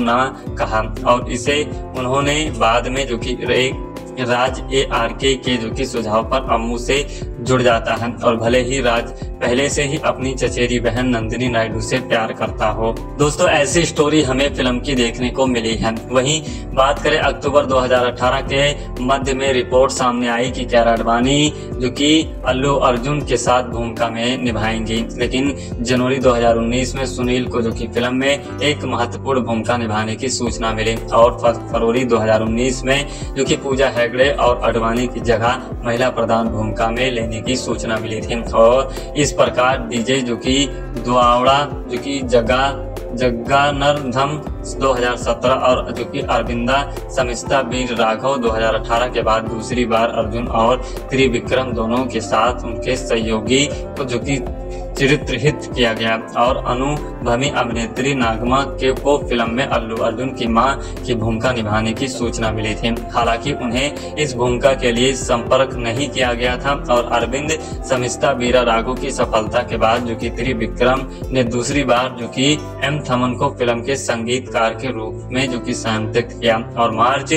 ना कहा। और इसे उन्होंने बाद में जो कि राज ए आर के जो कि सुझाव पर अम्मू से जुड़ जाता है और भले ही राज पहले से ही अपनी चचेरी बहन नंदिनी नायडू से प्यार करता हो। दोस्तों, ऐसी स्टोरी हमें फ़िल्म की देखने को मिली है। वहीं बात करें अक्टूबर 2018 के मध्य में रिपोर्ट सामने आई कि कैरा अडवाणी जो कि अल्लू अर्जुन के साथ भूमिका में निभाएँगी। लेकिन जनवरी 2019 में सुनील को जो कि फ़िल्म में एक महत्वपूर्ण भूमिका निभाने की सूचना मिली और फरवरी 2019 में जो कि पूजा हेगड़े और अडवाणी की जगह महिला प्रधान भूमिका में लेने की सूचना मिली थी। और इस प्रकार डीजे जो कि दुआवड़ा, जो कि जगह जग्गानरधम 2017 और जो कि अरविंदा, समिस्ता, वीर राघव 2018 के बाद दूसरी बार अर्जुन और त्रिविक्रम दोनों के साथ उनके सहयोगी को जो कि चित्रित किया गया और अनुभवी अभिनेत्री नागमा के को फ़िल्म में अल्लू अर्जुन की माँ की भूमिका निभाने की सूचना मिली थी। हालाँकि उन्हें इस भूमिका के लिए संपर्क नहीं किया गया था और अरविंद समिस्ता बीरा राघो की सफलता के बाद जो कि त्रिविक्रम ने दूसरी बार जो कि एम थमन को फ़िल्म के संगीतकार के रूप में जो कि सहमतित किया और मार्च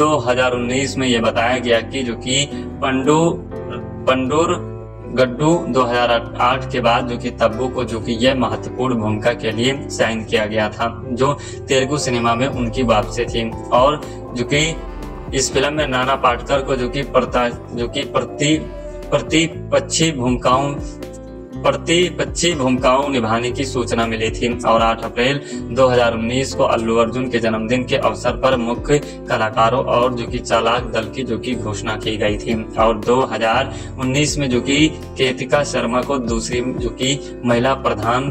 2019 में यह बताया गया कि जो कि पंडू, पंडूर गड्डू 2008 के बाद जो कि तब्बू को जो कि यह महत्वपूर्ण भूमिका के लिए साइन किया गया था, जो तेलुगु सिनेमा में उनकी वापसी थी। और जो कि इस फ़िल्म में नाना पाटकर को जो कि प्रता, जो कि प्रति पक्षी भूमिकाओं प्रतिपक्षी भूमिकाओं निभाने की सूचना मिली थी और 8 अप्रैल 2019 को अल्लू अर्जुन के जन्मदिन के अवसर पर मुख्य कलाकारों और जो कि चालाक दल की जो कि घोषणा की गई थी और 2019 में जो कि केतिका शर्मा को दूसरी जो कि महिला प्रधान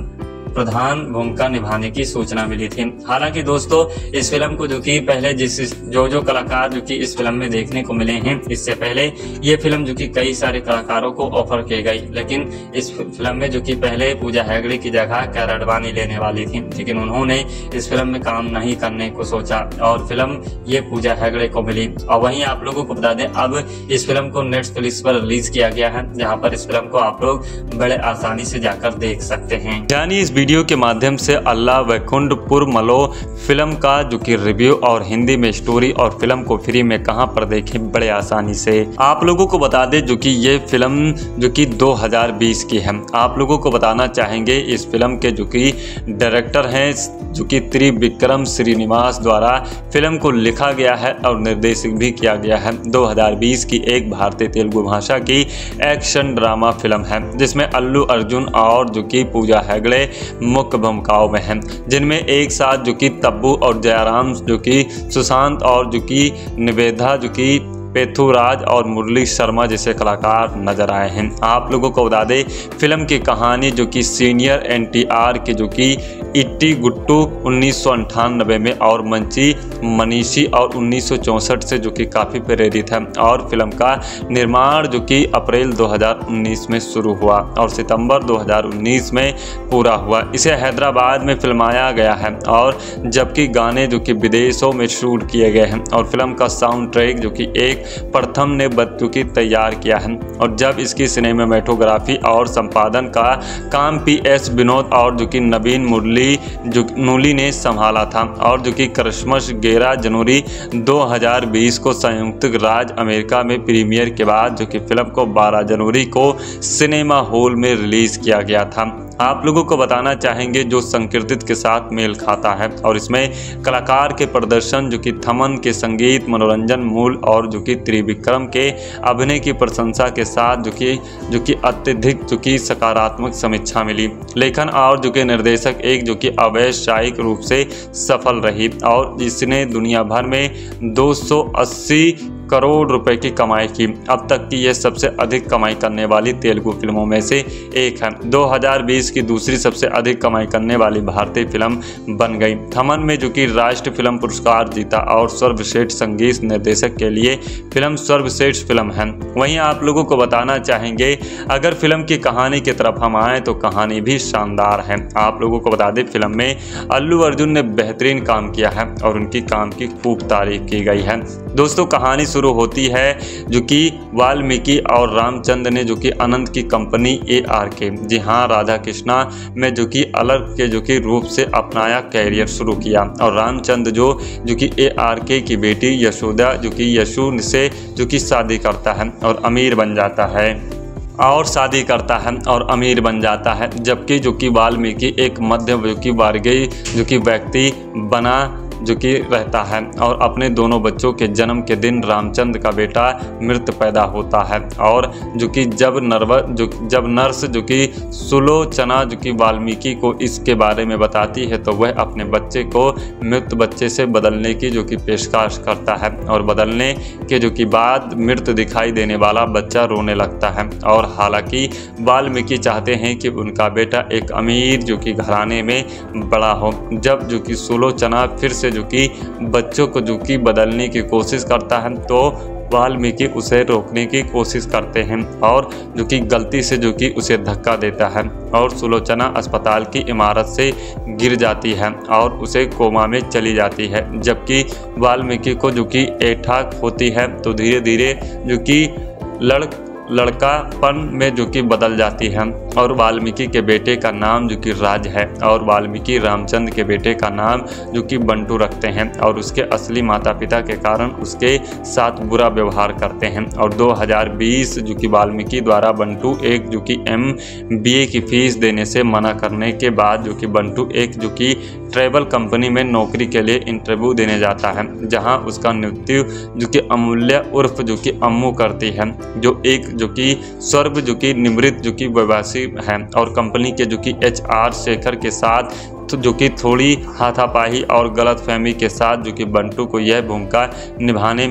प्रधान भूमिका निभाने की सूचना मिली थी। हालाँकि दोस्तों, इस फ़िल्म को जो कि पहले जिस जो जो कलाकार जो कि इस फ़िल्म में देखने को मिले हैं, इससे पहले ये फ़िल्म जो कि कई सारे कलाकारों को ऑफ़र की गई। लेकिन इस फ़िल्म में जो कि पहले पूजा हैगड़े की जगह कैरडवानी लेने वाली थी, लेकिन उन्होंने इस फ़िल्म में काम नहीं करने को सोचा और फ़िल्म ये पूजा हैगड़े को मिली। और वहीं आप लोगों को बता दें, अब इस फ़िल्म को नेटफ्लिक्स पर रिलीज़ किया गया है, जहाँ पर इस फ़िल्म को आप लोग बड़े आसानी से जाकर देख सकते हैं। यानी इस वीडियो के माध्यम से अल्लाह वैकुंठपुर मलो फ़िल्म का जो कि रिव्यू और हिंदी में स्टोरी और फ़िल्म को फ्री में कहाँ पर देखें बड़े आसानी से। आप लोगों को बता दें जो कि ये फ़िल्म जो कि 2020 की है। आप लोगों को बताना चाहेंगे इस फ़िल्म के जो कि डायरेक्टर हैं, जो कि त्रिविक्रम श्रीनिवास द्वारा फ़िल्म को लिखा गया है और निर्देशित भी किया गया है। 2020 की एक भारतीय तेलुगु भाषा की एक्शन ड्रामा फ़िल्म है, जिसमें अल्लू अर्जुन और जो कि पूजा हेगड़े मुख्य भूमिकाओं में हैं, जिनमें एक साथ जो कि तब्बू और जयराम, जो कि सुशांत और जो कि निवेदा, जो कि पेथुराज और मुरली शर्मा जैसे कलाकार नज़र आए हैं। आप लोगों को बता दें, फ़िल्म की कहानी जो कि सीनियर एनटीआर के जो कि इट्टी गुट्टू उन्नीस में और मंची मनीषी और उन्नीस सौ चौंसठ से जो कि काफ़ी प्रेरित है और फ़िल्म का निर्माण जो कि अप्रैल 2019 में शुरू हुआ और सितंबर 2019 में पूरा हुआ। इसे हैदराबाद में फिल्माया गया है और जबकि गाने जो कि विदेशों में शूट किए गए हैं और फ़िल्म का साउंड ट्रैक जो कि एक प्रथम ने बदतुकी तैयार किया है और जब इसकी सिनेमाटोग्राफी और संपादन का काम पी एस विनोद और जो कि नवीन मुरली नूली ने संभाला था और जो कि क्रिसमस ग्यारह जनवरी 2020 को संयुक्त राज्य अमेरिका में प्रीमियर के बाद जो कि फ़िल्म को 12 जनवरी को सिनेमा हॉल में रिलीज़ किया गया था। आप लोगों को बताना चाहेंगे जो संकीर्तित के साथ मेल खाता है और इसमें कलाकार के प्रदर्शन, जो कि थमन के संगीत, मनोरंजन मूल और जो कि त्रिविक्रम के अभिनय की प्रशंसा के साथ जो कि जो कि अत्यधिक, जो कि सकारात्मक समीक्षा मिली। लेखन और जो कि निर्देशक एक, जो कि अवैश्यायिक रूप से सफल रही और इसने दुनिया भर में 280 करोड़ रुपए की कमाई की। अब तक की यह सबसे अधिक कमाई करने वाली तेलुगु फ़िल्मों में से एक है। 2020 की दूसरी सबसे अधिक कमाई करने वाली भारतीय फ़िल्म बन गई। थमन में जो कि राष्ट्रीय फ़िल्म पुरस्कार जीता और सर्वश्रेष्ठ संगीत निर्देशक के लिए फ़िल्म सर्वश्रेष्ठ फ़िल्म है। वहीं आप लोगों को बताना चाहेंगे, अगर फ़िल्म की कहानी की तरफ़ हम आए तो कहानी भी शानदार है। आप लोगों को बता दें, फ़िल्म में अल्लू अर्जुन ने बेहतरीन काम किया है और उनकी काम की खूब तारीफ़ की गई है। दोस्तों, कहानी होती है, जो कि वाल्मीकि और रामचंद्र ने, जो कि अनंत की कंपनी ए आर के जी हाँ राधा कृष्णा में, जो कि अलग के, जो कि रूप से अपनाया कैरियर शुरू किया। और रामचंद्र जो जो कि ए आर के की बेटी यशोदा, जो कि यशु से, जो कि शादी करता है और अमीर बन जाता है। और शादी करता है और अमीर बन जाता है, जबकि जो कि वाल्मीकि एक मध्य जो कि वर्गीय, जो कि व्यक्ति बना जो कि रहता है और अपने दोनों बच्चों के जन्म के दिन रामचंद्र का बेटा मृत पैदा होता है और जो कि जब नर्व, जो जब नर्स जो कि सुलोचना जो कि वाल्मीकि को इसके बारे में बताती है तो वह अपने बच्चे को मृत बच्चे से बदलने की जो कि पेशकश करता है और बदलने के जो कि बाद मृत दिखाई देने वाला बच्चा रोने लगता है। और हालाँकि वाल्मीकि चाहते हैं कि उनका बेटा एक अमीर जो कि घराने में बड़ा हो। जब जो कि सुलोचना फिर से जो कि बच्चों को जो कि बदलने की कोशिश करता है तो वाल्मीकि उसे रोकने की कोशिश करते हैं और जो कि गलती से जो कि उसे धक्का देता है और सुलोचना अस्पताल की इमारत से गिर जाती है और उसे कोमा में चली जाती है। जबकि वाल्मीकि को जो कि एठाक होती है तो धीरे धीरे जो कि लड़ लड़कापन में जो कि बदल जाती है और वाल्मीकि के बेटे का नाम जो कि राज है और वाल्मीकि रामचंद्र के बेटे का नाम जो कि बंटू रखते हैं और उसके असली माता पिता के कारण उसके साथ बुरा व्यवहार करते हैं और 2020 जो कि वाल्मीकि द्वारा बंटू एक जो कि एम की फ़ीस देने से मना करने के बाद जो कि बंटू एक जो कि ट्रैवल कंपनी में नौकरी के लिए इंटरव्यू देने जाता है, जहाँ उसका नृत्य जो कि अमूल्य उर्फ़ जो कि अम्मू करती है, जो एक जो कि स्वर्ग जो कि निमृत जो कि व्यवसायी है और कंपनी के जो कि एच आर शेखर के साथ तो जो कि थोड़ी हाथापाही और गलत फहमी के साथ जो कि बंटू को यह भूमिका निभाने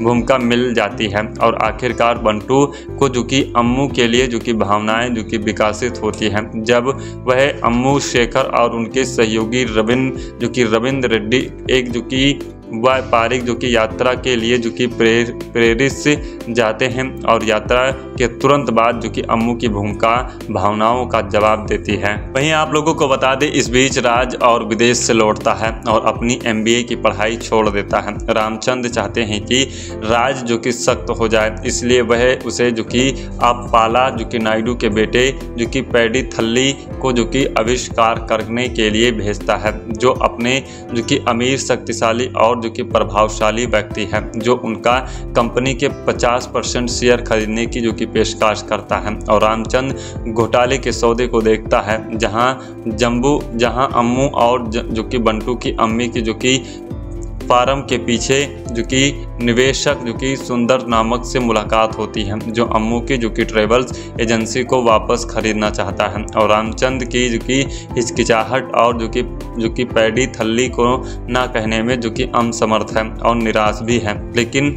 भूमिका मिल जाती है और आखिरकार बंटू को जो कि अम्मू के लिए जो कि भावनाएँ जो कि विकासित होती हैं जब वह अम्मू शेखर और उनके सहयोगी रविंद्र जो कि रविंद्र रेड्डी एक जो कि व्यापारिक जो कि यात्रा के लिए, जो कि प्रेर, प्रेरित से जाते हैं और यात्रा के तुरंत बाद, जो कि अम्मू की भूमिका, भावनाओं का जवाब देती है। वहीं आप लोगों को बता दें, इस बीच राज और विदेश से लौटता है और अपनी एमबीए की पढ़ाई छोड़ देता है। रामचंद्र चाहते हैं कि राज, जो कि सख्त हो जाए, इसलिए वह उसे, जो कि आप पाला जो कि नायडू के बेटे, जो कि पैडी थल्ली को, जो कि आविष्कार करने के लिए भेजता है, जो अपने, जो कि अमीर, शक्तिशाली और जो कि प्रभावशाली व्यक्ति है, जो उनका कंपनी के 50 परसेंट शेयर खरीदने की जो कि पेशकश करता है। और रामचंद घोटाले के सौदे को देखता है, जहाँ जम्बू जहाँ अम्मू और जो कि बंटू की अम्मी की जो कि फार्म के पीछे जो कि निवेशक, जो कि सुंदर नामक से मुलाकात होती है, जो अम्मू की, जो कि ट्रेवल्स एजेंसी को वापस खरीदना चाहता है। और रामचंद्र की जो कि हिचकिचाहट और जो कि जो कि पैडी थल्ली को ना कहने में जो कि अम समर्थ है और निराश भी है। लेकिन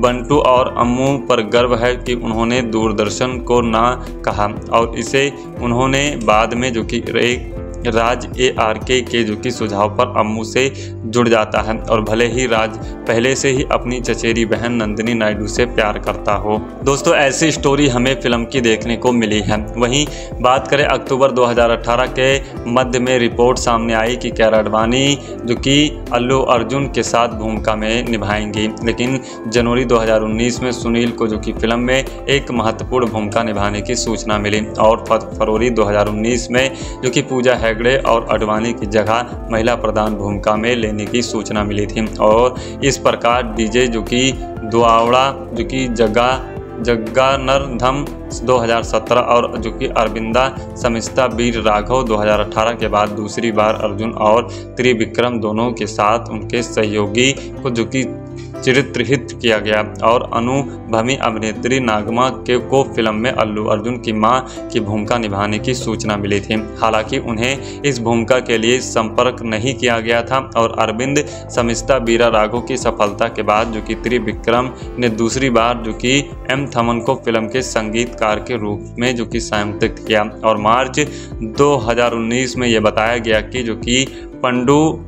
बंटू और अम्मू पर गर्व है कि उन्होंने दूरदर्शन को ना कहा और इसे उन्होंने बाद में जो कि एक राज ए आर के के जो कि सुझाव पर अम्मू से जुड़ जाता है और भले ही राज पहले से ही अपनी चचेरी बहन नंदिनी नायडू से प्यार करता हो। दोस्तों, ऐसी स्टोरी हमें फ़िल्म की देखने को मिली है। वहीं बात करें अक्टूबर 2018 के मध्य में रिपोर्ट सामने आई कि कैर अडवाणी जो कि अल्लू अर्जुन के साथ भूमिका में निभाएँगी। लेकिन जनवरी 2019 में सुनील को जो कि फ़िल्म में एक महत्वपूर्ण भूमिका निभाने की सूचना मिली और फरवरी 2019 में जो कि पूजा हेगड़े और अडवाणी की जगह महिला प्रधान भूमिका में लेने की सूचना मिली थी और इस प्रकार डीजे जो कि दुआवड़ा जो कि जगह जग्गानरधम 2017 और जो कि अरविंदा समिस्ता वीर राघव 2018 के बाद दूसरी बार अर्जुन और त्रिविक्रम दोनों के साथ उनके सहयोगी को जो कि चित्रित किया गया और अनुभवी अभिनेत्री नागमा के को फ़िल्म में अल्लू अर्जुन की माँ की भूमिका निभाने की सूचना मिली थी। हालाँकि उन्हें इस भूमिका के लिए संपर्क नहीं किया गया था और अरविंद समिस्ता बीरा राघो की सफलता के बाद जो कि त्रिविक्रम ने दूसरी बार जो कि एम थमन को फ़िल्म के संगीतकार के रूप में जो कि संयुक्त किया और मार्च 2019 में यह बताया गया कि जो कि पंडू,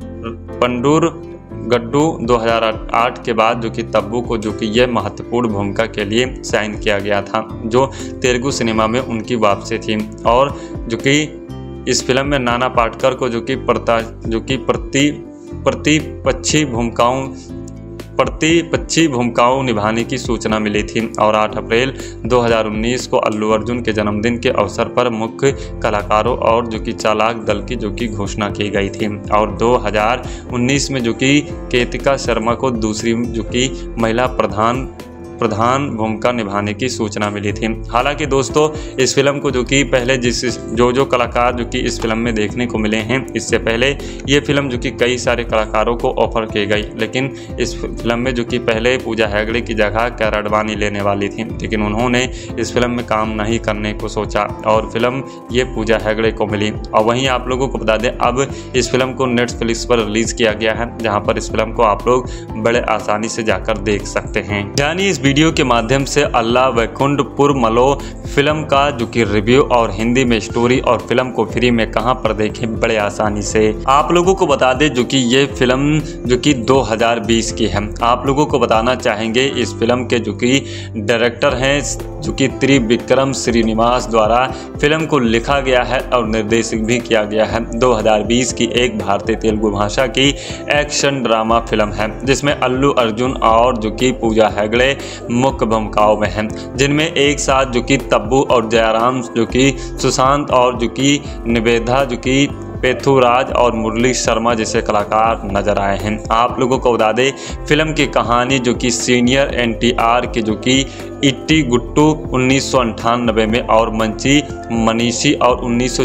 पंडूर गड्डू 2008 के बाद जो कि तब्बू को जो कि यह महत्वपूर्ण भूमिका के लिए साइन किया गया था, जो तेलुगु सिनेमा में उनकी वापसी थी। और जो कि इस फ़िल्म में नाना पाटकर को जो कि प्रता, जो कि प्रति प्रतिपक्षी भूमिकाओं प्रतिपक्षी भूमिकाओं निभाने की सूचना मिली थी और 8 अप्रैल 2019 को अल्लू अर्जुन के जन्मदिन के अवसर पर मुख्य कलाकारों और जो कि चालाक दल की जो कि घोषणा की गई थी और 2019 में जो कि केतिका शर्मा को दूसरी जो कि महिला प्रधान प्रधान भूमिका निभाने की सूचना मिली थी। हालाँकि दोस्तों, इस फ़िल्म को जो कि पहले जिस जो जो कलाकार जो कि इस फ़िल्म में देखने को मिले हैं, इससे पहले ये फ़िल्म जो कि कई सारे कलाकारों को ऑफ़र की गई। लेकिन इस फ़िल्म में जो कि पहले पूजा हैगड़े की जगह कैराडवानी लेने वाली थी, लेकिन उन्होंने इस फ़िल्म में काम नहीं करने को सोचा और फ़िल्म ये पूजा हैगड़े को मिली। और वहीं आप लोगों को बता दें, अब इस फ़िल्म को नेटफ्लिक्स पर रिलीज़ किया गया है, जहाँ पर इस फ़िल्म को आप लोग बड़े आसानी से जाकर देख सकते हैं। यानी इस वीडियो के माध्यम से अल्लाह वैकुंठपुर मलो फ़िल्म का जो कि रिव्यू और हिंदी में स्टोरी और फ़िल्म को फ्री में कहाँ पर देखें बड़े आसानी से। आप लोगों को बता दें जो कि ये फ़िल्म जो कि 2020 की है। आप लोगों को बताना चाहेंगे इस फ़िल्म के जो कि डायरेक्टर हैं, जो कि त्रिविक्रम श्रीनिवास द्वारा फ़िल्म को लिखा गया है और निर्देशित भी किया गया है। 2020 की एक भारतीय तेलुगु भाषा की एक्शन ड्रामा फ़िल्म है, जिसमें अल्लू अर्जुन और जो कि पूजा हेगड़े मुख्य भूमिकाओं में हैं, जिनमें एक साथ जो कि तब्बू और जयराम जो कि सुशांत और जो कि निवेदा जो कि पेथुराज और मुरली शर्मा जैसे कलाकार नज़र आए हैं। आप लोगों को बता दें, फ़िल्म की कहानी जो कि सीनियर एनटीआर के जो कि इट्टी गुट्टू उन्नीस में और मंची मनीषी और उन्नीस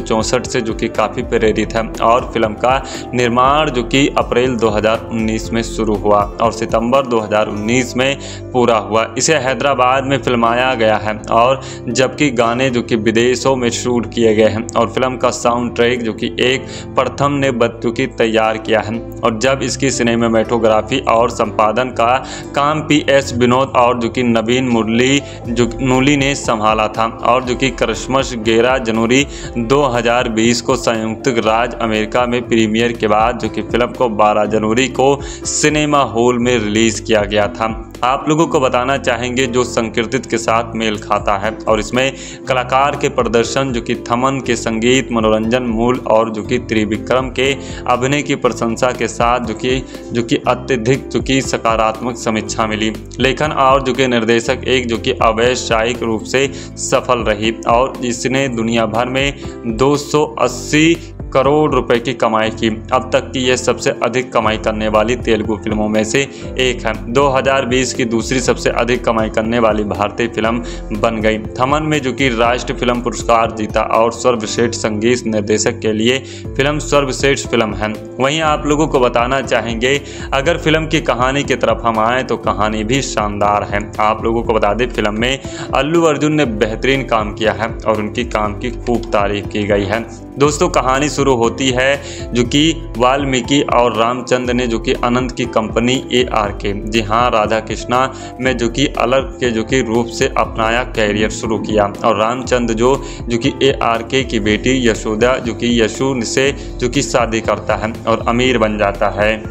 से जो कि काफ़ी प्रेरित है और फ़िल्म का निर्माण जो कि अप्रैल 2019 में शुरू हुआ और सितंबर 2019 में पूरा हुआ। इसे हैदराबाद में फिल्माया गया है और जबकि गाने जो कि विदेशों में शूट किए गए हैं और फ़िल्म का साउंड ट्रैक जो कि एक प्रथम ने बदतुकी तैयार किया है और जब इसकी सिनेमाटोग्राफी और संपादन का काम पी एस विनोद और जो कि नवीन मुरली, जो नूली ने संभाला था और जो कि क्रिशमस गे 13 जनवरी 2020 को संयुक्त राज्य अमेरिका में प्रीमियर के बाद, जो कि फ़िल्म को 12 जनवरी को सिनेमा हॉल में रिलीज़ किया गया था। आप लोगों को बताना चाहेंगे जो संकृतित के साथ मेल खाता है, और इसमें कलाकार के प्रदर्शन, जो कि थमन के संगीत, मनोरंजन मूल, और जो कि त्रिविक्रम के अभिनय की प्रशंसा के साथ, जो कि जो कि अत्यधिक, जो कि सकारात्मक समीक्षा मिली। लेखन और जो कि निर्देशक एक, जो कि अवैधायिक रूप से सफल रही, और इसने दुनिया भर में 280 करोड़ रुपए की कमाई की। अब तक की यह सबसे अधिक कमाई करने वाली तेलुगु फ़िल्मों में से एक है। 2020 की दूसरी सबसे अधिक कमाई करने वाली भारतीय फ़िल्म बन गई। थमन में जो कि राष्ट्रीय फ़िल्म पुरस्कार जीता और सर्वश्रेष्ठ संगीत निर्देशक के लिए फ़िल्म सर्वश्रेष्ठ फ़िल्म है। वहीं आप लोगों को बताना चाहेंगे, अगर फ़िल्म की कहानी की तरफ़ हम आए तो कहानी भी शानदार है। आप लोगों को बता दें, फ़िल्म में अल्लू अर्जुन ने बेहतरीन काम किया है और उनकी काम की खूब तारीफ़ की गई है। दोस्तों, कहानी शुरू होती है जो कि वाल्मीकि और रामचंद्र ने, जो कि अनंत की कंपनी ए आर के जी हाँ राधा कृष्णा, में जो कि अलग के, जो कि रूप से अपनाया कैरियर शुरू किया। और रामचंद्र जो जो कि ए आर के की बेटी यशोदा, जो कि यशु से, जो कि शादी करता है और अमीर बन जाता है।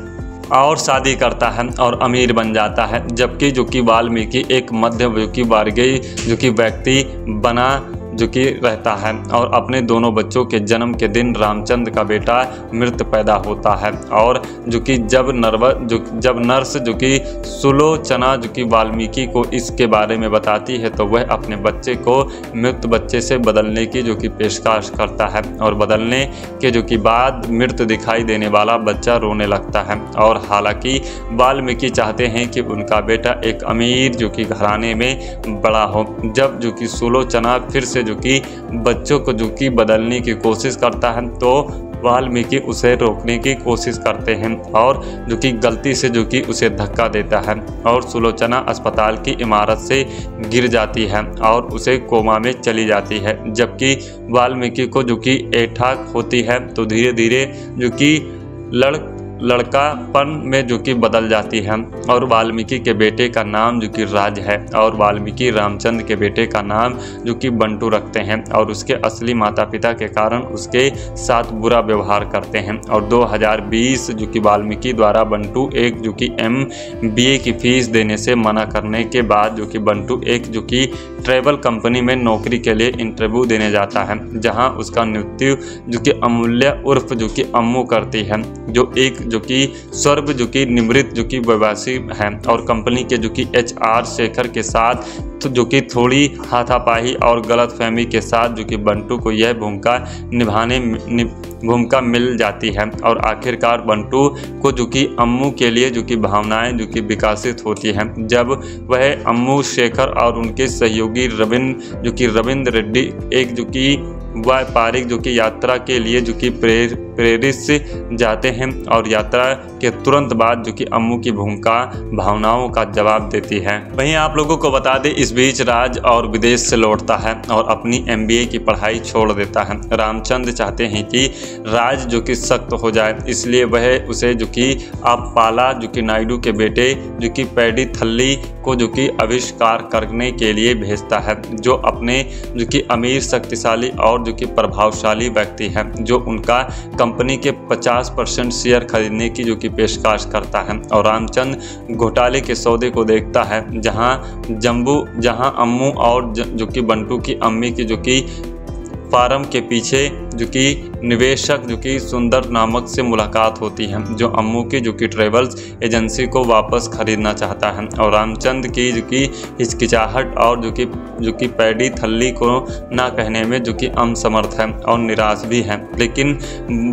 और शादी करता है और अमीर बन जाता है, जबकि जो कि वाल्मीकि एक मध्य जो कि वर्गीय, जो कि व्यक्ति बना जो कि रहता है और अपने दोनों बच्चों के जन्म के दिन रामचंद्र का बेटा मृत पैदा होता है और जो कि जब नर्व, जो जब नर्स जो कि सुलोचना जो कि वाल्मीकि को इसके बारे में बताती है तो वह अपने बच्चे को मृत बच्चे से बदलने की जो कि पेशकश करता है और बदलने के जो कि बाद मृत दिखाई देने वाला बच्चा रोने लगता है। और हालाँकि वाल्मीकि चाहते हैं कि उनका बेटा एक अमीर जो कि घराने में बड़ा हो। जब जो कि सुलोचना फिर से जो कि बच्चों को जो कि बदलने की कोशिश करता है तो वाल्मीकि उसे रोकने की कोशिश करते हैं और जो कि गलती से जो कि उसे धक्का देता है और सुलोचना अस्पताल की इमारत से गिर जाती है और उसे कोमा में चली जाती है। जबकि वाल्मीकि को जो कि एठाक होती है तो धीरे धीरे जो कि लड़ लड़कापन में जो कि बदल जाती है और वाल्मीकि के बेटे का नाम जो कि राज है और वाल्मीकि रामचंद्र के बेटे का नाम जो कि बंटू रखते हैं और उसके असली माता पिता के कारण उसके साथ बुरा व्यवहार करते हैं और 2020 जो कि वाल्मीकि द्वारा बंटू एक जो कि एम बी की फ़ीस देने से मना करने के बाद जो कि बंटू एक जो कि ट्रेवल कंपनी में नौकरी के लिए इंटरव्यू देने जाता है, जहाँ उसका मृत्यु जो कि अमूल्य उर्फ़ जो कि अम्मू करती है, जो एक जो कि स्वर्भ जो कि निमृत जो कि प्रवासी हैं और कंपनी के जो कि एच आर शेखर के साथ तो जो कि थोड़ी हाथापाही और गलत फहमी के साथ जो कि बंटू को यह भूमिका निभाने भूमिका मिल जाती है और आखिरकार बंटू को जो कि अम्मू के लिए जो कि भावनाएँ जो कि विकासित होती हैं जब वह अम्मू शेखर और उनके सहयोगी रविंद्र जो कि रविंद्र रेड्डी एक जो कि व्यापारिक जो कि यात्रा के लिए जो कि प्रेर, प्रेरित से जाते हैं और यात्रा के तुरंत बाद जो कि अम्मू की भूमिका, भावनाओं का जवाब देती है। वहीं आप लोगों को बता दें, इस बीच राज और विदेश से लौटता है और अपनी एमबीए की पढ़ाई छोड़ देता है। रामचंद्र चाहते हैं कि राज जो कि सख्त हो जाए, इसलिए वह उसे जो कि अब पाला जो कि नायडू के बेटे, जो कि पैडी थल्ली को जो कि आविष्कार करने के लिए भेजता है, जो अपने जो कि अमीर, शक्तिशाली और जो कि प्रभावशाली व्यक्ति है, जो उनका कंपनी के 50 परसेंट शेयर खरीदने की जो कि पेशकश करता है। और रामचंद घोटाले के सौदे को देखता है, जहाँ जम्बू, जहाँ अम्मू और जो कि बंटू की अम्मी की जो कि फार्म के पीछे जो कि निवेशक, जो कि सुंदर नामक से मुलाकात होती है, जो अम्मू की, जो कि ट्रेवल्स एजेंसी को वापस खरीदना चाहता है और रामचंद की जो कि हिचकिचाहट और जो कि जो कि पैडी थल्ली को ना कहने में जो कि अम समर्थ है और निराश भी है। लेकिन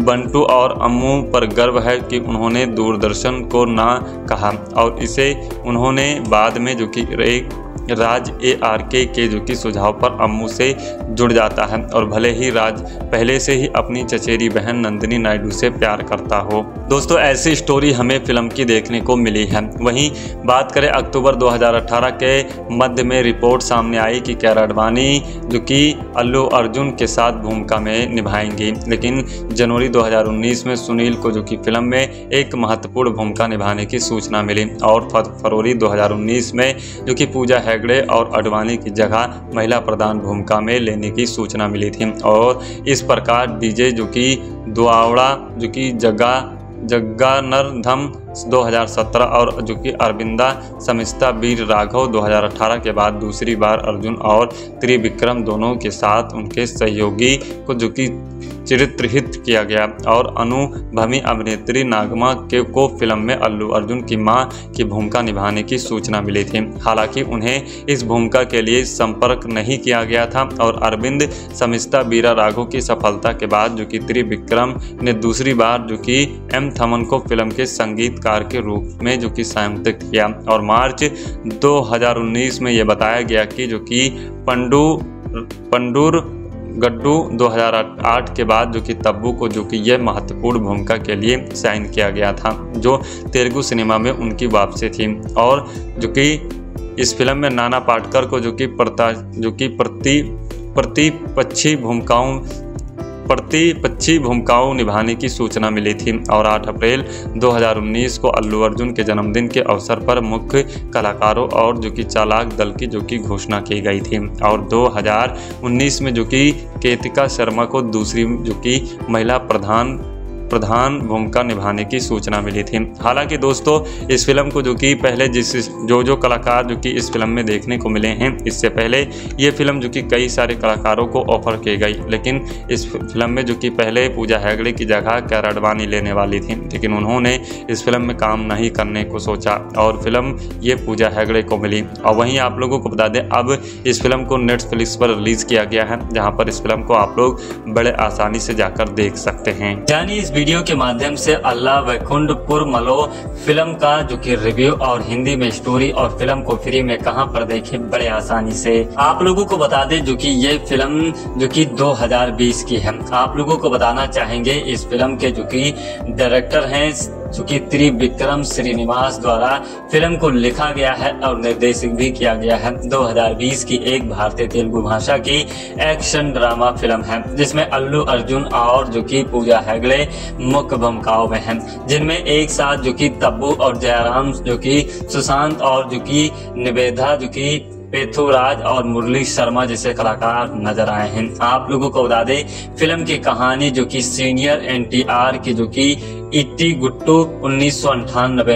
बंटू और अम्मू पर गर्व है कि उन्होंने दूरदर्शन को ना कहा और इसे उन्होंने बाद में जो कि एक राज ए आर के के जो कि सुझाव पर अम्मू से जुड़ जाता है और भले ही राज पहले से ही अपनी चचेरी बहन नंदिनी नायडू से प्यार करता हो। दोस्तों, ऐसी स्टोरी हमें फ़िल्म की देखने को मिली है। वहीं बात करें अक्टूबर 2018 के मध्य में रिपोर्ट सामने आई कि कैर अडवाणी जो कि अल्लू अर्जुन के साथ भूमिका में निभाएँगी। लेकिन जनवरी 2019 में सुनील को जो कि फ़िल्म में एक महत्वपूर्ण भूमिका निभाने की सूचना मिली और फरवरी 2019 में जो कि पूजा हेगड़े और अडवाणी की जगह महिला प्रधान भूमिका में लेने की सूचना मिली थी। और इस प्रकार डीजे जो कि दुआवड़ा जो कि जगह जग्गानरधम 2017 और जो कि अरविंदा समिस्ता वीर राघव 2018 के बाद दूसरी बार अर्जुन और त्रिविक्रम दोनों के साथ उनके सहयोगी को जो कि चरित्रहित किया गया और अनुभवी अभिनेत्री नागमा के, को फ़िल्म में अल्लू अर्जुन की माँ की भूमिका निभाने की सूचना मिली थी। हालाँकि उन्हें इस भूमिका के लिए संपर्क नहीं किया गया था और अरविंद समिस्ता बीरा राघव की सफलता के बाद जो कि त्रिविक्रम ने दूसरी बार जो कि एम थमन को फ़िल्म के संगीतकार के रूप में जो कि संयुक्त किया और मार्च 2019 में यह बताया गया कि जो कि पंडू, पंडूर गड्डू 2008 के बाद जो कि तब्बू को जो कि यह महत्वपूर्ण भूमिका के लिए साइन किया गया था, जो तेलुगु सिनेमा में उनकी वापसी थी। और जो कि इस फ़िल्म में नाना पाटकर को जो कि प्रता, जो कि प्रति, प्रतिपक्षी भूमिकाओं प्रतिपक्षी भूमिकाओं निभाने की सूचना मिली थी और 8 अप्रैल 2019 को अल्लू अर्जुन के जन्मदिन के अवसर पर मुख्य कलाकारों और जो कि चालाक दल की जो कि घोषणा की गई थी और 2019 में जो कि केतिका शर्मा को दूसरी जो कि महिला प्रधान प्रधान भूमिका निभाने की सूचना मिली थी। हालाँकि दोस्तों, इस फ़िल्म को जो कि पहले जिस जो जो कलाकार जो कि इस फ़िल्म में देखने को मिले हैं, इससे पहले ये फ़िल्म जो कि कई सारे कलाकारों को ऑफ़र की गई। लेकिन इस फ़िल्म में जो कि पहले पूजा हैगड़े की जगह कैर अडवाणी लेने वाली थी, लेकिन उन्होंने इस फ़िल्म में काम नहीं करने को सोचा और फ़िल्म ये पूजा हैगड़े को मिली। और वहीं आप लोगों को बता दें, अब इस फ़िल्म को नेटफ्लिक्स पर रिलीज़ किया गया है, जहाँ पर इस फ़िल्म को आप लोग बड़े आसानी से जाकर देख सकते हैं। यानी इस वीडियो के माध्यम से अल्लाह वैकुंठपुर मलो फ़िल्म का जो कि रिव्यू और हिंदी में स्टोरी और फ़िल्म को फ्री में कहाँ पर देखे, बड़े आसानी से। आप लोगों को बता दें जो कि ये फ़िल्म जो कि 2020 की है। आप लोगों को बताना चाहेंगे इस फ़िल्म के जो कि डायरेक्टर हैं चूँकि त्रिविक्रम श्रीनिवास द्वारा फ़िल्म को लिखा गया है और निर्देशित भी किया गया है। 2020 की एक भारतीय तेलुगु भाषा की एक्शन ड्रामा फ़िल्म है, जिसमें अल्लू अर्जुन और जो कि पूजा हेगड़े मुख्य भूमिकाओं में हैं। जिनमें एक साथ जो कि तब्बू और जयराम, जो कि सुशांत और जो कि निवेदा, जो कि पेथुराज और मुरली शर्मा जैसे कलाकार नज़र आए हैं। आप लोगों को बता दें, फ़िल्म की कहानी जो कि सीनियर एनटीआर की जो कि इट्टी गुट्टू उन्नीस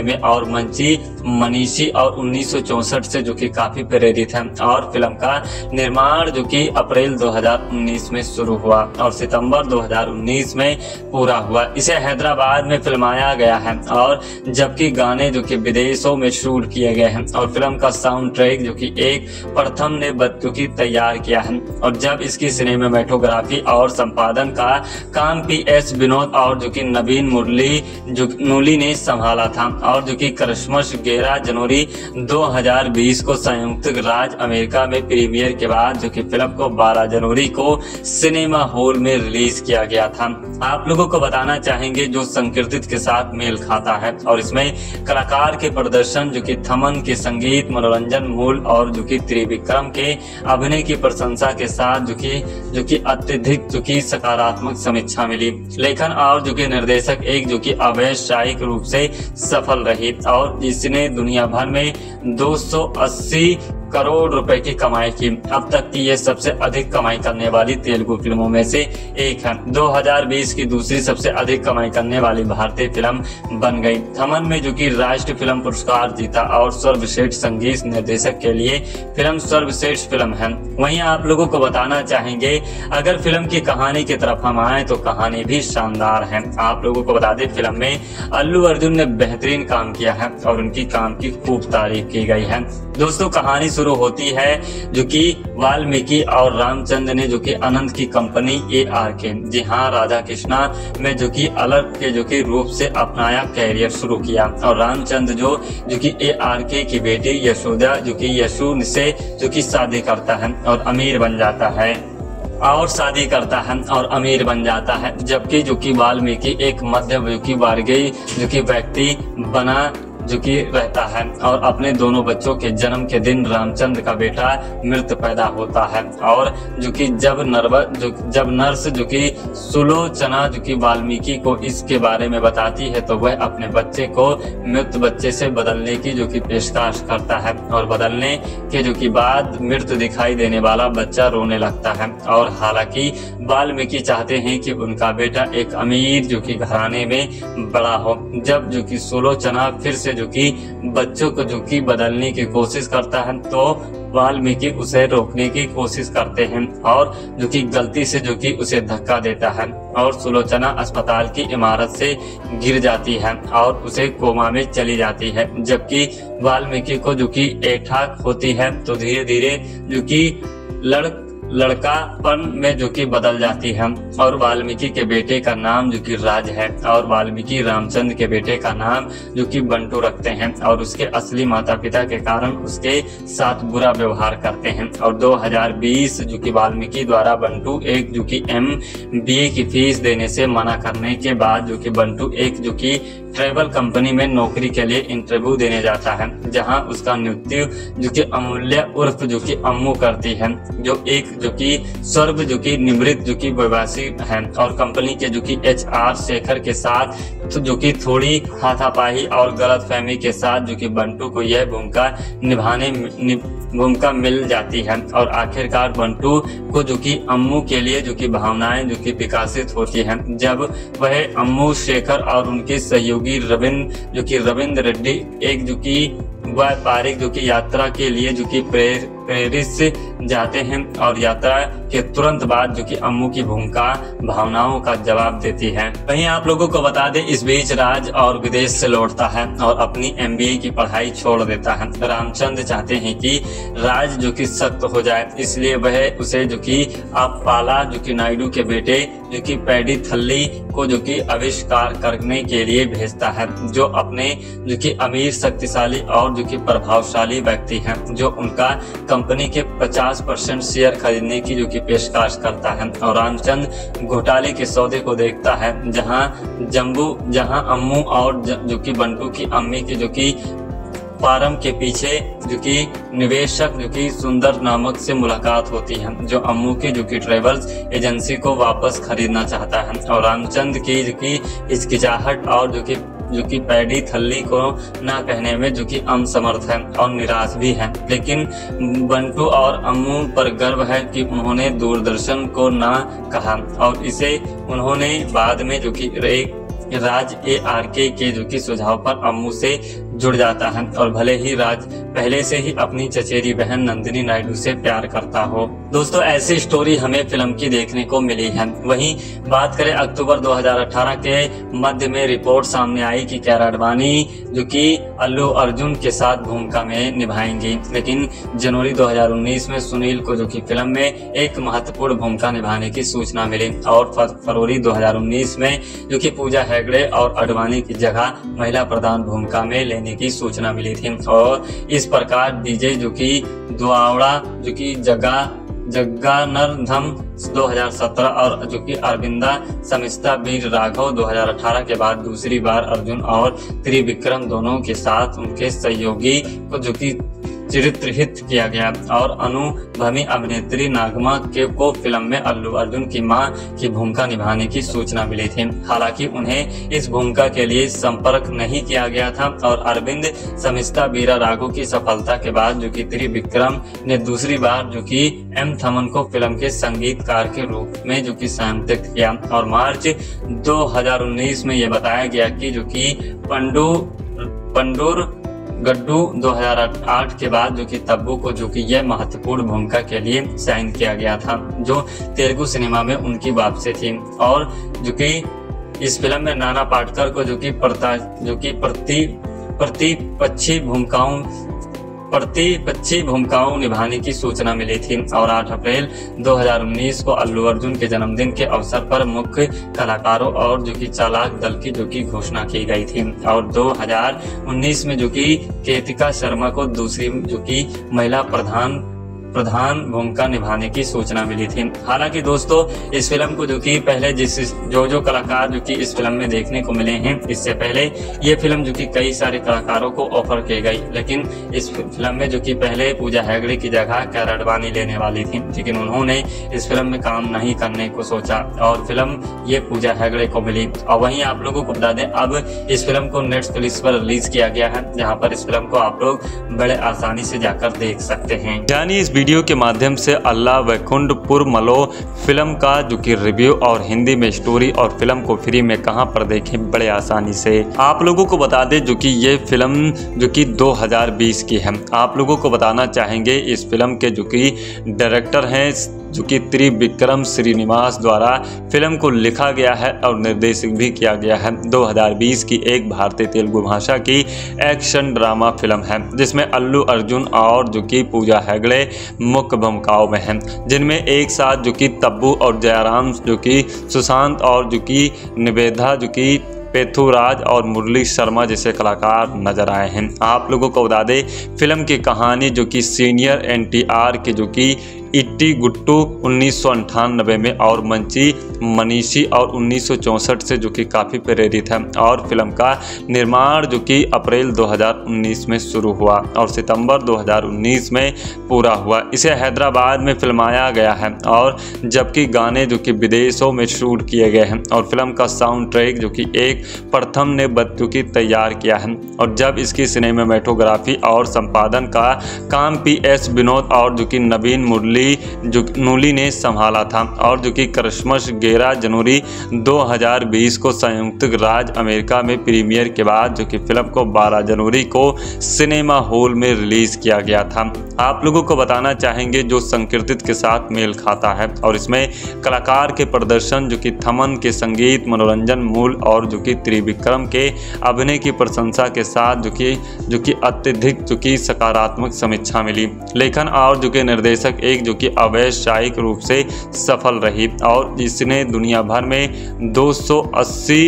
में और मंची मनीषी और 1964 से जो कि काफ़ी प्रेरित है। और फ़िल्म का निर्माण जो कि अप्रैल 2019 में शुरू हुआ और सितंबर 2019 में पूरा हुआ। इसे हैदराबाद में फिल्माया गया है और जबकि गाने जो कि विदेशों में शूट किए गए हैं और फ़िल्म का साउंड ट्रैक जो कि एक प्रथम ने जो की तैयार किया है। और जब इसकी सिनेमाटोग्राफी और संपादन का काम पी एस विनोद और जो कि नवीन मुरली जो नूली ने संभाला था और जो कि क्रिसमस तेरह जनवरी 2020 को संयुक्त राज्य अमेरिका में प्रीमियर के बाद, जो कि फ़िल्म को 12 जनवरी को सिनेमा हॉल में रिलीज़ किया गया था। आप लोगों को बताना चाहेंगे जो संकीर्तित के साथ मेल खाता है और इसमें कलाकार के प्रदर्शन, जो कि थमन के संगीत, मनोरंजन मूल और जो कि त्रिविक्रम के अभिनय की प्रशंसा के साथ, जो कि जो कि अत्यधिक, जो कि सकारात्मक समीक्षा मिली। लेखन और जो कि निर्देशक एक जो कि अवैसायिक रूप से सफल रही और इसने दुनिया भर में 280 करोड़ रुपए की कमाई की। अब तक की ये सबसे अधिक कमाई करने वाली तेलुगु फ़िल्मों में से एक है। 2020 की दूसरी सबसे अधिक कमाई करने वाली भारतीय फ़िल्म बन गई। थमन में जो कि राष्ट्रीय फ़िल्म पुरस्कार जीता और सर्वश्रेष्ठ संगीत निर्देशक के लिए फ़िल्म सर्वश्रेष्ठ फ़िल्म है। वहीं आप लोगों को बताना चाहेंगे, अगर फ़िल्म की कहानी की तरफ़ हम आए तो कहानी भी शानदार है। आप लोगों को बता दें, फ़िल्म में अल्लू अर्जुन ने बेहतरीन काम किया है और उनकी काम की खूब तारीफ़ की गई है। दोस्तों, कहानी शुरू होती है, जो कि वाल्मीकि और रामचंद्र ने, जो कि अनंत की कंपनी ए आर के जी हाँ राधा कृष्णा, में जो कि अलग के, जो कि रूप से अपनाया कैरियर शुरू किया। और रामचंद्र जो जो कि ए आर के की बेटी यशोदा, जो कि यशु से, जो कि शादी करता है और अमीर बन जाता है। और शादी करता है और अमीर बन जाता है, जबकि जो कि वाल्मीकि एक मध्य जो वर्गीय, जो व्यक्ति बना जो कि रहता है और अपने दोनों बच्चों के जन्म के दिन रामचंद्र का बेटा मृत पैदा होता है और जो कि जब नर्व जब नर्स जो कि सुलोचना जो कि वाल्मीकि को इसके बारे में बताती है तो वह अपने बच्चे को मृत बच्चे से बदलने की जो कि पेशकश करता है और बदलने के जो कि बाद मृत दिखाई देने वाला बच्चा रोने लगता है। और हालाँकि वाल्मीकि चाहते हैं कि उनका बेटा एक अमीर जो कि घराने में बड़ा हो। जब जो कि सुलोचना फिर से जो कि बच्चों को जो कि बदलने की कोशिश करता है तो वाल्मीकि उसे रोकने की कोशिश करते हैं और जो कि गलती से जो कि उसे धक्का देता है और सुलोचना अस्पताल की इमारत से गिर जाती है और उसे कोमा में चली जाती है। जबकि वाल्मीकि को जो कि एक ठाक होती है तो धीरे धीरे जो कि लड़ लड़कापन में जो कि बदल जाती है। और वाल्मीकि के बेटे का नाम जो कि राज है। और वाल्मीकि रामचंद्र के बेटे का नाम जो कि बंटू रखते हैं। और उसके असली माता पिता के कारण उसके साथ बुरा व्यवहार करते हैं। और 2020 जो कि वाल्मीकि द्वारा बंटू एक जो कि एम बी की फ़ीस देने से मना करने के बाद जो कि बंटू एक जो कि ट्रेवल कंपनी में नौकरी के लिए इंटरव्यू देने जाता है जहाँ उसका नृत्य जो कि अमूल्य उर्फ़ जो कि अम्मू करती है जो एक जो कि स्वर्ग जो कि निमृत जो कि वैवासी है और कंपनी के जो कि एच आर शेखर के साथ तो जो कि थोड़ी हाथापाही और गलत फहमी के साथ जो कि बंटू को यह भूमिका निभाने भूमिका मिल जाती है और आखिरकार बंटू को जो कि अम्मू के लिए जो कि भावनाएँ जो कि विकासित होती हैं जब वह अम्मू शेखर और उनके सहयोगी रविंद्र जो कि रविंद्र रेड्डी, एक जो कि व्यापारिक जो कि यात्रा के लिए जो कि पेरिस जाते हैं और यात्रा के तुरंत बाद जो कि अम्मू की भूमिका, भावनाओं का जवाब देती है। वहीं आप लोगों को बता दें, इस बीच राज और विदेश से लौटता है और अपनी एमबीए की पढ़ाई छोड़ देता है। रामचंद्र चाहते हैं कि राज जो कि सख्त हो जाए, इसलिए वह उसे जो कि पाला जो कि नायडू के बेटे, जो कि पैडी थल्ली को जो कि आविष्कार करने के लिए भेजता है, जो अपने जो कि अमीर, शक्तिशाली और जो कि प्रभावशाली व्यक्ति हैं, जो उनका कंपनी के 50 परसेंट शेयर खरीदने की जो कि पेशकश करता है। और रामचंद घोटाले के सौदे को देखता है, जहाँ जम्बू, जहाँ अम्मू और जो कि बंटू की अम्मी की जो कि फार्म के पीछे जो कि निवेशक जो कि सुंदर नामक से मुलाकात होती है, जो अम्मू की जो कि ट्रेवल्स एजेंसी को वापस खरीदना चाहता है। और रामचंद की जो कि हिचकिचाहट और जो कि जो कि पैडी थल्ली को ना कहने में जो कि अम समर्थ है और निराश भी है। लेकिन बंटू और अम्मू पर गर्व है कि उन्होंने दूरदर्शन को ना कहा और इसे उन्होंने बाद में जो कि एक राज ए आर के के जो कि सुझाव पर अम्मू से जुड़ जाता है और भले ही राज पहले से ही अपनी चचेरी बहन नंदिनी नायडू से प्यार करता हो। दोस्तों, ऐसी स्टोरी हमें फ़िल्म की देखने को मिली है। वहीं बात करें अक्टूबर 2018 के मध्य में रिपोर्ट सामने आई कि कैरा अडवाणी जो कि अल्लू अर्जुन के साथ भूमिका में निभाएँगी। लेकिन जनवरी 2019 में सुनील को जो कि फ़िल्म में एक महत्वपूर्ण भूमिका निभाने की सूचना मिली और फरवरी 2019 में जो कि पूजा हेगड़े और अडवाणी की जगह महिला प्रधान भूमिका में लेने की सूचना मिली थी। और इस प्रकार डीजे जो कि दुआवड़ा जो कि जगह जग्गानरधम 2017 और जो कि अरविंदा समिस्ता वीर राघव 2018 के बाद दूसरी बार अर्जुन और त्रिविक्रम दोनों के साथ उनके सहयोगी को जो कि चित्रित किया गया और अनुभवी अभिनेत्री नागमा के को फ़िल्म में अल्लू अर्जुन की माँ की भूमिका निभाने की सूचना मिली थी। हालाँकि उन्हें इस भूमिका के लिए संपर्क नहीं किया गया था और अरविंद समिस्ता बीरा राघो की सफलता के बाद जो कि त्रिविक्रम ने दूसरी बार जो कि एम थमन को फ़िल्म के संगीतकार के रूप में जो कि संतृप्त किया और मार्च 2019 में यह बताया गया कि जो कि पंडू, पंडूर गड्डू 2008 के बाद जो कि तब्बू को जो कि यह महत्वपूर्ण भूमिका के लिए साइन किया गया था, जो तेलुगु सिनेमा में उनकी वापसी थी। और जो कि इस फ़िल्म में नाना पाटकर को जो कि प्रता, जो कि प्रति पक्षी भूमिकाओं प्रतिपक्षी भूमिकाओं निभाने की सूचना मिली थी और 8 अप्रैल 2019 को अल्लू अर्जुन के जन्मदिन के अवसर पर मुख्य कलाकारों और जो की चालाक दल की जो की घोषणा की गई थी और 2019 में जो की केतिका शर्मा को दूसरी जो की महिला प्रधान प्रधान भूमिका निभाने की सूचना मिली थी। हालाँकि दोस्तों, इस फ़िल्म को जो की पहले जिस जो जो कलाकार जो की इस फ़िल्म में देखने को मिले हैं, इससे पहले ये फ़िल्म जो की कई सारे कलाकारों को ऑफ़र की गई। लेकिन इस फ़िल्म में जो की पहले पूजा हेगड़े की जगह कैरडवानी लेने वाली थी, लेकिन उन्होंने इस फ़िल्म में काम नहीं करने को सोचा और फ़िल्म ये पूजा हेगड़े को मिली। और वहीं आप लोगों को बता दें, अब इस फ़िल्म को नेटफ्लिक्स पर रिलीज़ किया गया है, जहाँ पर इस फ़िल्म को आप लोग बड़े आसानी से जाकर देख सकते हैं। यानी इस वीडियो के माध्यम से अल्लाह वैकुंठपुर मलो फ़िल्म का जो कि रिव्यू और हिंदी में स्टोरी और फ़िल्म को फ्री में कहाँ पर देखें बड़े आसानी से। आप लोगों को बता दें जो कि ये फ़िल्म जो कि 2020 की है। आप लोगों को बताना चाहेंगे इस फ़िल्म के जो कि डायरेक्टर हैं जो त्रिविक्रम श्रीनिवास द्वारा फ़िल्म को लिखा गया है और निर्देशित भी किया गया है। 2020 की एक भारतीय तेलुगु भाषा की एक्शन ड्रामा फ़िल्म है, जिसमें अल्लू अर्जुन और जो कि पूजा हेगड़े मुख्य भूमिकाओं में हैं। जिनमें एक साथ जो कि तब्बू और जयराम जो कि सुशांत और जो कि निवेदा जो कि पेथुराज और मुरली शर्मा जैसे कलाकार नज़र आए हैं। आप लोगों को बता दें, फ़िल्म की कहानी जो कि सीनियर एनटीआर के जो कि इट्टी गुट्टू उन्नीस में और मंची मनीषी और उन्नीस से जो कि काफ़ी प्रेरित है और फ़िल्म का निर्माण जो कि अप्रैल 2019 में शुरू हुआ और सितंबर 2019 में पूरा हुआ। इसे हैदराबाद में फिल्माया गया है और जबकि गाने जो कि विदेशों में शूट किए गए हैं और फ़िल्म का साउंड ट्रैक जो कि एक प्रथम ने जो कि तैयार किया है और जब इसकी सिनेमाटोग्राफी और संपादन का काम पी एस विनोद और जो कि नवीन मुरली नूली जो नूली ने संभाला था और जो कि क्रिसमस ग्यारह जनवरी 2020 को संयुक्त राज्य अमेरिका में प्रीमियर के बाद जो कि फ़िल्म को 12 जनवरी को सिनेमा हॉल में रिलीज़ किया गया था। आप लोगों को बताना चाहेंगे जो संकीर्तित के साथ मेल खाता है और इसमें कलाकार के प्रदर्शन, जो कि थमन के संगीत, मनोरंजन मूल और जो कि त्रिविक्रम के अभिनय की प्रशंसा के साथ जो कि जो कि अत्यधिक जो कि सकारात्मक समीक्षा मिली। लेखन और जो कि निर्देशक एक जो कि अवैसायिक रूप से सफल रही और इसने दुनिया भर में 280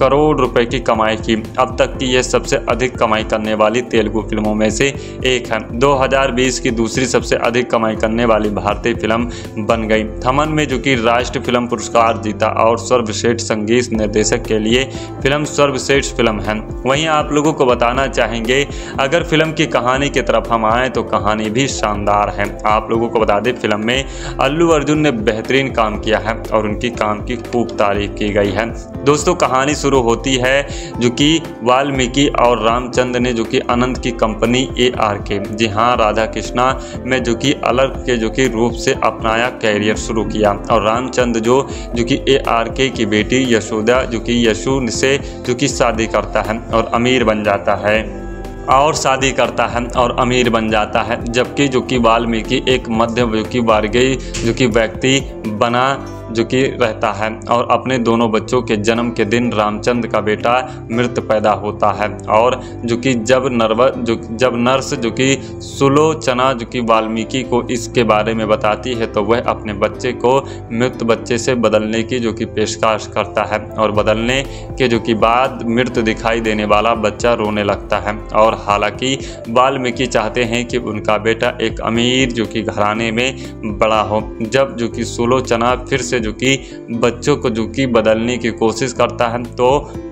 करोड़ रुपए की कमाई की। अब तक की यह सबसे अधिक कमाई करने वाली तेलुगु फ़िल्मों में से एक है। 2020 की दूसरी सबसे अधिक कमाई करने वाली भारतीय फ़िल्म बन गई। थमन में जो कि राष्ट्रीय फ़िल्म पुरस्कार जीता और सर्वश्रेष्ठ संगीत निर्देशक के लिए फ़िल्म सर्वश्रेष्ठ फ़िल्म है। वहीं आप लोगों को बताना चाहेंगे, अगर फ़िल्म की कहानी की तरफ़ हम आए तो कहानी भी शानदार है। आप लोगों को बता दें, फ़िल्म में अल्लू अर्जुन ने बेहतरीन काम किया है और उनकी काम की खूब तारीफ़ की गई है। दोस्तों, कहानी शुरू होती है, जो कि वाल्मीकि और रामचंद्र ने, जो कि अनंत की कंपनी ए आर के जी हाँ राधा कृष्णा में, जो कि अलग के, जो कि रूप से अपनाया कैरियर शुरू किया। और रामचंद्र जो जो कि ए आर के की बेटी यशोदा, जो कि यशु से, जो कि शादी करता है और अमीर बन जाता है। और शादी करता है और अमीर बन जाता है, जबकि जो कि वाल्मीकि एक मध्य जो कि वर्गीय, जो कि व्यक्ति बना जो कि रहता है और अपने दोनों बच्चों के जन्म के दिन रामचंद्र का बेटा मृत पैदा होता है और जो कि जब नर्व, जो जब नर्स जो कि सुलोचना जो कि वाल्मीकि को इसके बारे में बताती है तो वह अपने बच्चे को मृत बच्चे से बदलने की जो कि पेशकश करता है और बदलने के जो कि बाद मृत दिखाई देने वाला बच्चा रोने लगता है। और हालाँकि वाल्मीकि चाहते हैं कि उनका बेटा एक अमीर जो कि घराने में बड़ा हो। जब जो कि सुलोचना फिर से जो कि बच्चों को जो कि बदलने की कोशिश करता है तो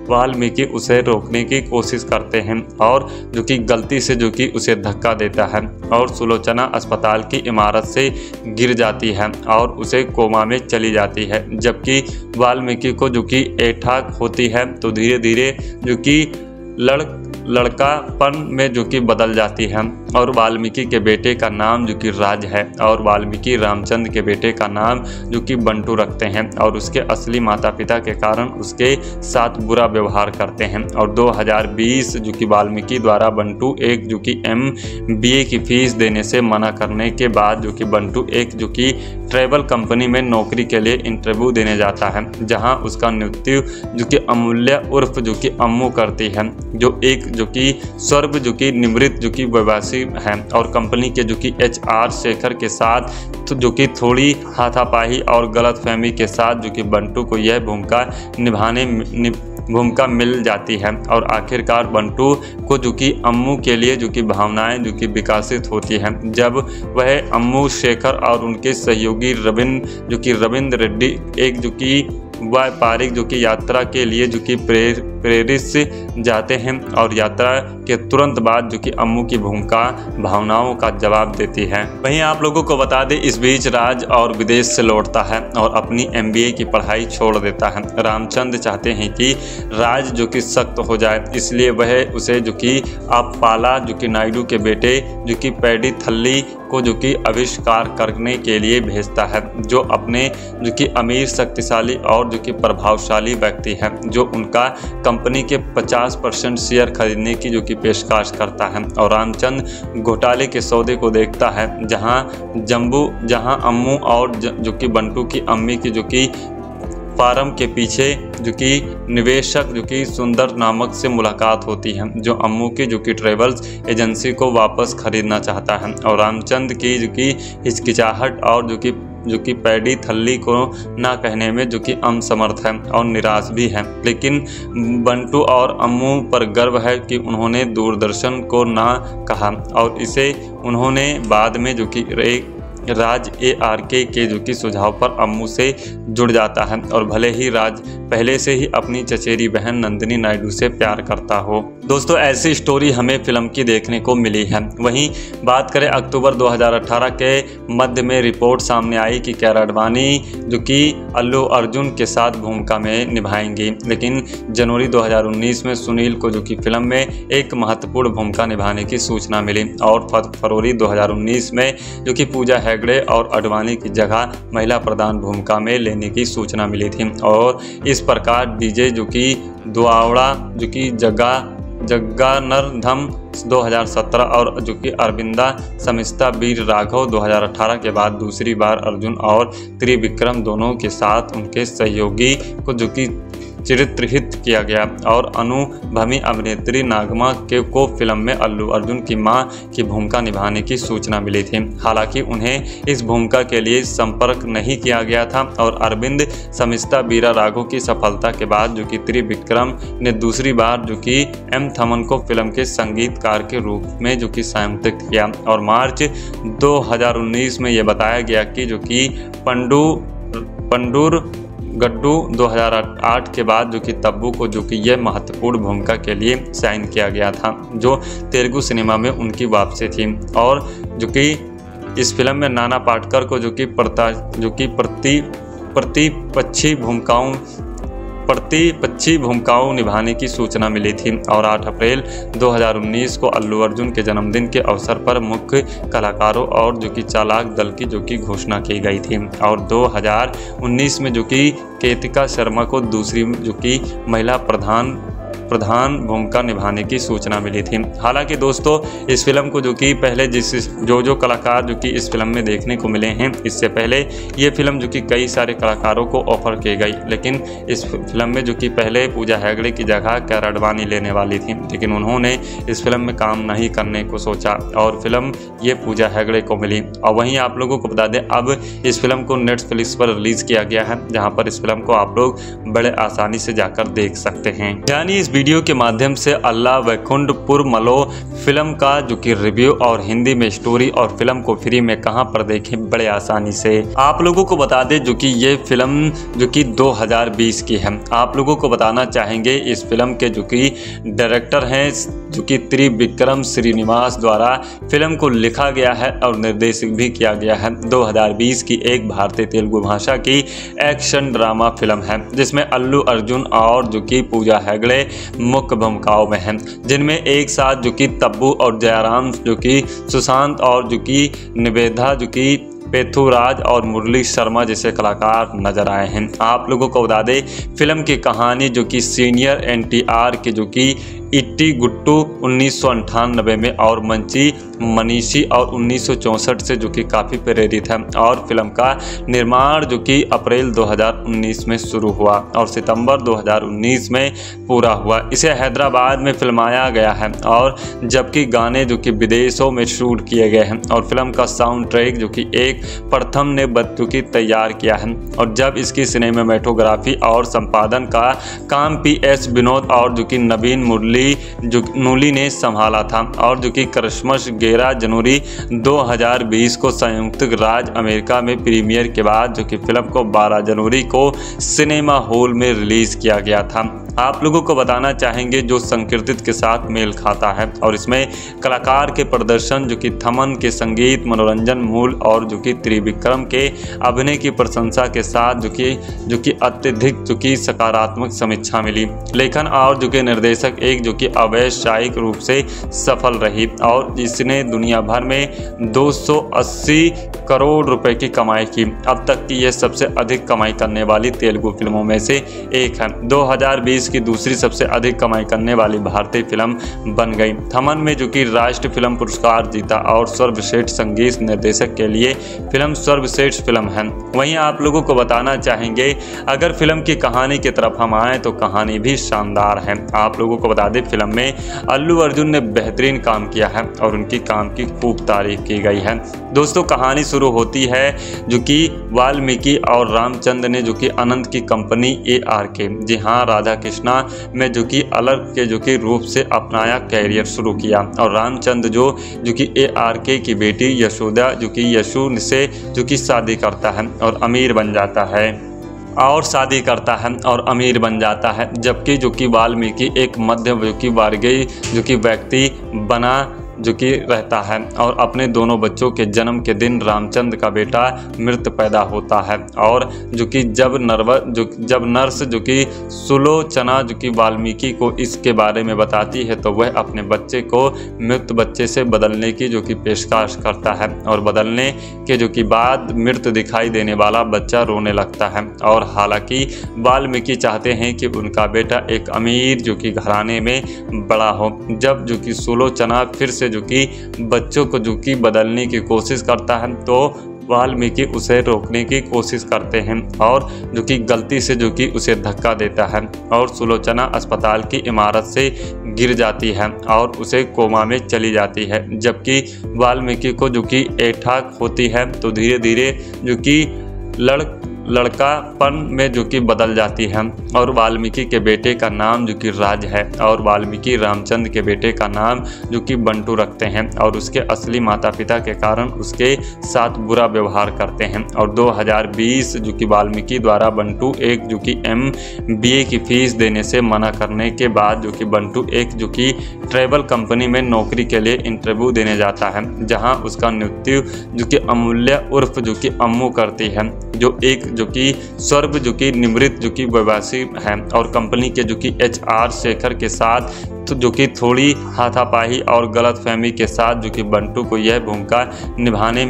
वाल्मीकि उसे रोकने की कोशिश करते हैं और जो कि गलती से जो कि उसे धक्का देता है और सुलोचना अस्पताल की इमारत से गिर जाती है और उसे कोमा में चली जाती है। जबकि वाल्मीकि को जो कि एठाक होती है तो धीरे धीरे जो कि लड़, लड़कापन में जो कि बदल जाती है। और वाल्मीकि के बेटे का नाम जो कि राज है, और वाल्मीकि रामचंद्र के बेटे का नाम जो कि बंटू रखते हैं, और उसके असली माता पिता के कारण उसके साथ बुरा व्यवहार करते हैं। और 2020 जो कि वाल्मीकि द्वारा बंटू एक जो कि एम बी की फ़ीस देने से मना करने के बाद जो कि बंटू एक जो कि ट्रेवल कंपनी में नौकरी के लिए इंटरव्यू देने जाता है, जहाँ उसका मृत्यु जो कि अमूल्य उर्फ़ जो कि अम्मू करती है। जो एक जो कि स्वर्ग जो कि निमृत जो कि व्यवासी है और कंपनी के जो कि एच आर शेखर के साथ तो जो कि थोड़ी हाथापाही और गलत फहमी के साथ जो कि बंटू को यह भूमिका निभाने भूमिका मिल जाती है और आखिरकार बंटू को जो कि अम्मू के लिए जो कि भावनाएँ जो कि विकासित होती हैं जब वह अम्मू शेखर और उनके सहयोगी रविंद्र जो कि रविंद्र रेड्डी एक जो कि व्यापारिक जो कि यात्रा के लिए जो कि प्रेर, प्रेरित से जाते हैं और यात्रा के तुरंत बाद जो कि अम्मू की भूमिका, भावनाओं का जवाब देती है। वहीं आप लोगों को बता दें, इस बीच राज और विदेश से लौटता है और अपनी एमबीए की पढ़ाई छोड़ देता है। रामचंद्र चाहते हैं कि राज जो कि सख्त हो जाए, इसलिए वह उसे जो कि आप पाला जो कि नायडू के बेटे, जो कि पैडी थल्ली को जो कि आविष्कार करने के लिए भेजता है, जो अपने जो कि अमीर, शक्तिशाली और जो कि प्रभावशाली व्यक्ति है, जो उनका कंपनी के 50 परसेंट शेयर खरीदने की जो कि पेशकश करता है। और रामचंद घोटाले के सौदे को देखता है, जहाँ जम्बू जहाँ अम्मू और जो कि बंटू की अम्मी की जो कि फार्म के पीछे जो कि निवेशक, जो कि सुंदर नामक से मुलाकात होती है, जो अम्मू की, जो कि ट्रेवल्स एजेंसी को वापस खरीदना चाहता है। और रामचंद की जो कि हिचकिचाहट और जो कि जो कि पैडी थल्ली को ना कहने में जो कि अम समर्थ है और निराश भी है। लेकिन बंटू और अम्मू पर गर्व है कि उन्होंने दूरदर्शन को ना कहा और इसे उन्होंने बाद में जो कि एक राज ए आर के के जो कि सुझाव पर अम्मू से जुड़ जाता है और भले ही राज पहले से ही अपनी चचेरी बहन नंदिनी नायडू से प्यार करता हो। दोस्तों, ऐसी स्टोरी हमें फ़िल्म की देखने को मिली है। वहीं बात करें अक्टूबर 2018 के मध्य में रिपोर्ट सामने आई कि कैर अडवाणी जो कि अल्लू अर्जुन के साथ भूमिका में निभाएँगी। लेकिन जनवरी 2019 में सुनील को जो कि फ़िल्म में एक महत्वपूर्ण भूमिका निभाने की सूचना मिली और फरवरी 2019 में जो कि पूजा हेगड़े और अडवाणी की जगह महिला प्रधान भूमिका में लेने की सूचना मिली थी। और इस प्रकार डीजे जो कि दुआवड़ा जो कि जगह जग्गानरधम 2017 और जो कि अरविंदा समिस्ता वीर राघव 2018 के बाद दूसरी बार अर्जुन और त्रिविक्रम दोनों के साथ उनके सहयोगी को जो कि चरित्रहित किया गया और अनुभवी अभिनेत्री नागमा के को फ़िल्म में अल्लू अर्जुन की माँ की भूमिका निभाने की सूचना मिली थी। हालाँकि उन्हें इस भूमिका के लिए संपर्क नहीं किया गया था और अरविंद समिस्ता बीरा राघो की सफलता के बाद जो कि त्रिविक्रम ने दूसरी बार जो कि एम थमन को फ़िल्म के संगीतकार के रूप में जो कि संयमित किया और मार्च 2019 में यह बताया गया कि जो कि पंडू, पंडूर गड्डू 2008 के बाद जो कि तब्बू को जो कि यह महत्वपूर्ण भूमिका के लिए साइन किया गया था, जो तेलुगु सिनेमा में उनकी वापसी थी। और जो कि इस फ़िल्म में नाना पाटकर को जो कि प्रता, जो कि प्रति, प्रतिपक्षी भूमिकाओं प्रतिपक्षी भूमिकाओं निभाने की सूचना मिली थी और 8 अप्रैल 2019 को अल्लू अर्जुन के जन्मदिन के अवसर पर मुख्य कलाकारों और जो कि चालाक दल की जो कि घोषणा की गई थी और 2019 में जो कि केतिका शर्मा को दूसरी जो कि महिला प्रधान प्रधान भूमिका निभाने की सूचना मिली थी। हालाँकि दोस्तों, इस फ़िल्म को जो कि पहले जिस जो जो कलाकार जो कि इस फ़िल्म में देखने को मिले हैं, इससे पहले ये फ़िल्म जो कि कई सारे कलाकारों को ऑफ़र की गई। लेकिन इस फ़िल्म में जो कि पहले पूजा हैगड़े की जगह कैर अडवाणी लेने वाली थी, लेकिन उन्होंने इस फ़िल्म में काम नहीं करने को सोचा और फ़िल्म ये पूजा हैगड़े को मिली। और वहीं आप लोगों को बता दें, अब इस फ़िल्म को नेटफ्लिक्स पर रिलीज़ किया गया है, जहाँ पर इस फ़िल्म को आप लोग बड़े आसानी से जाकर देख सकते हैं। यानी इस वीडियो के माध्यम से अल्लाह वैकुंठपुर मलो फ़िल्म का, जो कि रिव्यू और हिंदी में स्टोरी और फ़िल्म को फ्री में कहाँ पर देखें, बड़े आसानी से। आप लोगों को बता दें, जो कि ये फ़िल्म, जो कि 2020 की है। आप लोगों को बताना चाहेंगे, इस फ़िल्म के जो कि डायरेक्टर हैं जो कि त्रिविक्रम श्रीनिवास द्वारा फ़िल्म को लिखा गया है और निर्देशित भी किया गया है। 2020 की एक भारतीय तेलुगु भाषा की एक्शन ड्रामा फ़िल्म है, जिसमें अल्लू अर्जुन और जो कि पूजा हैगड़े मुख्य भूमिकाओं में हैं। जिनमें एक साथ जो कि तब्बू और जयराम जो कि सुशांत और जो कि निवेदा जो कि पेथुराज और मुरली शर्मा जैसे कलाकार नज़र आए हैं। आप लोगों को बता दें, फ़िल्म की कहानी जो कि सीनियर एनटीआर के जो कि इट्टी गुट्टू उन्नीस में और मंची मनीषी और 1964 से जो कि काफ़ी प्रेरित है और फ़िल्म का निर्माण जो कि अप्रैल 2019 में शुरू हुआ और सितंबर 2019 में पूरा हुआ। इसे हैदराबाद में फिल्माया गया है और जबकि गाने जो कि विदेशों में शूट किए गए हैं और फ़िल्म का साउंड ट्रैक जो कि एक प्रथम ने की तैयार किया है और जब इसकी सिनेमाटोग्राफी और संपादन का काम पी एस विनोद और जो कि नवीन मुरली नूली जो नूली ने संभाला था और जो कि क्रिसमस ग्यारह जनवरी 2020 को संयुक्त राज्य अमेरिका में प्रीमियर के बाद जो कि फ़िल्म को 12 जनवरी को सिनेमा हॉल में रिलीज़ किया गया था। आप लोगों को बताना चाहेंगे जो संकीर्तित के साथ मेल खाता है और इसमें कलाकार के प्रदर्शन, जो कि थमन के संगीत, मनोरंजन मूल और जो कि त्रिविक्रम के अभिनय की प्रशंसा के साथ जो कि जो कि अत्यधिक जो कि सकारात्मक समीक्षा मिली। लेखन और जो कि निर्देशक एक जो कि अवैश्यायिक रूप से सफल रही और इसने दुनिया भर में 280 करोड़ रुपए की कमाई की। अब तक की यह सबसे अधिक कमाई करने वाली तेलुगु फ़िल्मों में से एक है। 2020 की दूसरी सबसे अधिक कमाई करने वाली भारतीय फ़िल्म बन गई। थमन में जो कि राष्ट्रीय फ़िल्म पुरस्कार जीता और सर्वश्रेष्ठ संगीत निर्देशक के लिए फ़िल्म सर्वश्रेष्ठ फ़िल्म है। वहीं आप लोगों को बताना चाहेंगे, अगर फ़िल्म की कहानी की तरफ़ हम आए तो कहानी भी शानदार है। आप लोगों को बता दें फ़िल्म में अल्लू अर्जुन ने बेहतरीन काम किया है और उनकी काम की खूब तारीफ़ की गई है। दोस्तों, कहानी शुरू होती है जो कि वाल्मीकि और रामचंद्र ने, जो कि अनंत की कंपनी ए आर के। जी हाँ राधा कृष्णा में जो कि अलग के, जो कि रूप से अपनाया कैरियर शुरू किया। और रामचंद्र जो जो कि ए आर के की बेटी यशोदा, जो कि यशु से, जो कि शादी करता है और अमीर बन जाता है। और शादी करता है और अमीर बन जाता है, जबकि जो कि वाल्मीकि एक मध्य जो कि जो कि व्यक्ति बना जो कि रहता है और अपने दोनों बच्चों के जन्म के दिन रामचंद्र का बेटा मृत पैदा होता है और जो कि जब नर्व, जो जब नर्स जो कि सुलोचना जो कि वाल्मीकि को इसके बारे में बताती है तो वह अपने बच्चे को मृत बच्चे से बदलने की जो कि पेशकश करता है और बदलने के जो कि बाद मृत दिखाई देने वाला बच्चा रोने लगता है। और हालाँकि वाल्मीकि चाहते हैं कि उनका बेटा एक अमीर जो कि घराने में बड़ा हो। जब जो कि सुलोचना फिर से जो कि बच्चों को जो कि बदलने की कोशिश करता है तो वाल्मीकि उसे रोकने की कोशिश करते हैं और जो कि गलती से जो कि उसे धक्का देता है और सुलोचना अस्पताल की इमारत से गिर जाती है और उसे कोमा में चली जाती है। जबकि वाल्मीकि को जो कि एठाक होती है तो धीरे धीरे जो कि लड़ लड़कापन में जो कि बदल जाती है और वाल्मीकि के बेटे का नाम जो कि राज है और वाल्मीकि रामचंद्र के बेटे का नाम जो कि बंटू रखते हैं और उसके असली माता पिता के कारण उसके साथ बुरा व्यवहार करते हैं और 2020 जो कि वाल्मीकि द्वारा बंटू एक जो कि एम की फ़ीस देने से मना करने के बाद जो कि बंटू एक जो कि ट्रेवल कंपनी में नौकरी के लिए इंटरव्यू देने जाता है, जहाँ उसका नृत्यु जो कि अमूल्य उर्फ़ जो कि अम्मू करती है, जो एक जो कि स्वर्भ जो कि निमृत जो कि व्यवासी है और कंपनी के जो कि एच आर शेखर के साथ तो जो कि थोड़ी हाथापाही और गलत फहमी के साथ जो कि बंटू को यह भूमिका निभाने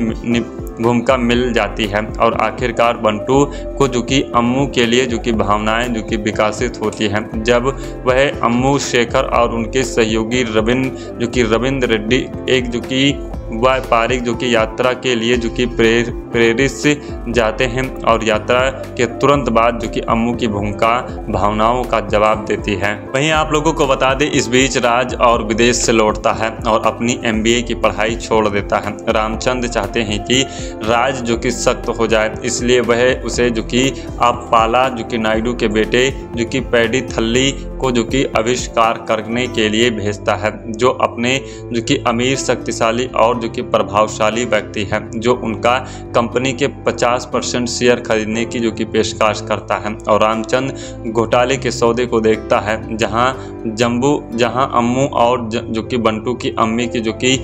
भूमिका मिल जाती है और आखिरकार बंटू को जो कि अम्मू के लिए जो कि भावनाएँ जो कि विकासित होती हैं जब वह अम्मू शेखर और उनके सहयोगी रविंद्र जो कि रविंद्र रेड्डी एक जो कि व्यापारिक जो कि यात्रा के लिए, जो कि प्रेर, प्रेरित से जाते हैं और यात्रा के तुरंत बाद, जो कि अम्मू की भूमिका, भावनाओं का जवाब देती है। वहीं आप लोगों को बता दें, इस बीच राज और विदेश से लौटता है और अपनी एमबीए की पढ़ाई छोड़ देता है। रामचंद्र चाहते हैं कि राज, जो कि सख्त हो जाए, इसलिए वह उसे, जो कि आप पाला जो कि नायडू के बेटे, जो कि पैडी थल्ली को, जो कि आविष्कार करने के लिए भेजता है, जो अपने, जो कि अमीर, शक्तिशाली और जो कि प्रभावशाली व्यक्ति है, जो उनका कंपनी के 50 परसेंट शेयर खरीदने की जो कि पेशकश करता है। और रामचंद्र घोटाले के सौदे को देखता है, जहाँ जम्बू, जहाँ अम्मू और जो कि बंटू की अम्मी की जो कि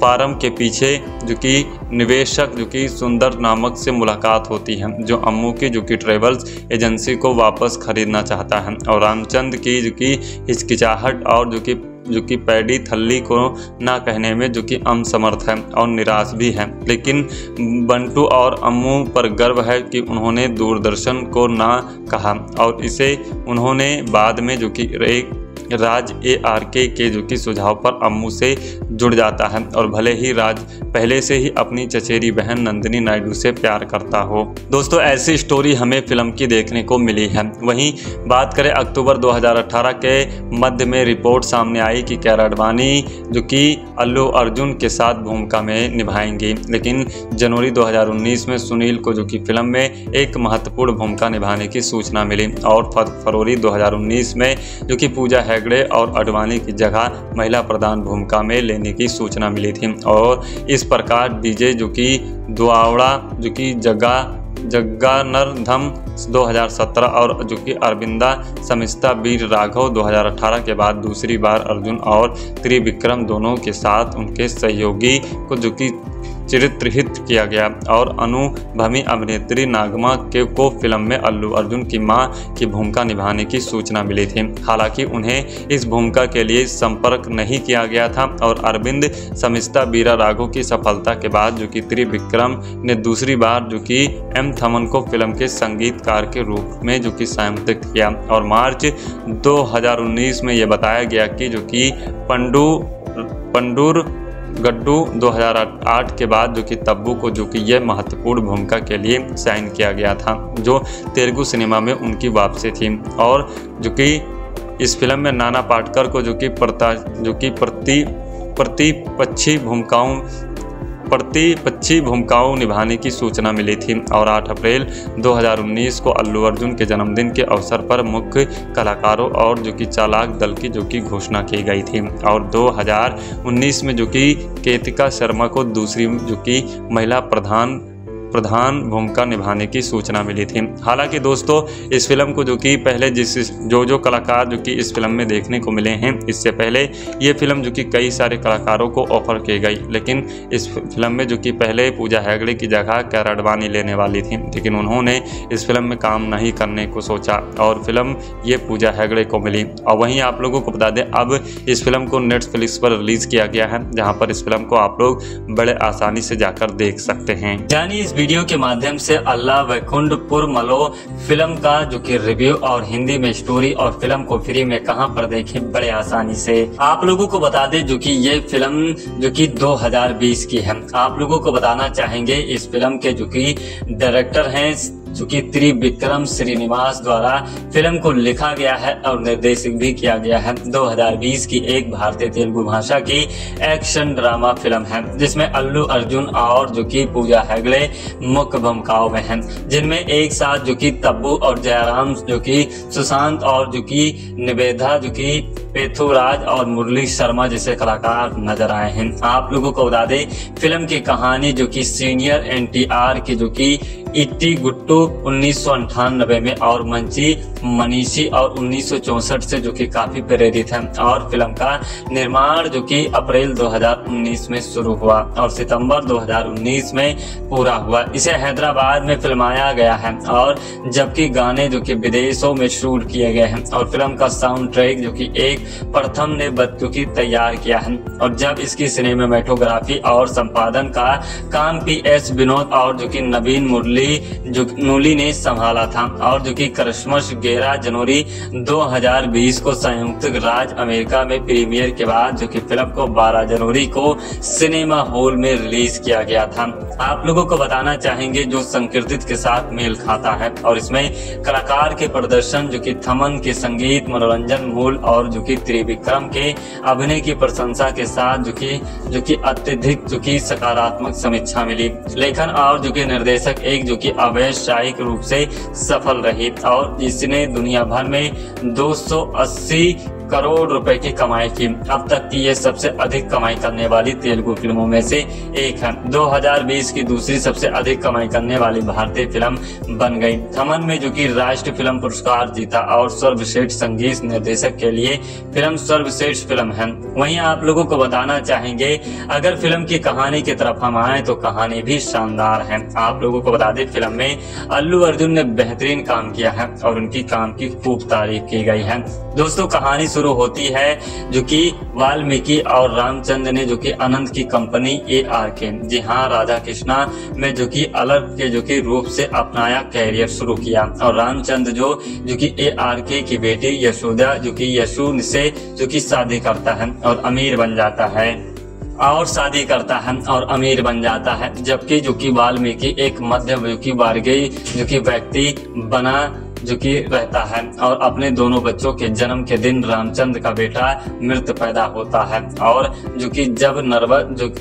फार्म के पीछे जो कि निवेशक जो कि सुंदर नामक से मुलाकात होती है, जो अम्मू की जो कि ट्रेवल्स एजेंसी को वापस खरीदना चाहता है। और रामचंद्र की जो कि हिचकिचाहट और जो कि जो कि पैडी थल्ली को ना कहने में जो कि असमर्थ है और निराश भी है। लेकिन बंटू और अम्मू पर गर्व है कि उन्होंने दूरदर्शन को ना कहा और इसे उन्होंने बाद में जो कि एक राज ए आर के के जो कि सुझाव पर अम्मू से जुड़ जाता है और भले ही राज पहले से ही अपनी चचेरी बहन नंदिनी नायडू से प्यार करता हो। दोस्तों, ऐसी स्टोरी हमें फ़िल्म की देखने को मिली है। वहीं बात करें अक्टूबर 2018 के मध्य में रिपोर्ट सामने आई कि कैर अडवाणी जो कि अल्लू अर्जुन के साथ भूमिका में निभाएँगी। लेकिन जनवरी 2019 में सुनील को जो कि फ़िल्म में एक महत्वपूर्ण भूमिका निभाने की सूचना मिली और फरवरी 2019 में जो कि पूजा हेगड़े और अडवाणी की जगह महिला प्रधान भूमिका में लेने की सूचना मिली थी। और इस प्रकार डीजे जो कि दुआवड़ा जो कि जगह जग्गानरधम 2017 और जो कि अरविंदा समिस्ता वीर राघव 2018 के बाद दूसरी बार अर्जुन और त्रिविक्रम दोनों के साथ उनके सहयोगी को जो कि चरित्रहित किया गया और अनुभवी अभिनेत्री नागमा के को फ़िल्म में अल्लू अर्जुन की माँ की भूमिका निभाने की सूचना मिली थी। हालाँकि उन्हें इस भूमिका के लिए संपर्क नहीं किया गया था और अरविंद समिस्ता बीरा राघो की सफलता के बाद जो कि त्रिविक्रम ने दूसरी बार जो कि एम थमन को फ़िल्म के संगीतकार के रूप में जो कि संयमित किया। और मार्च 2019 में यह बताया गया कि जो कि पंडू, पंडूर गड्डू 2008 के बाद जो कि तब्बू को जो कि यह महत्वपूर्ण भूमिका के लिए साइन किया गया था, जो तेलुगु सिनेमा में उनकी वापसी थी। और जो कि इस फ़िल्म में नाना पाटकर को जो कि प्रता जो कि प्रति प्रतिपक्षी भूमिकाओं प्रतिपक्षी भूमिकाओं निभाने की सूचना मिली थी और 8 अप्रैल 2019 को अल्लू अर्जुन के जन्मदिन के अवसर पर मुख्य कलाकारों और जो कि चालाक दल की जो कि घोषणा की गई थी और 2019 में जो कि केतिका शर्मा को दूसरी जो कि महिला प्रधान प्रधान भूमिका निभाने की सूचना मिली थी। हालाँकि दोस्तों, इस फ़िल्म को जो कि पहले जिस जो जो कलाकार जो कि इस फ़िल्म में देखने को मिले हैं, इससे पहले ये फ़िल्म जो कि कई सारे कलाकारों को ऑफ़र की गई। लेकिन इस फ़िल्म में जो कि पहले पूजा हैगड़े की जगह कैर अडवाणी लेने वाली थी, लेकिन उन्होंने इस फ़िल्म में काम नहीं करने को सोचा और फ़िल्म ये पूजा हैगड़े को मिली। और वहीं आप लोगों को बता दें, अब इस फ़िल्म को नेटफ्लिक्स पर रिलीज़ किया गया है, जहाँ पर इस फ़िल्म को आप लोग बड़े आसानी से जाकर देख सकते हैं। यानी इस वीडियो के माध्यम से अल्लाह वैकुंठपुर मलो फ़िल्म का, जो कि रिव्यू और हिंदी में स्टोरी और फ़िल्म को फ्री में कहाँ पर देखें, बड़े आसानी से। आप लोगों को बता दें, जो कि ये फ़िल्म, जो कि 2020 की है। आप लोगों को बताना चाहेंगे, इस फ़िल्म के जो कि डायरेक्टर हैं चूँकि त्रिविक्रम श्रीनिवास द्वारा फ़िल्म को लिखा गया है और निर्देशित भी किया गया है। 2020 की एक भारतीय तेलुगु भाषा की एक्शन ड्रामा फ़िल्म है, जिसमें अल्लू अर्जुन और जो कि पूजा हेगड़े मुख्य भूमिकाओं में हैं। जिनमें एक साथ जो कि तब्बू और जयराम जो कि सुशांत और जो कि निवेदा जो कि पेथुराज और मुरली शर्मा जैसे कलाकार नज़र आए हैं। आप लोगों को बता दें, फ़िल्म की कहानी जो कि सीनियर एनटीआर की जो कि इट्टी गुट्टू उन्नीस में और मंची मनीषी और 1964 से जो कि काफ़ी प्रेरित है और फ़िल्म का निर्माण जो कि अप्रैल 2019 में शुरू हुआ और सितंबर 2019 में पूरा हुआ। इसे हैदराबाद में फिल्माया गया है और जबकि गाने जो कि विदेशों में शूट किए गए हैं और फ़िल्म का साउंड ट्रैक जो कि एक प्रथम ने जो कि तैयार किया है। और जब इसकी सिनेमाटोग्राफी और संपादन का काम पी एस विनोद और जो कि नवीन मुरली नूली जो नूली ने संभाला था और जो कि क्रिसमस ग्यारह जनवरी 2020 को संयुक्त राज्य अमेरिका में प्रीमियर के बाद जो कि फ़िल्म को 12 जनवरी को सिनेमा हॉल में रिलीज़ किया गया था। आप लोगों को बताना चाहेंगे जो संकीर्तित के साथ मेल खाता है और इसमें कलाकार के प्रदर्शन, जो कि थमन के संगीत, मनोरंजन मूल और जो कि त्रिविक्रम के अभिनय की प्रशंसा के साथ जो कि जो कि अत्यधिक जो कि सकारात्मक समीक्षा मिली। लेखन और जो कि निर्देशक एक जो कि अवैसायिक रूप से सफल रही और इसने दुनिया भर में 280 करोड़ रुपए की कमाई की। अब तक की ये सबसे अधिक कमाई करने वाली तेलुगु फ़िल्मों में से एक है। 2020 की दूसरी सबसे अधिक कमाई करने वाली भारतीय फ़िल्म बन गई। थमन में जो कि राष्ट्रीय फ़िल्म पुरस्कार जीता और सर्वश्रेष्ठ संगीत निर्देशक के लिए फ़िल्म सर्वश्रेष्ठ फ़िल्म है। वहीं आप लोगों को बताना चाहेंगे, अगर फ़िल्म की कहानी की तरफ़ हम आए तो कहानी भी शानदार है। आप लोगों को बता दें, फ़िल्म में अल्लू अर्जुन ने बेहतरीन काम किया है और उनकी काम की खूब तारीफ़ की गई है। दोस्तों, कहानी शुरू होती है, जो कि वाल्मीकि और रामचंद्र ने, जो कि अनंत की कंपनी ए आर के, जी हाँ राधा कृष्णा में, जो कि अलग के, जो कि रूप से अपनाया कैरियर शुरू किया। और रामचंद्र जो जो कि ए आर के की बेटी यशोदा, जो कि यशु से, जो कि शादी करता है और अमीर बन जाता है। और शादी करता है और अमीर बन जाता है, जबकि जो कि वाल्मीकि एक मध्य वर्गीय, जो कि व्यक्ति बना जो कि रहता है और अपने दोनों बच्चों के जन्म के दिन रामचंद्र का बेटा मृत पैदा होता है और जो कि जब नर्व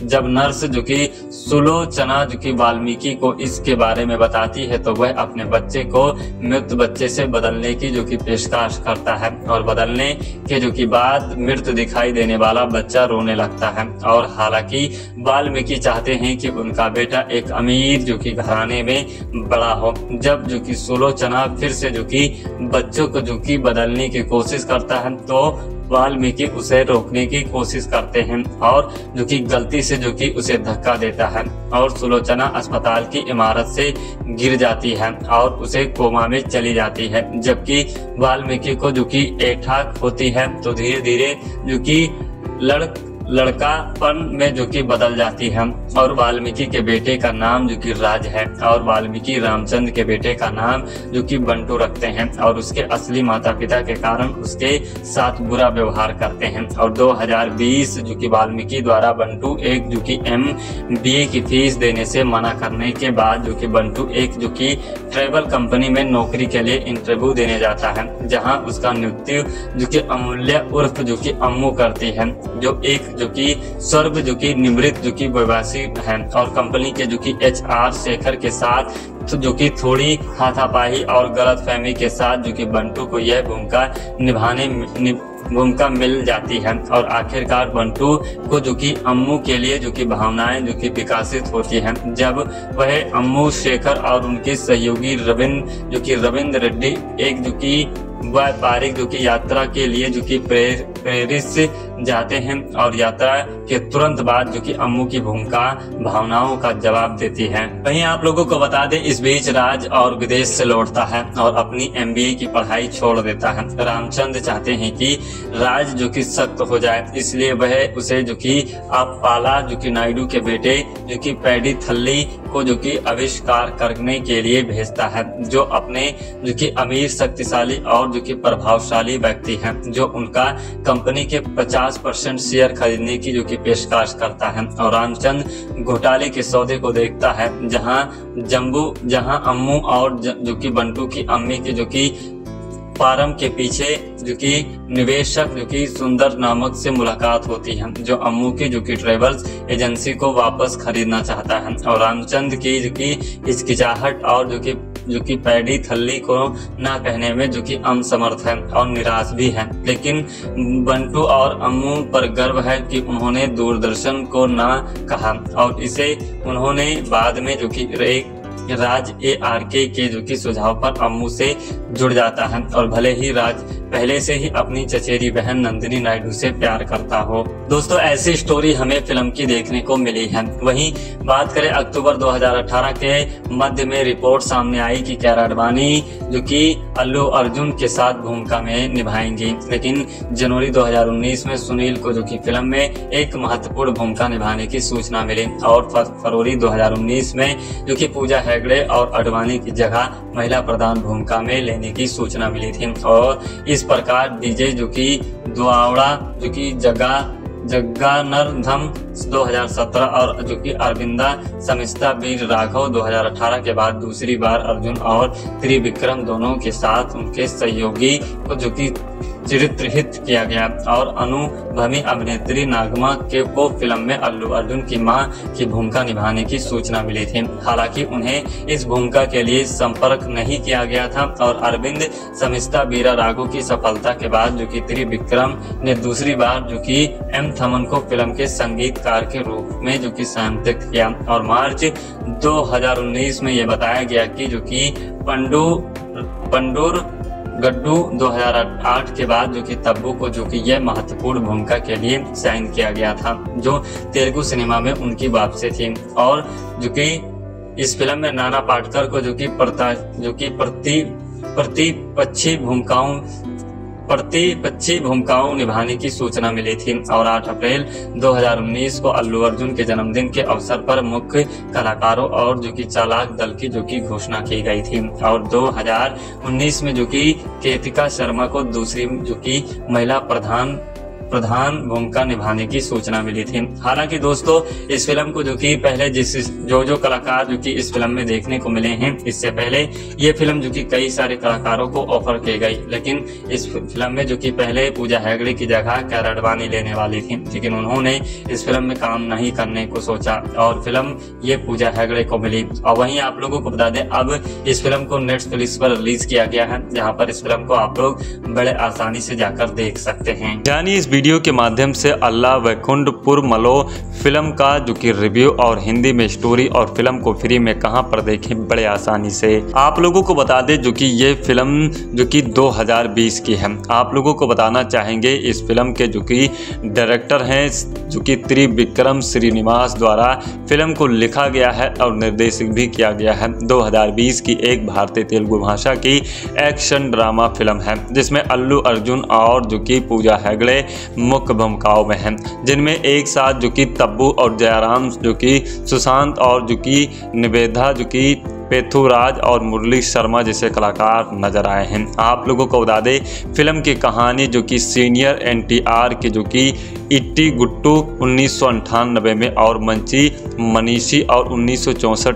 जब नर्स जो कि सुलोचना जो कि वाल्मीकि को इसके बारे में बताती है तो वह अपने बच्चे को मृत बच्चे से बदलने की जो कि पेशकश करता है और बदलने के जो कि बाद मृत दिखाई देने वाला बच्चा रोने लगता है। और हालाँकि वाल्मीकि चाहते हैं कि उनका बेटा एक अमीर जो कि घराने में बड़ा हो। जब जो कि सुलोचना फिर से जो कि बच्चों को जो कि बदलने की कोशिश करता है तो वाल्मीकि उसे रोकने की कोशिश करते हैं और जो कि गलती से जो कि उसे धक्का देता है और सुलोचना अस्पताल की इमारत से गिर जाती है और उसे कोमा में चली जाती है। जबकि वाल्मीकि को जो कि एक ठाक होती है तो धीरे धीरे जो कि लड़ लड़कापन में जो कि बदल जाती है। और वाल्मीकि के बेटे का नाम जो कि राज है और वाल्मीकि रामचंद्र के बेटे का नाम जो कि बंटू रखते हैं और उसके असली माता पिता के कारण उसके साथ बुरा व्यवहार करते हैं। और 2020 जो कि वाल्मीकि द्वारा बंटू एक जो कि एम बी की फ़ीस देने से मना करने के बाद जो कि बंटू एक जो कि ट्रेवल कंपनी में नौकरी के लिए इंटरव्यू देने जाता है, जहाँ उसका नृत्य जो कि अमूल्य उर्फ़ जो कि अम्मू करती है, जो एक जो कि सर्व जो कि निमृत जो कि प्रवासी है और कंपनी के जो कि एच आर शेखर के साथ तो जो कि थोड़ी हाथापाही और गलत फहमी के साथ जो कि बंटू को यह भूमिका निभाने भूमिका मिल जाती है और आखिरकार बंटू को जो कि अम्मू के लिए जो कि भावनाएँ जो कि विकासित होती हैं जब वह अम्मू शेखर और उनके सहयोगी रविंद्र जो कि रविंद्र रेड्डी एक जो कि व्यापारिक जो कि यात्रा के लिए जो कि प्रेरित जाते हैं और यात्रा के तुरंत बाद जो कि अम्मू की भूमिका, भावनाओं का जवाब देती है। वहीं आप लोगों को बता दें, इस बीच राज और विदेश से लौटता है और अपनी एमबीए की पढ़ाई छोड़ देता है। रामचंद्र चाहते हैं कि राज जो कि सख्त हो जाए, इसलिए वह उसे जो कि आप पाला, जो कि नायडू के बेटे, जो कि पैडी थल्ली को जो कि आविष्कार करने के लिए भेजता है, जो अपने जो कि अमीर, शक्तिशाली और जो कि प्रभावशाली व्यक्ति है, जो उनका कंपनी के 50 परसेंट शेयर खरीदने की जो कि पेशकश करता है। और रामचंद घोटाले के सौदे को देखता है, जहाँ जम्बू, जहाँ अम्मू और जो कि बंटू की अम्मी के जो कि फार्म के पीछे जो कि निवेशक, जो कि सुंदर नामक से मुलाकात होती है, जो अम्मू की, जो कि ट्रेवल्स एजेंसी को वापस खरीदना चाहता है। और रामचंद की, जो कि हिचकिचाहट और जो कि जो कि पैडी थल्ली को ना कहने में जो कि असमर्थ है और निराश भी है। लेकिन बंटू और अम्मू पर गर्व है कि उन्होंने दूरदर्शन को ना कहा और इसे उन्होंने बाद में जो कि एक राज ए आर के के जो कि सुझाव पर अम्मू से जुड़ जाता है और भले ही राज पहले से ही अपनी चचेरी बहन नंदिनी नायडू से प्यार करता हो। दोस्तों, ऐसी स्टोरी हमें फ़िल्म की देखने को मिली है। वहीं बात करें अक्टूबर 2018 के मध्य में रिपोर्ट सामने आई कि कैरा अडवाणी जो कि अल्लू अर्जुन के साथ भूमिका में निभाएँगी। लेकिन जनवरी 2019 में सुनील को जो कि फ़िल्म में एक महत्वपूर्ण भूमिका निभाने की सूचना मिली और फरवरी 2019 में जो कि पूजा हेगड़े और अडवाणी की जगह महिला प्रधान भूमिका में लेने की सूचना मिली थी। और इस प्रकार डीजे जो कि दुआवड़ा जो कि जगह जग्गानरधम 2017 और जो कि अरविंदा समिस्ता वीर राघव 2018 के बाद दूसरी बार अर्जुन और त्रिविक्रम दोनों के साथ उनके सहयोगी को जो कि चरित्रहित किया गया और अनुभवी अभिनेत्री नागमा के को फ़िल्म में अल्लू अर्जुन की माँ की भूमिका निभाने की सूचना मिली थी। हालाँकि उन्हें इस भूमिका के लिए संपर्क नहीं किया गया था और अरविंद समिस्ता बीरा राघो की सफलता के बाद जो कि त्रिविक्रम ने दूसरी बार जो कि एम थमन को फ़िल्म के संगीतकार के रूप में, जो कि संयंत्रित किया और मार्च 2019 में यह बताया गया कि जो कि पंडू पंडूर गड्डू 2008 के बाद जो कि तब्बू को जो कि यह महत्वपूर्ण भूमिका के लिए साइन किया गया था, जो तेलुगु सिनेमा में उनकी वापसी थी। और जो कि इस फ़िल्म में नाना पाटकर को जो कि जो कि प्रति प्रतिपक्षी भूमिकाओं प्रतिपक्षी भूमिकाओं निभाने की सूचना मिली थी और 8 अप्रैल 2019 को अल्लू अर्जुन के जन्मदिन के अवसर पर मुख्य कलाकारों और जो कि चालाक दल की जो की घोषणा की गई थी और 2019 में जो कि केतिका शर्मा को दूसरी जो कि महिला प्रधान प्रधान भूमिका निभाने की सूचना मिली थी। हालाँकि दोस्तों, इस फ़िल्म को जो कि पहले जिस जो जो कलाकार जो कि इस फ़िल्म में देखने को मिले हैं, इससे पहले ये फ़िल्म जो कि कई सारे कलाकारों को ऑफ़र की गई। लेकिन इस फ़िल्म में जो कि पहले पूजा हैगड़े की जगह कैरडवानी लेने वाली थी, लेकिन उन्होंने इस फ़िल्म में काम नहीं करने को सोचा और फ़िल्म ये पूजा हैगड़े को मिली। और वहीं आप लोगों को बता दें, अब इस फ़िल्म को नेटफ्लिक्स पर रिलीज़ किया गया है, जहाँ पर इस फ़िल्म को आप लोग बड़े आसानी से जाकर देख सकते हैं। यानी इस वीडियो के माध्यम से अल्लाह वैकुंठपुर मलो फ़िल्म का, जो कि रिव्यू और हिंदी में स्टोरी और फ़िल्म को फ्री में कहाँ पर देखें बड़े आसानी से। आप लोगों को बता दें, जो कि ये फ़िल्म, जो कि 2020 की है। आप लोगों को बताना चाहेंगे, इस फ़िल्म के, जो कि डायरेक्टर हैं, जो कि त्रिविक्रम श्रीनिवास द्वारा फ़िल्म को लिखा गया है और निर्देशित भी किया गया है। 2020 की एक भारतीय तेलुगु भाषा की एक्शन ड्रामा फ़िल्म है, जिसमें अल्लू अर्जुन और, जो कि पूजा हेगड़े मुख्य भूमिकाओं में हैं। जिनमें एक साथ जो कि तब्बू और जयराम, जो कि सुशांत और जो कि निवेदा, जो कि पेथुराज और मुरली शर्मा जैसे कलाकार नज़र आए हैं। आप लोगों को बता दें, फ़िल्म की कहानी जो कि सीनियर एनटीआर के जो कि इट्टी गुट्टू उन्नीस में और मंची मनीषी और उन्नीस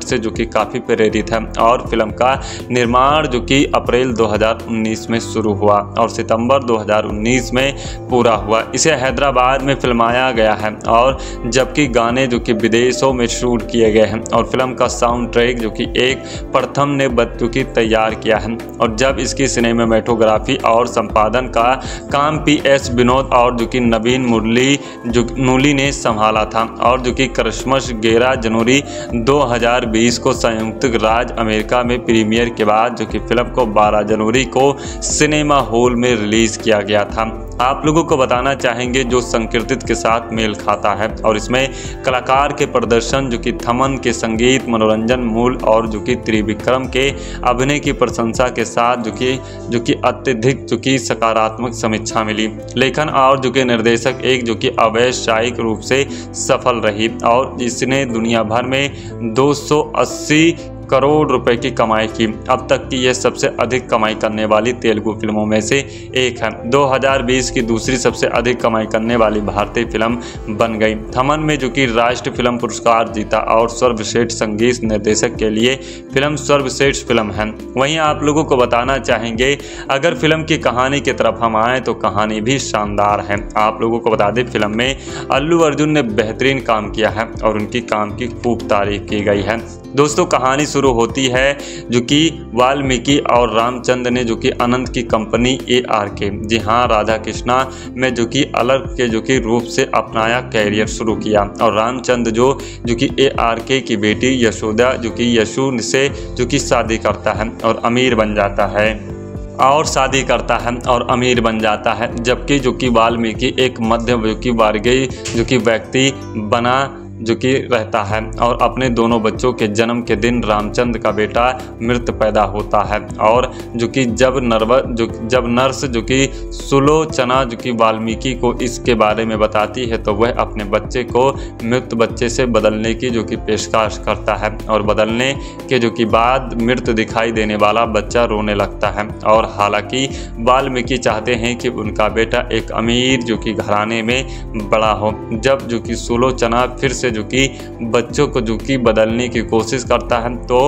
से जो कि काफ़ी प्रेरित है और फ़िल्म का निर्माण जो कि अप्रैल 2019 में शुरू हुआ और सितंबर 2019 में पूरा हुआ। इसे हैदराबाद में फिल्माया गया है और जबकि गाने जो कि विदेशों में शूट किए गए हैं और फ़िल्म का साउंड ट्रैक जो कि एक प्रथम ने बदतुकी तैयार किया है। और जब इसकी सिनेमाटोग्राफी और संपादन का काम पी एस विनोद और जो कि नवीन मुरली नूली ने संभाला था और जो कि क्रिसमस ग्यारह जनवरी 2020 को संयुक्त राज्य अमेरिका में प्रीमियर के बाद जो कि फ़िल्म को 12 जनवरी को सिनेमा हॉल में रिलीज़ किया गया था। आप लोगों को बताना चाहेंगे जो संकीर्तित के साथ मेल खाता है और इसमें कलाकार के प्रदर्शन, जो कि थमन के संगीत, मनोरंजन मूल और जो कि त्रिविक्रम के अभिनय की प्रशंसा के साथ जो कि जो कि अत्यधिक, जो कि सकारात्मक समीक्षा मिली। लेखन और जो कि निर्देशक एक जो कि अवैश्यायिक रूप से सफल रही और इसने दुनिया भर में 280 करोड़ रुपए की कमाई की। अब तक की यह सबसे अधिक कमाई करने वाली तेलुगु फ़िल्मों में से एक है। 2020 की दूसरी सबसे अधिक कमाई करने वाली भारतीय फ़िल्म बन गई। थमन में जो कि राष्ट्रीय फ़िल्म पुरस्कार जीता और सर्वश्रेष्ठ संगीत निर्देशक के लिए फ़िल्म सर्वश्रेष्ठ फ़िल्म है। वहीं आप लोगों को बताना चाहेंगे, अगर फ़िल्म की कहानी की तरफ़ हम आए तो कहानी भी शानदार है। आप लोगों को बता दें, फ़िल्म में अल्लू अर्जुन ने बेहतरीन काम किया है और उनकी काम की खूब तारीफ़ की गई है। दोस्तों, कहानी शुरू होती है, जो कि वाल्मीकि और रामचंद्र ने, जो कि अनंत की कंपनी ए आर के। जी हाँ राधा कृष्णा में जो कि अलग के, जो कि रूप से अपनाया कैरियर शुरू किया। और रामचंद्र जो जो कि ए आर के की बेटी यशोदा, जो कि यशु से, जो कि शादी करता है और अमीर बन जाता है। और शादी करता है और अमीर बन जाता है, जबकि जो कि वाल्मीकि एक मध्य जो कि वर्गीय, जो कि व्यक्ति बना जो कि रहता है और अपने दोनों बच्चों के जन्म के दिन रामचंद्र का बेटा मृत पैदा होता है और जो कि जब नर्व, जो जब नर्स, जो कि सुलोचना, जो कि वाल्मीकि को इसके बारे में बताती है तो वह अपने बच्चे को मृत बच्चे से बदलने की जो कि पेशकश करता है और बदलने के जो कि बाद मृत दिखाई देने वाला बच्चा रोने लगता है। और हालाँकि वाल्मीकि चाहते हैं कि उनका बेटा एक अमीर जो कि घराने में बड़ा हो। जब जो कि सुलोचना फिर से जो कि बच्चों को जो कि बदलने की कोशिश करता है तो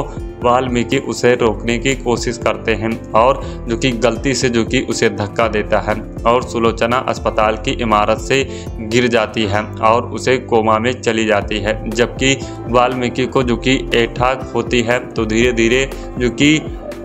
वाल्मीकि उसे रोकने की कोशिश करते हैं और जो कि गलती से जो कि उसे धक्का देता है और सुलोचना अस्पताल की इमारत से गिर जाती है और उसे कोमा में चली जाती है। जबकि वाल्मीकि को जो कि एठाक होती है तो धीरे धीरे जो कि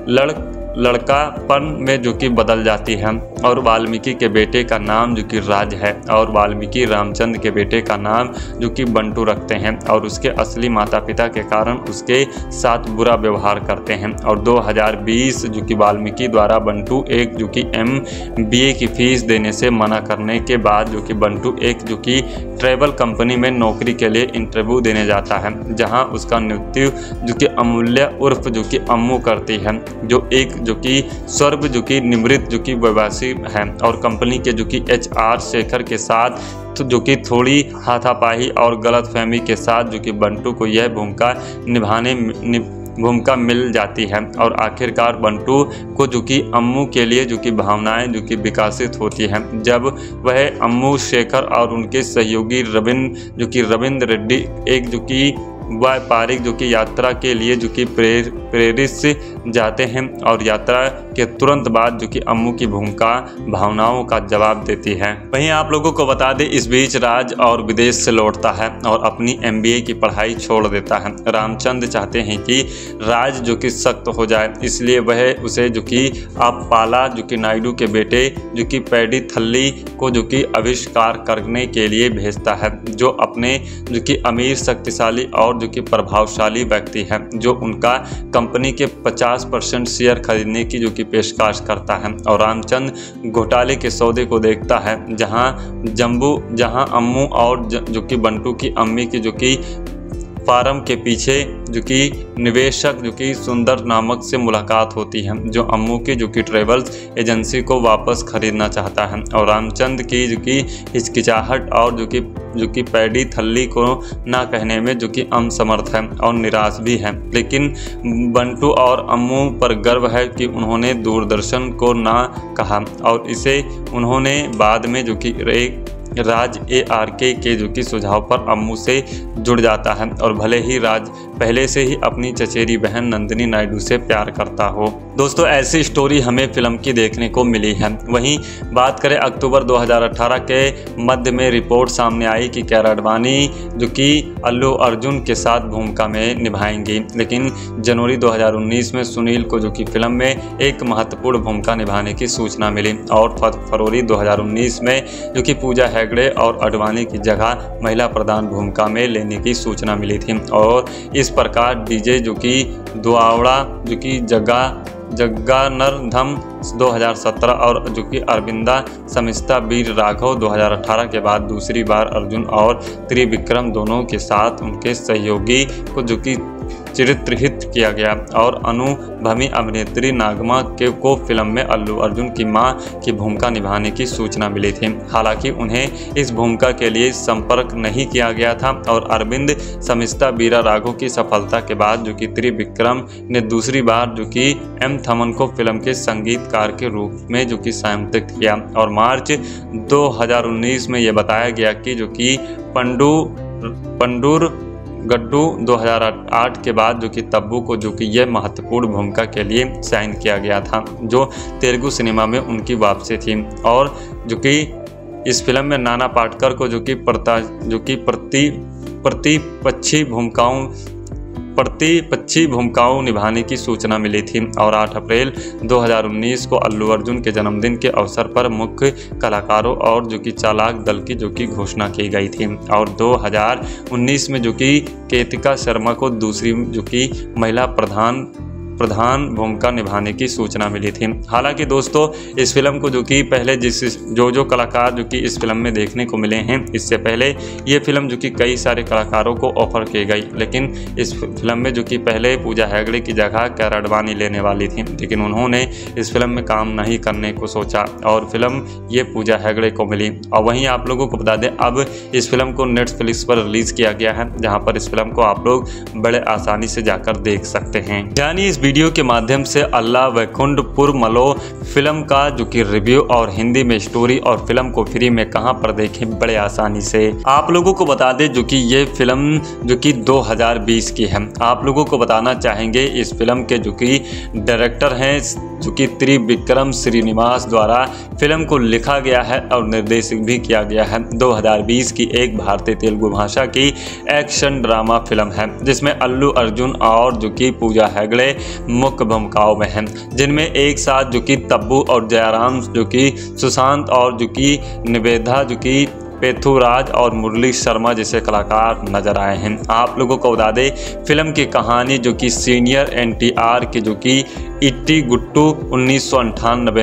लड़ लड़कापन में जो कि बदल जाती है और वाल्मीकि के बेटे का नाम जो कि राज है और वाल्मीकि रामचंद्र के बेटे का नाम जो कि बंटू रखते हैं और उसके असली माता पिता के कारण उसके साथ बुरा व्यवहार करते हैं और 2020 जो कि वाल्मीकि द्वारा बंटू एक जो कि एम बी की फ़ीस देने से मना करने के बाद जो कि बंटू एक जो कि ट्रेवल कंपनी में नौकरी के लिए इंटरव्यू देने जाता है, जहाँ उसका नियुक्ति जो कि अमूल्य उर्फ़ जो कि अम्मू करती है, जो एक जो कि स्वर्भ जो कि निमृत जो कि व्यवसायी है और कंपनी के जो कि एच आर शेखर के साथ तो जो कि थोड़ी हाथापाही और गलत फहमी के साथ जो कि बंटू को यह भूमिका निभाने नि, भूमिका मिल जाती है और आखिरकार बंटू को जो कि अम्मू के लिए जो कि भावनाएँ जो कि विकासित होती हैं जब वह अम्मू शेखर और उनके सहयोगी रविंद्र जो कि रविंद्र रेड्डी एक जो कि व्यापारिक जो कि यात्रा के लिए जो कि प्रेर, प्रेरित से जाते हैं और यात्रा के तुरंत बाद जो कि अम्मू की भूमिका, भावनाओं का जवाब देती है। वहीं आप लोगों को बता दें, इस बीच राज और विदेश से लौटता है और अपनी एमबीए की पढ़ाई छोड़ देता है। रामचंद्र चाहते हैं कि राज जो कि सख्त हो जाए, इसलिए वह उसे जो कि आप पाला जो कि नायडू के बेटे, जो कि पैडी थल्ली को जो कि आविष्कार करने के लिए भेजता है, जो अपने जो कि अमीर, शक्तिशाली और जो कि प्रभावशाली व्यक्ति है, जो उनका कंपनी के 50 परसेंट शेयर खरीदने की जो कि पेशकश करता है। और रामचंद्र घोटाले के सौदे को देखता है, जहाँ जम्बू, जहाँ अम्मू और जो कि बंटू की अम्मी की जो कि फार्म के पीछे जो कि निवेशक जो कि सुंदर नामक से मुलाकात होती है, जो अम्मू की जो कि ट्रेवल्स एजेंसी को वापस खरीदना चाहता है और रामचंद की जो कि हिचकिचाहट और जो कि जो कि पैडी थल्ली को ना कहने में जो कि अम समर्थ है और निराश भी है। लेकिन बंटू और अम्मू पर गर्व है कि उन्होंने दूरदर्शन को ना कहा और इसे उन्होंने बाद में जो कि एक राज ए आर के के जो कि सुझाव पर अम्मू से जुड़ जाता है और भले ही राज पहले से ही अपनी चचेरी बहन नंदिनी नायडू से प्यार करता हो। दोस्तों, ऐसी स्टोरी हमें फ़िल्म की देखने को मिली है। वहीं बात करें अक्टूबर 2018 के मध्य में रिपोर्ट सामने आई कि कैर अडवाणी जो कि अल्लू अर्जुन के साथ भूमिका में निभाएँगी। लेकिन जनवरी 2019 में सुनील को जो कि फ़िल्म में एक महत्वपूर्ण भूमिका निभाने की सूचना मिली और फरवरी 2019 में जो कि पूजा हेगड़े और अडवाणी की जगह महिला प्रधान भूमिका में लेने की सूचना मिली थी। और इस प्रकार डीजे जो कि दुआवड़ा जो कि जगह जग्गानरधम 2017 और जो कि अरविंदा समिस्ता वीर राघव 2018 के बाद दूसरी बार अर्जुन और त्रिविक्रम दोनों के साथ उनके सहयोगी को जो कि चरित्रहित किया गया और अनुभवी अभिनेत्री नागमा के को फ़िल्म में अल्लू अर्जुन की माँ की भूमिका निभाने की सूचना मिली थी। हालाँकि उन्हें इस भूमिका के लिए संपर्क नहीं किया गया था और अरविंद समिस्ता बीरा राघो की सफलता के बाद जो कि त्रिविक्रम ने दूसरी बार जो कि एम थमन को फ़िल्म के संगीतकार के रूप में जो कि संयुक्त किया और मार्च 2019 में यह बताया गया कि जो कि पंडू, पंडूर गड्डू 2008 के बाद जो कि तब्बू को जो कि यह महत्वपूर्ण भूमिका के लिए साइन किया गया था, जो तेलुगु सिनेमा में उनकी वापसी थी। और जो कि इस फ़िल्म में नाना पाटकर को जो कि प्रता, जो कि प्रति प्रतिपक्षी भूमिकाओं प्रतिपक्षी भूमिकाओं निभाने की सूचना मिली थी और 8 अप्रैल 2019 को अल्लू अर्जुन के जन्मदिन के अवसर पर मुख्य कलाकारों और जो कि चालाक दल की जो कि घोषणा की गई थी और 2019 में जो कि केतिका शर्मा को दूसरी जो कि महिला प्रधान प्रधान भूमिका निभाने की सूचना मिली थी। हालाँकि दोस्तों, इस फ़िल्म को जो कि पहले जिस जो जो कलाकार जो कि इस फ़िल्म में देखने को मिले हैं, इससे पहले ये फ़िल्म जो कि कई सारे कलाकारों को ऑफ़र की गई। लेकिन इस फ़िल्म में जो कि पहले पूजा हैगड़े की जगह कैर कैराडवानी लेने वाली थी, लेकिन उन्होंने इस फ़िल्म में काम नहीं करने को सोचा और फ़िल्म ये पूजा हैगड़े को मिली। और वहीं आप लोगों को बता दें, अब इस फ़िल्म को नेटफ्लिक्स पर रिलीज़ किया गया है, जहाँ पर इस फ़िल्म को आप लोग बड़े आसानी से जाकर देख सकते हैं। यानी इस वीडियो के माध्यम से अल्लाह वैकुंडपुर मलो फ़िल्म का, जो कि रिव्यू और हिंदी में स्टोरी और फ़िल्म को फ्री में कहाँ पर देखें बड़े आसानी से। आप लोगों को बता दें, जो कि ये फ़िल्म, जो कि 2020 की है। आप लोगों को बताना चाहेंगे, इस फ़िल्म के, जो कि डायरेक्टर हैं जो कि त्रिविक्रम श्रीनिवास द्वारा फ़िल्म को लिखा गया है और निर्देशित भी किया गया है। 2020 की एक भारतीय तेलुगु भाषा की एक्शन ड्रामा फ़िल्म है, जिसमें अल्लू अर्जुन और जो कि पूजा हैगड़े मुख्य भूमिकाओं में हैं। जिनमें एक साथ जो कि तब्बू और जयराम, जो कि सुशांत और जो कि निवेदा, जो कि पेथुराज और मुरली शर्मा जैसे कलाकार नज़र आए हैं। आप लोगों को बता दें, फ़िल्म की कहानी जो कि सीनियर एनटीआर की जो कि इट्टी गुट्टू उन्नीस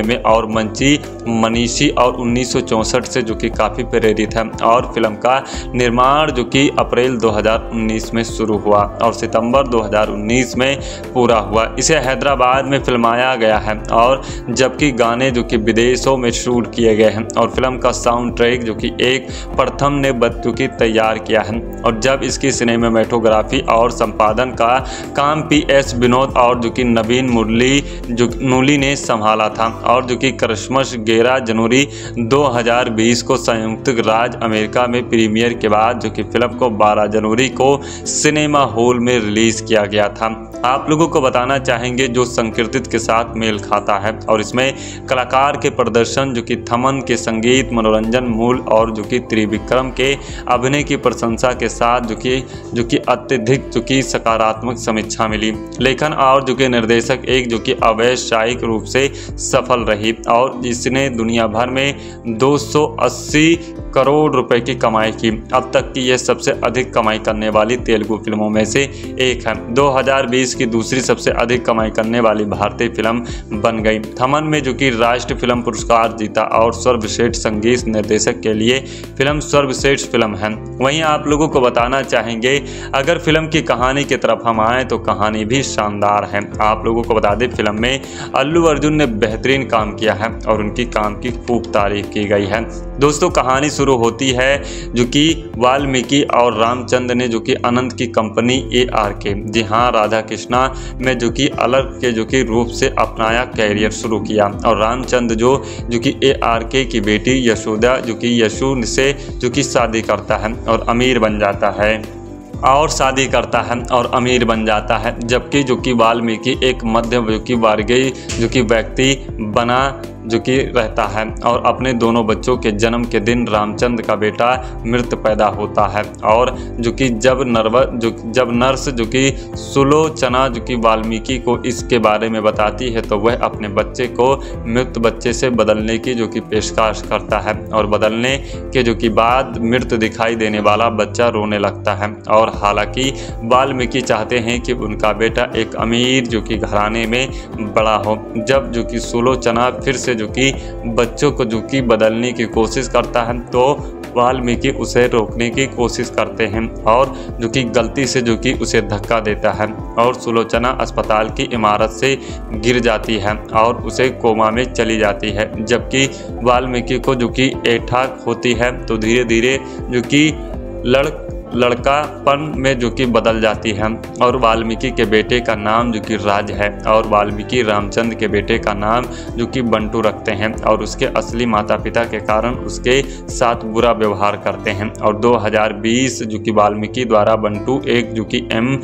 में और मंची मनीषी और उन्नीस सौ चौंसठ से जो कि काफ़ी प्रेरित है। और फ़िल्म का निर्माण जो कि अप्रैल 2019 में शुरू हुआ और सितंबर 2019 में पूरा हुआ। इसे हैदराबाद में फिल्माया गया है और जबकि गाने जो कि विदेशों में शूट किए गए हैं और फ़िल्म का साउंड ट्रैक जो कि एक प्रथम ने बच्चों तैयार किया है। और जब इसकी सिनेमाटोग्राफी और संपादन का काम पी एस विनोद और जो कि नवीन मुरली नूली, जो नोली ने संभाला था और जो कि क्रिसमस ग्यारह जनवरी 2020 को संयुक्त राज्य अमेरिका में प्रीमियर के बाद जो कि फ़िल्म को 12 जनवरी को सिनेमा हॉल में रिलीज़ किया गया था। आप लोगों को बताना चाहेंगे जो संकीर्तित के साथ मेल खाता है और इसमें कलाकार के प्रदर्शन, जो कि थमन के संगीत, मनोरंजन मूल और जो कि त्रिविक्रम के अभिनय की प्रशंसा के साथ जो कि जो कि अत्यधिक, जो कि सकारात्मक समीक्षा मिली। लेखन और जो कि निर्देशक एक जो कि अवैश्यायिक रूप से सफल रही और इसने दुनिया भर में 280 करोड़ रुपए की कमाई की। अब तक की यह सबसे अधिक कमाई करने वाली तेलुगु फ़िल्मों में से एक है। 2020 की दूसरी सबसे अधिक कमाई करने वाली भारतीय फ़िल्म बन गई। थमन में जो कि राष्ट्रीय फ़िल्म पुरस्कार जीता और सर्वश्रेष्ठ संगीत निर्देशक के लिए फ़िल्म सर्वश्रेष्ठ फ़िल्म है। वहीं आप लोगों को बताना चाहेंगे, अगर फ़िल्म की कहानी की तरफ़ हम आए तो कहानी भी शानदार है। आप लोगों को बता दें, फ़िल्म में अल्लू अर्जुन ने बेहतरीन काम किया है और उनकी काम की खूब तारीफ़ की गई है। दोस्तों, कहानी शुरू होती है, जो कि वाल्मीकि और रामचंद्र ने, जो कि अनंत की कंपनी ए आर के। जी हाँ राधा कृष्णा में जो कि अलग के, जो कि रूप से अपनाया कैरियर शुरू किया। और रामचंद्र जो जो कि ए आर के की बेटी यशोदा, जो कि यशु से, जो कि शादी करता है और अमीर बन जाता है। और शादी करता है और अमीर बन जाता है, जबकि जो कि वाल्मीकि एक मध्य जो कि वर्गीय, जो कि व्यक्ति बना जो कि रहता है और अपने दोनों बच्चों के जन्म के दिन रामचंद्र का बेटा मृत पैदा होता है। और जो कि जब नर्व, जो, जब नर्स, जो कि सुलोचना, जो कि वाल्मीकि को इसके बारे में बताती है तो वह अपने बच्चे को मृत बच्चे से बदलने की जो कि पेशकश करता है और बदलने के जो कि बाद मृत दिखाई देने वाला बच्चा रोने लगता है। और हालाँकि वाल्मीकि चाहते हैं कि उनका बेटा एक अमीर जो कि घराने में बड़ा हो। जब जो कि सुलोचना फिर से जो कि, बच्चों को जो कि बदलने की कोशिश करता है तो वाल्मीकि उसे रोकने की कोशिश करते हैं और जो कि गलती से जो कि उसे धक्का देता है और सुलोचना अस्पताल की इमारत से गिर जाती है और उसे कोमा में चली जाती है। जबकि वाल्मीकि को जो कि एठाक होती है तो धीरे धीरे जो कि लड़ लड़कापन में जो कि बदल जाती है। और वाल्मीकि के बेटे का नाम जो कि राज है और वाल्मीकि रामचंद्र के बेटे का नाम जो कि बंटू रखते हैं और उसके असली माता पिता के कारण उसके साथ बुरा व्यवहार करते हैं। और 2020 जो कि वाल्मीकि द्वारा बंटू एक जो कि एम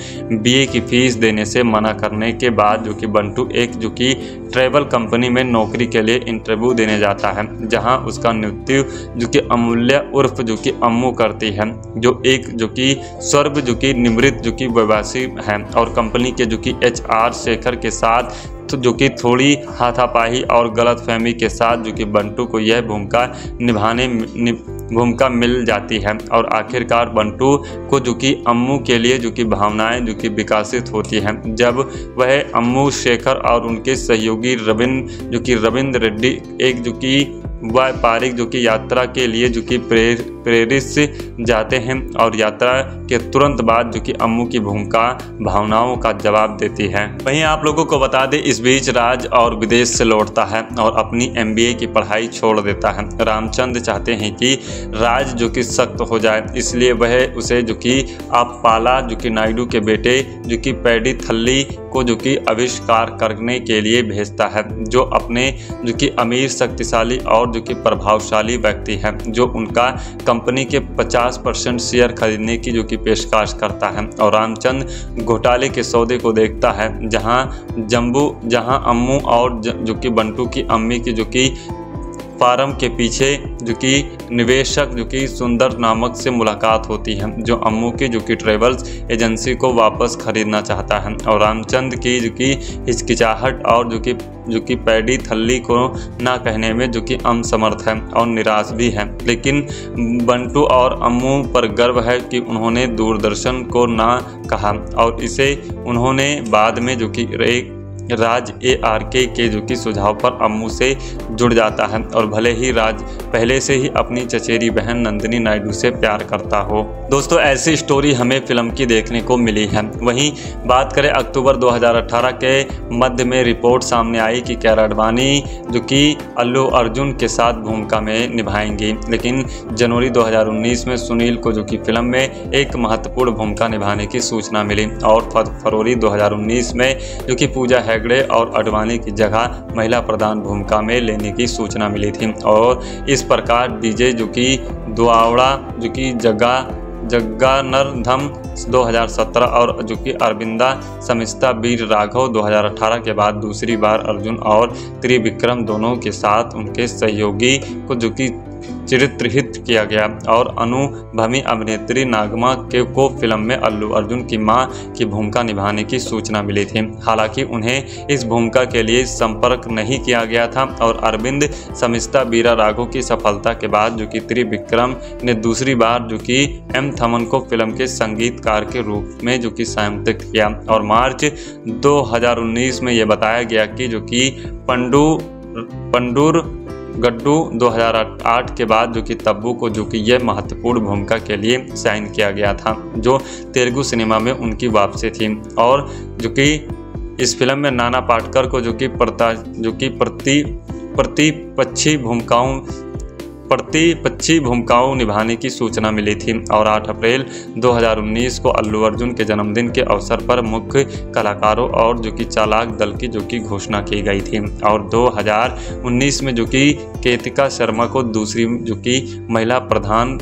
की फ़ीस देने से मना करने के बाद जो कि बंटू एक जो कि ट्रेवल कंपनी में नौकरी के लिए इंटरव्यू देने जाता है, जहाँ उसका मृत्यु जो कि अमूल्य उर्फ़ जो कि अम्मू करती है, जो एक जो कि स्वर्भ जो कि निमृत जो कि व्यवासी है और कंपनी के जो कि एच आर शेखर के साथ तो जो कि थोड़ी हाथापाही और गलत फहमी के साथ जो कि बंटू को यह भूमिका निभाने नि, भूमिका मिल जाती है और आखिरकार बंटू को जो कि अम्मू के लिए जो कि भावनाएँ जो कि विकासित होती हैं जब वह अम्मू शेखर और उनके सहयोगी रविंद्र जो कि रविंद्र रेड्डी एक जो कि व्यापारिक जो कि यात्रा के लिए जो कि प्रेर प्रेरित से जाते हैं और यात्रा के तुरंत बाद जो कि अम्मू की भूमिका, भावनाओं का जवाब देती है। वहीं आप लोगों को बता दें, इस बीच राज और विदेश से लौटता है और अपनी एमबीए की पढ़ाई छोड़ देता है। रामचंद्र चाहते हैं कि राज जो कि सख्त हो जाए, इसलिए वह उसे जो कि आप पाला जो कि नायडू के बेटे, जो कि पैडी थल्ली को जो कि आविष्कार करने के लिए भेजता है, जो अपने जो कि अमीर, शक्तिशाली और जो कि प्रभावशाली व्यक्ति है, जो उनका कंपनी के 50 परसेंट शेयर खरीदने की जो कि पेशकश करता है और रामचंद घोटाले के सौदे को देखता है, जहाँ जम्बू जहाँ अम्मू और जो कि बंटू की अम्मी की जो कि फार्म के पीछे जो कि निवेशक जो कि सुंदर नामक से मुलाकात होती है, जो अम्मू की जो कि ट्रेवल्स एजेंसी को वापस खरीदना चाहता है। और रामचंद की जो कि हिचकिचाहट और जो कि जो कि पैडी थल्ली को ना कहने में जो कि अम समर्थ है और निराश भी है। लेकिन बंटू और अम्मू पर गर्व है कि उन्होंने दूरदर्शन को ना कहा और इसे उन्होंने बाद में जो कि एक राज ए आर के के जो कि सुझाव पर अम्मू से जुड़ जाता है और भले ही राज पहले से ही अपनी चचेरी बहन नंदिनी नायडू से प्यार करता हो। दोस्तों, ऐसी स्टोरी हमें फ़िल्म की देखने को मिली है। वहीं बात करें अक्टूबर 2018 के मध्य में रिपोर्ट सामने आई कि कैर अडवाणी जो कि अल्लू अर्जुन के साथ भूमिका में निभाएँगी। लेकिन जनवरी 2019 में सुनील को जो कि फ़िल्म में एक महत्वपूर्ण भूमिका निभाने की सूचना मिली और फरवरी 2019 में जो कि पूजा है हेगड़े और अडवाणी की जगह महिला प्रधान भूमिका में लेने की सूचना मिली थी और इस प्रकार डीजे जो कि दुआवड़ा जो कि जगह जग्गानरधम 2017 और जो कि अरविंदा समिस्ता वीर राघव 2018 के बाद दूसरी बार अर्जुन और त्रिविक्रम दोनों के साथ उनके सहयोगी को जो कि चित्रित किया गया और अनुभवी अभिनेत्री नागमा के को फ़िल्म में अल्लू अर्जुन की माँ की भूमिका निभाने की सूचना मिली थी। हालाँकि उन्हें इस भूमिका के लिए संपर्क नहीं किया गया था और अरविंद समिस्ता बीरा राघव की सफलता के बाद जो कि त्रिविक्रम ने दूसरी बार जो कि एम थमन को फ़िल्म के संगीतकार के रूप में जो कि संयुक्त किया और मार्च 2019 में यह बताया गया कि जो कि पंडू, पंडूर गड्डू 2008 के बाद जो कि तब्बू को जो कि यह महत्वपूर्ण भूमिका के लिए साइन किया गया था, जो तेलुगु सिनेमा में उनकी वापसी थी। और जो कि इस फ़िल्म में नाना पाटकर को जो कि प्रता, जो कि प्रति प्रतिपक्षी भूमिकाओं प्रतिपक्षी भूमिकाओं निभाने की सूचना मिली थी और 8 अप्रैल 2019 को अल्लू अर्जुन के जन्मदिन के अवसर पर मुख्य कलाकारों और जो कि चालाक दल की जो कि घोषणा की गई थी और 2019 में जो कि केतिका शर्मा को दूसरी जो कि महिला प्रधान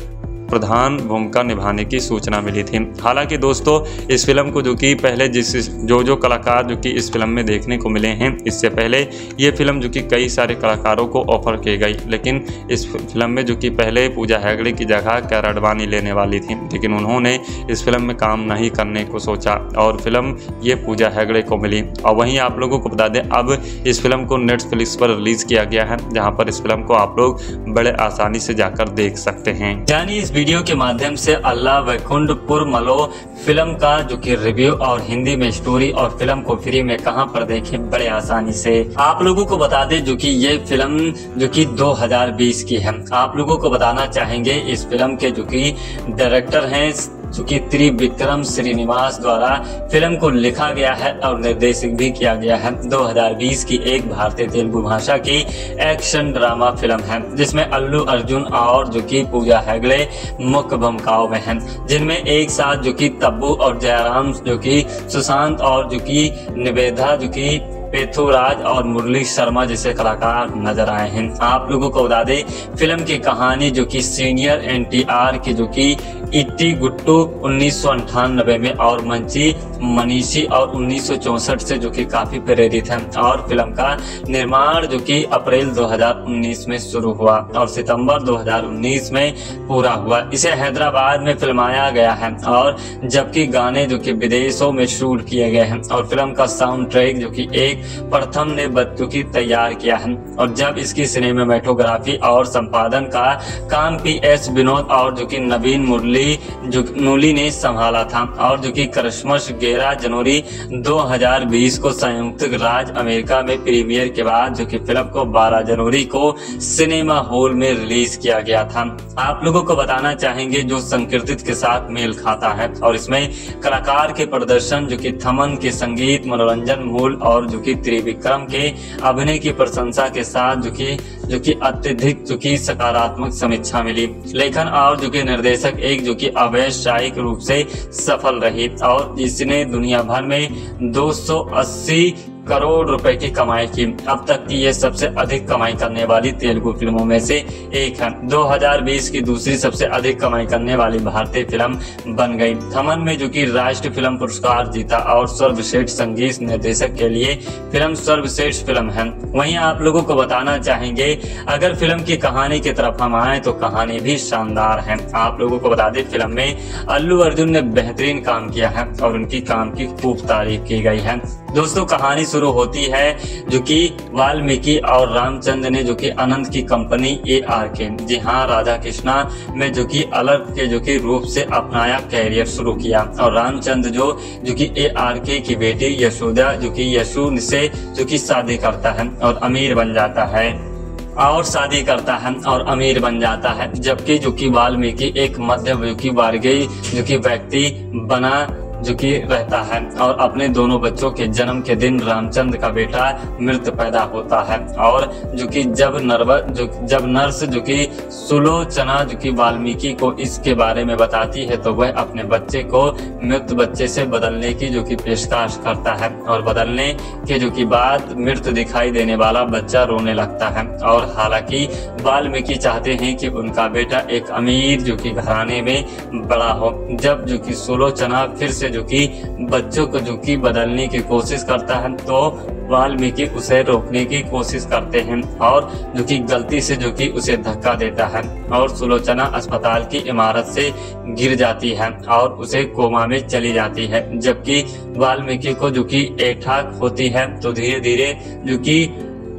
प्रधान भूमिका निभाने की सूचना मिली थी। हालाँकि दोस्तों, इस फ़िल्म को जो कि पहले जिस जो जो कलाकार जो कि इस फ़िल्म में देखने को मिले हैं, इससे पहले ये फ़िल्म जो कि कई सारे कलाकारों को ऑफ़र की गई। लेकिन इस फ़िल्म में जो कि पहले पूजा हैगड़े की जगह कैर अडवाणी लेने वाली थी, लेकिन उन्होंने इस फ़िल्म में काम नहीं करने को सोचा और फ़िल्म ये पूजा हैगड़े को मिली। और वहीं आप लोगों को बता दें, अब इस फ़िल्म को नेटफ्लिक्स पर रिलीज़ किया गया है, जहाँ पर इस फ़िल्म को आप लोग बड़े आसानी से जाकर देख सकते हैं। यानी इस वीडियो के माध्यम से अल्लाह वैकुंठपुर मलो फ़िल्म का, जो कि रिव्यू और हिंदी में स्टोरी और फ़िल्म को फ्री में कहाँ पर देखें, बड़े आसानी से। आप लोगों को बता दें, जो कि ये फ़िल्म, जो कि 2020 की है। आप लोगों को बताना चाहेंगे, इस फ़िल्म के, जो कि डायरेक्टर हैं चूँकि त्रिविक्रम श्रीनिवास द्वारा फ़िल्म को लिखा गया है और निर्देशित भी किया गया है। 2020 की एक भारतीय तेलुगु भाषा की एक्शन ड्रामा फ़िल्म है, जिसमें अल्लू अर्जुन और जो की पूजा हेगड़े मुख्य भूमिकाओं में हैं। जिनमें एक साथ जो की तब्बू और जयराम जो की सुशांत और जो कि निवेदा जो कि पेथुराज और मुरली शर्मा जैसे कलाकार नज़र आए हैं। आप लोगों को बता दें, फ़िल्म की कहानी जो कि सीनियर एनटीआर की जो कि इट्टी गुट्टू उन्नीस में और मंची मनीषी और 1964 से जो कि काफ़ी प्रेरित है और फ़िल्म का निर्माण जो कि अप्रैल 2019 में शुरू हुआ और सितंबर 2019 में पूरा हुआ। इसे हैदराबाद में फिल्माया गया है और जबकि गाने जो कि विदेशों में शूट किए गए हैं और फ़िल्म का साउंड ट्रैक जो कि एक प्रथम ने बच्चों की तैयार किया है। और जब इसकी सिनेमाटोग्राफी और संपादन का काम पी एस विनोद और जो कि नवीन मुरली नूली ने संभाला था और जो कि क्रिसमस 11 जनवरी 2020 को संयुक्त राज्य अमेरिका में प्रीमियर के बाद जो कि फ़िल्म को 12 जनवरी को सिनेमा हॉल में रिलीज़ किया गया था। आप लोगों को बताना चाहेंगे जो संकीर्तित के साथ मेल खाता है। और इसमें कलाकार के प्रदर्शन, जो कि थमन के संगीत, मनोरंजन मूल और जो त्रिविक्रम के, अभिनय की प्रशंसा के साथ जो कि जो की अत्यधिक जो कि सकारात्मक समीक्षा मिली। लेखन और जो कि निर्देशक एक जो कि अवैश्यायिक रूप से सफल रही और इसने दुनिया भर में 280 करोड़ रुपए की कमाई की। अब तक की ये सबसे अधिक कमाई करने वाली तेलुगु फ़िल्मों में से एक है। 2020 की दूसरी सबसे अधिक कमाई करने वाली भारतीय फ़िल्म बन गई। थमन में जो कि राष्ट्रीय फ़िल्म पुरस्कार जीता और सर्वश्रेष्ठ संगीत निर्देशक के लिए फ़िल्म सर्वश्रेष्ठ फ़िल्म है। वहीं आप लोगों को बताना चाहेंगे, अगर फ़िल्म की कहानी की तरफ़ हम आए तो कहानी भी शानदार है। आप लोगों को बता दें, फ़िल्म में अल्लू अर्जुन ने बेहतरीन काम किया है और उनकी काम की खूब तारीफ़ की गई है। दोस्तों, कहानी शुरू होती है, जो कि वाल्मीकि और रामचंद्र ने, जो कि अनंत की कंपनी ए आर के, जी हाँ राधा कृष्णा में जो कि अलग के, जो कि रूप से अपनाया कैरियर शुरू किया। और रामचंद्र जो जो कि ए आर के की बेटी यशोदा, जो कि यशु से, जो कि शादी करता है और अमीर बन जाता है। और शादी करता है और अमीर बन जाता है, जबकि जो कि वाल्मीकि एक मध्य वर्गीय, जो कि व्यक्ति बना जो कि रहता है और अपने दोनों बच्चों के जन्म के दिन रामचंद्र का बेटा मृत पैदा होता है। और जो कि जब नर्व, जो, जब नर्स, जो कि सुलोचना, जो कि वाल्मीकि को इसके बारे में बताती है तो वह अपने बच्चे को मृत बच्चे से बदलने की जो कि पेशकश करता है और बदलने के जो कि बाद मृत दिखाई देने वाला बच्चा रोने लगता है। और हालाँकि वाल्मीकि चाहते हैं कि उनका बेटा एक अमीर जो कि घराने में बड़ा हो। जब जो कि सुलोचना फिर से जो कि, बच्चों को जो कि बदलने की कोशिश करता है तो वाल्मीकि उसे रोकने की कोशिश करते हैं और जो कि गलती से जो कि उसे धक्का देता है और सुलोचना अस्पताल की इमारत से गिर जाती है और उसे कोमा में चली जाती है। जबकि वाल्मीकि को जो कि एठाक होती है तो धीरे धीरे जो कि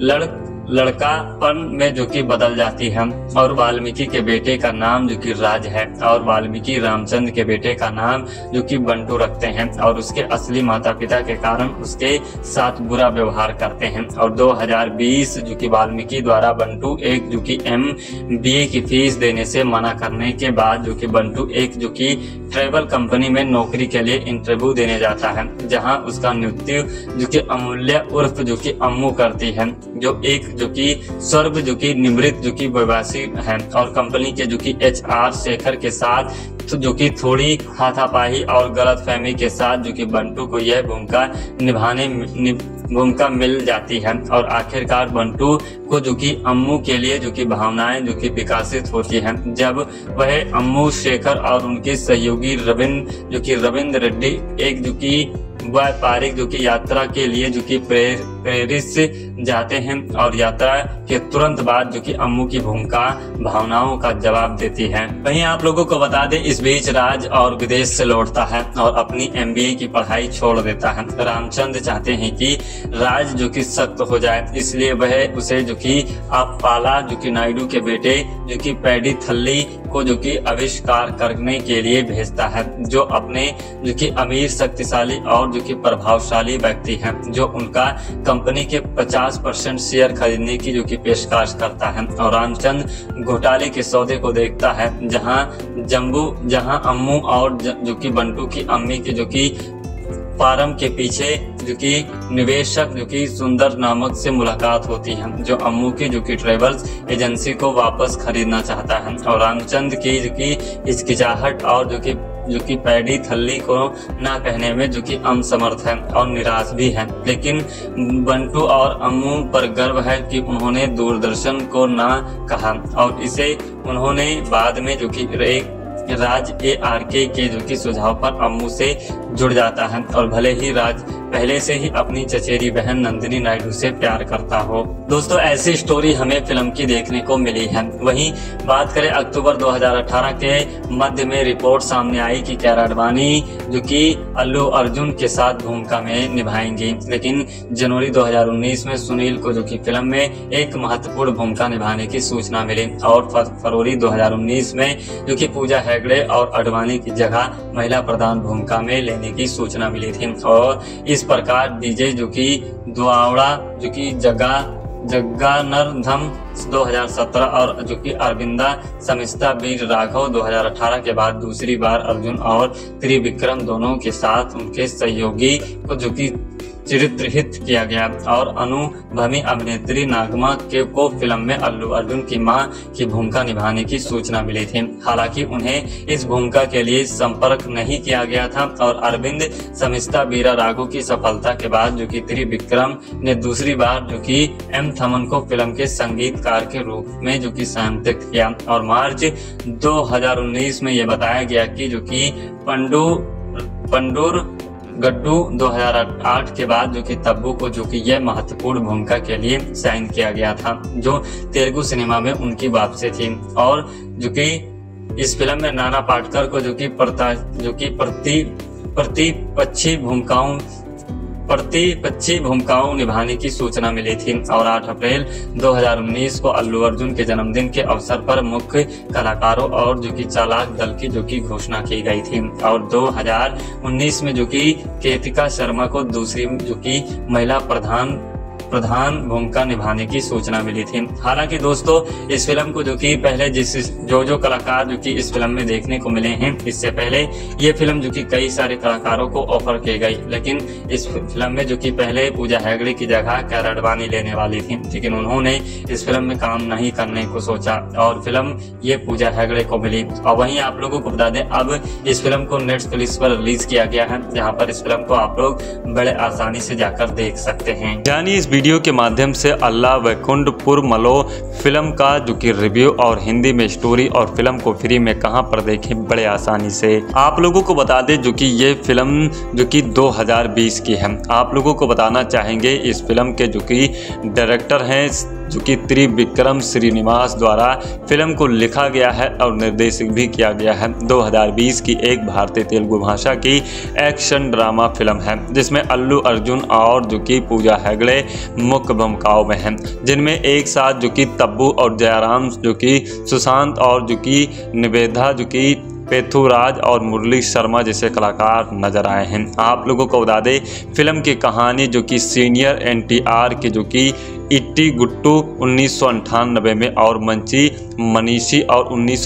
लड़ लड़कापन में जो कि बदल जाती है। और वाल्मीकि के बेटे का नाम जो कि राज है और वाल्मीकि रामचंद्र के बेटे का नाम जो कि बंटू रखते हैं और उसके असली माता पिता के कारण उसके साथ बुरा व्यवहार करते हैं। और 2020 जो कि वाल्मीकि द्वारा बंटू एक जो कि एम बी की फ़ीस देने से मना करने के बाद जो कि बंटू एक जो कि ट्रेवल कंपनी में नौकरी के लिए इंटरव्यू देने जाता है, जहाँ उसका नृत्य जो कि अमूल्य उर्फ़ जो कि अम्मू करती है, जो एक जो कि सर्व जो कि निमृत जो कि प्रवासी है और कंपनी के जो कि एच आर शेखर के साथ तो जो कि थोड़ी हाथापाही और गलत फहमी के साथ जो कि बंटू को यह भूमिका निभाने भूमिका मिल जाती है और आखिरकार बंटू को जो कि अम्मू के लिए जो कि भावनाएँ जो कि विकासित होती हैं जब वह अम्मू शेखर और उनके सहयोगी रविंद्र जो कि रविंद्र रेड्डी एक जो कि व्यापारिक जो कि यात्रा के लिए, जो कि प्रेरित से जाते हैं और यात्रा के तुरंत बाद, जो कि अम्मू की भूमिका, भावनाओं का जवाब देती है। वहीं आप लोगों को बता दें, इस बीच राज और विदेश से लौटता है और अपनी एमबीए की पढ़ाई छोड़ देता है। रामचंद्र चाहते हैं कि राज जो कि सख्त हो जाए, इसलिए वह उसे जो कि पाला जो कि नायडू के बेटे, जो कि पैडी थल्ली को जो कि आविष्कार करने के लिए भेजता है, जो अपने, जो कि अमीर, शक्तिशाली और जो कि प्रभावशाली व्यक्ति हैं, जो उनका कंपनी के 50 परसेंट शेयर खरीदने की जो कि पेशकश करता है। और रामचंद्र घोटाले के सौदे को देखता है, जहाँ जम्बू, जहाँ अम्मू और जो कि बंटू की अम्मी की जो कि फार्म के पीछे जो कि निवेशक जो कि सुंदर नामक से मुलाकात होती है, जो अम्मू की जो कि ट्रेवल्स एजेंसी को वापस खरीदना चाहता है। और रामचंद्र की जो कि हिचकिचाहट और जो कि जो कि पैडी थल्ली को ना कहने में जो कि अम समर्थ है और निराश भी है। लेकिन बंटू और अम्मू पर गर्व है कि उन्होंने दूरदर्शन को ना कहा और इसे उन्होंने बाद में जो कि एक राज ए आर के के जो कि सुझाव पर अम्मू से जुड़ जाता है और भले ही राज पहले से ही अपनी चचेरी बहन नंदिनी नायडू से प्यार करता हो। दोस्तों, ऐसी स्टोरी हमें फ़िल्म की देखने को मिली है। वहीं बात करें अक्टूबर 2018 के मध्य में रिपोर्ट सामने आई कि कैरा अडवाणी जो कि अल्लू अर्जुन के साथ भूमिका में निभाएँगी। लेकिन जनवरी 2019 में सुनील को जो कि फ़िल्म में एक महत्वपूर्ण भूमिका निभाने की सूचना मिली और फरवरी 2019 में जो कि पूजा हेगड़े और अडवाणी की जगह महिला प्रधान भूमिका में लेने की सूचना मिली थी। और इस प्रकार डीजे जो कि दुआवड़ा, जो कि जगह जग्गानरधम 2017 और जो कि अरविंदा समिस्ता वीर राघव 2018 के बाद दूसरी बार अर्जुन और त्रिविक्रम दोनों के साथ उनके सहयोगी को जो कि चित्रित किया गया और अनुभवी अभिनेत्री नागमा के को फ़िल्म में अल्लू अर्जुन की माँ की भूमिका निभाने की सूचना मिली थी। हालाँकि उन्हें इस भूमिका के लिए संपर्क नहीं किया गया था और अरविंद समिस्ता बीरा राघो की सफलता के बाद जो कि त्रिविक्रम ने दूसरी बार जो कि एम थमन को फ़िल्म के संगीतकार के रूप में जो कि सहमतित किया और मार्च 2019 में यह बताया गया कि जो कि पंडू, पंडूर गड्डू 2008 के बाद जो कि तब्बू को जो कि यह महत्वपूर्ण भूमिका के लिए साइन किया गया था, जो तेलुगु सिनेमा में उनकी वापसी थी। और जो कि इस फ़िल्म में नाना पाटकर को जो कि प्रता, जो कि प्रति प्रतिपक्षी भूमिकाओं प्रति पच्चीस भूमिकाओं निभाने की सूचना मिली थी। और 8 अप्रैल 2019 को अल्लू अर्जुन के जन्मदिन के अवसर पर मुख्य कलाकारों और जो की चालाक दल की जो की घोषणा की गई थी। और 2019 में जो की केतिका शर्मा को दूसरी जो की महिला प्रधान प्रधान भूमिका निभाने की सूचना मिली थी। हालाँकि दोस्तों, इस फ़िल्म को जो कि पहले जिस जो जो कलाकार जो कि इस फ़िल्म में देखने को मिले हैं, इससे पहले ये फ़िल्म जो कि कई सारे कलाकारों को ऑफ़र की गई। लेकिन इस फ़िल्म में जो कि पहले पूजा हैगड़े की जगह कैर लेने वाली थी, लेकिन उन्होंने इस फ़िल्म में काम नहीं करने को सोचा और फ़िल्म ये पूजा हैगड़े को मिली। और वहीं आप लोगों को बता दें, अब इस फ़िल्म को नेटफ्लिक्स पर रिलीज़ किया गया है, जहाँ पर इस फ़िल्म को आप लोग बड़े आसानी से जाकर देख सकते हैं। यानी इस वीडियो के माध्यम से अल्लाह वैकुंठपुर मलो फ़िल्म का जो कि रिव्यू और हिंदी में स्टोरी और फ़िल्म को फ्री में कहाँ पर देखें बड़े आसानी से। आप लोगों को बता दें जो कि ये फ़िल्म जो कि 2020 की है। आप लोगों को बताना चाहेंगे इस फ़िल्म के जो कि डायरेक्टर हैं जो कि त्रिविक्रम श्रीनिवास द्वारा फ़िल्म को लिखा गया है और निर्देशित भी किया गया है। 2020 की एक भारतीय तेलुगु भाषा की एक्शन ड्रामा फ़िल्म है, जिसमें अल्लू अर्जुन और जो कि पूजा हेगड़े मुख्य भूमिकाओं में हैं, जिनमें एक साथ जो कि तब्बू और जयराम, जो कि सुशांत और जो कि निवेदा, जो कि पेथुराज और मुरली शर्मा जैसे कलाकार नज़र आए हैं। आप लोगों को बता दें, फ़िल्म की कहानी जो कि सीनियर एनटीआर के जो कि इट्टी गुट्टू उन्नीस में और मंची मनीषी और उन्नीस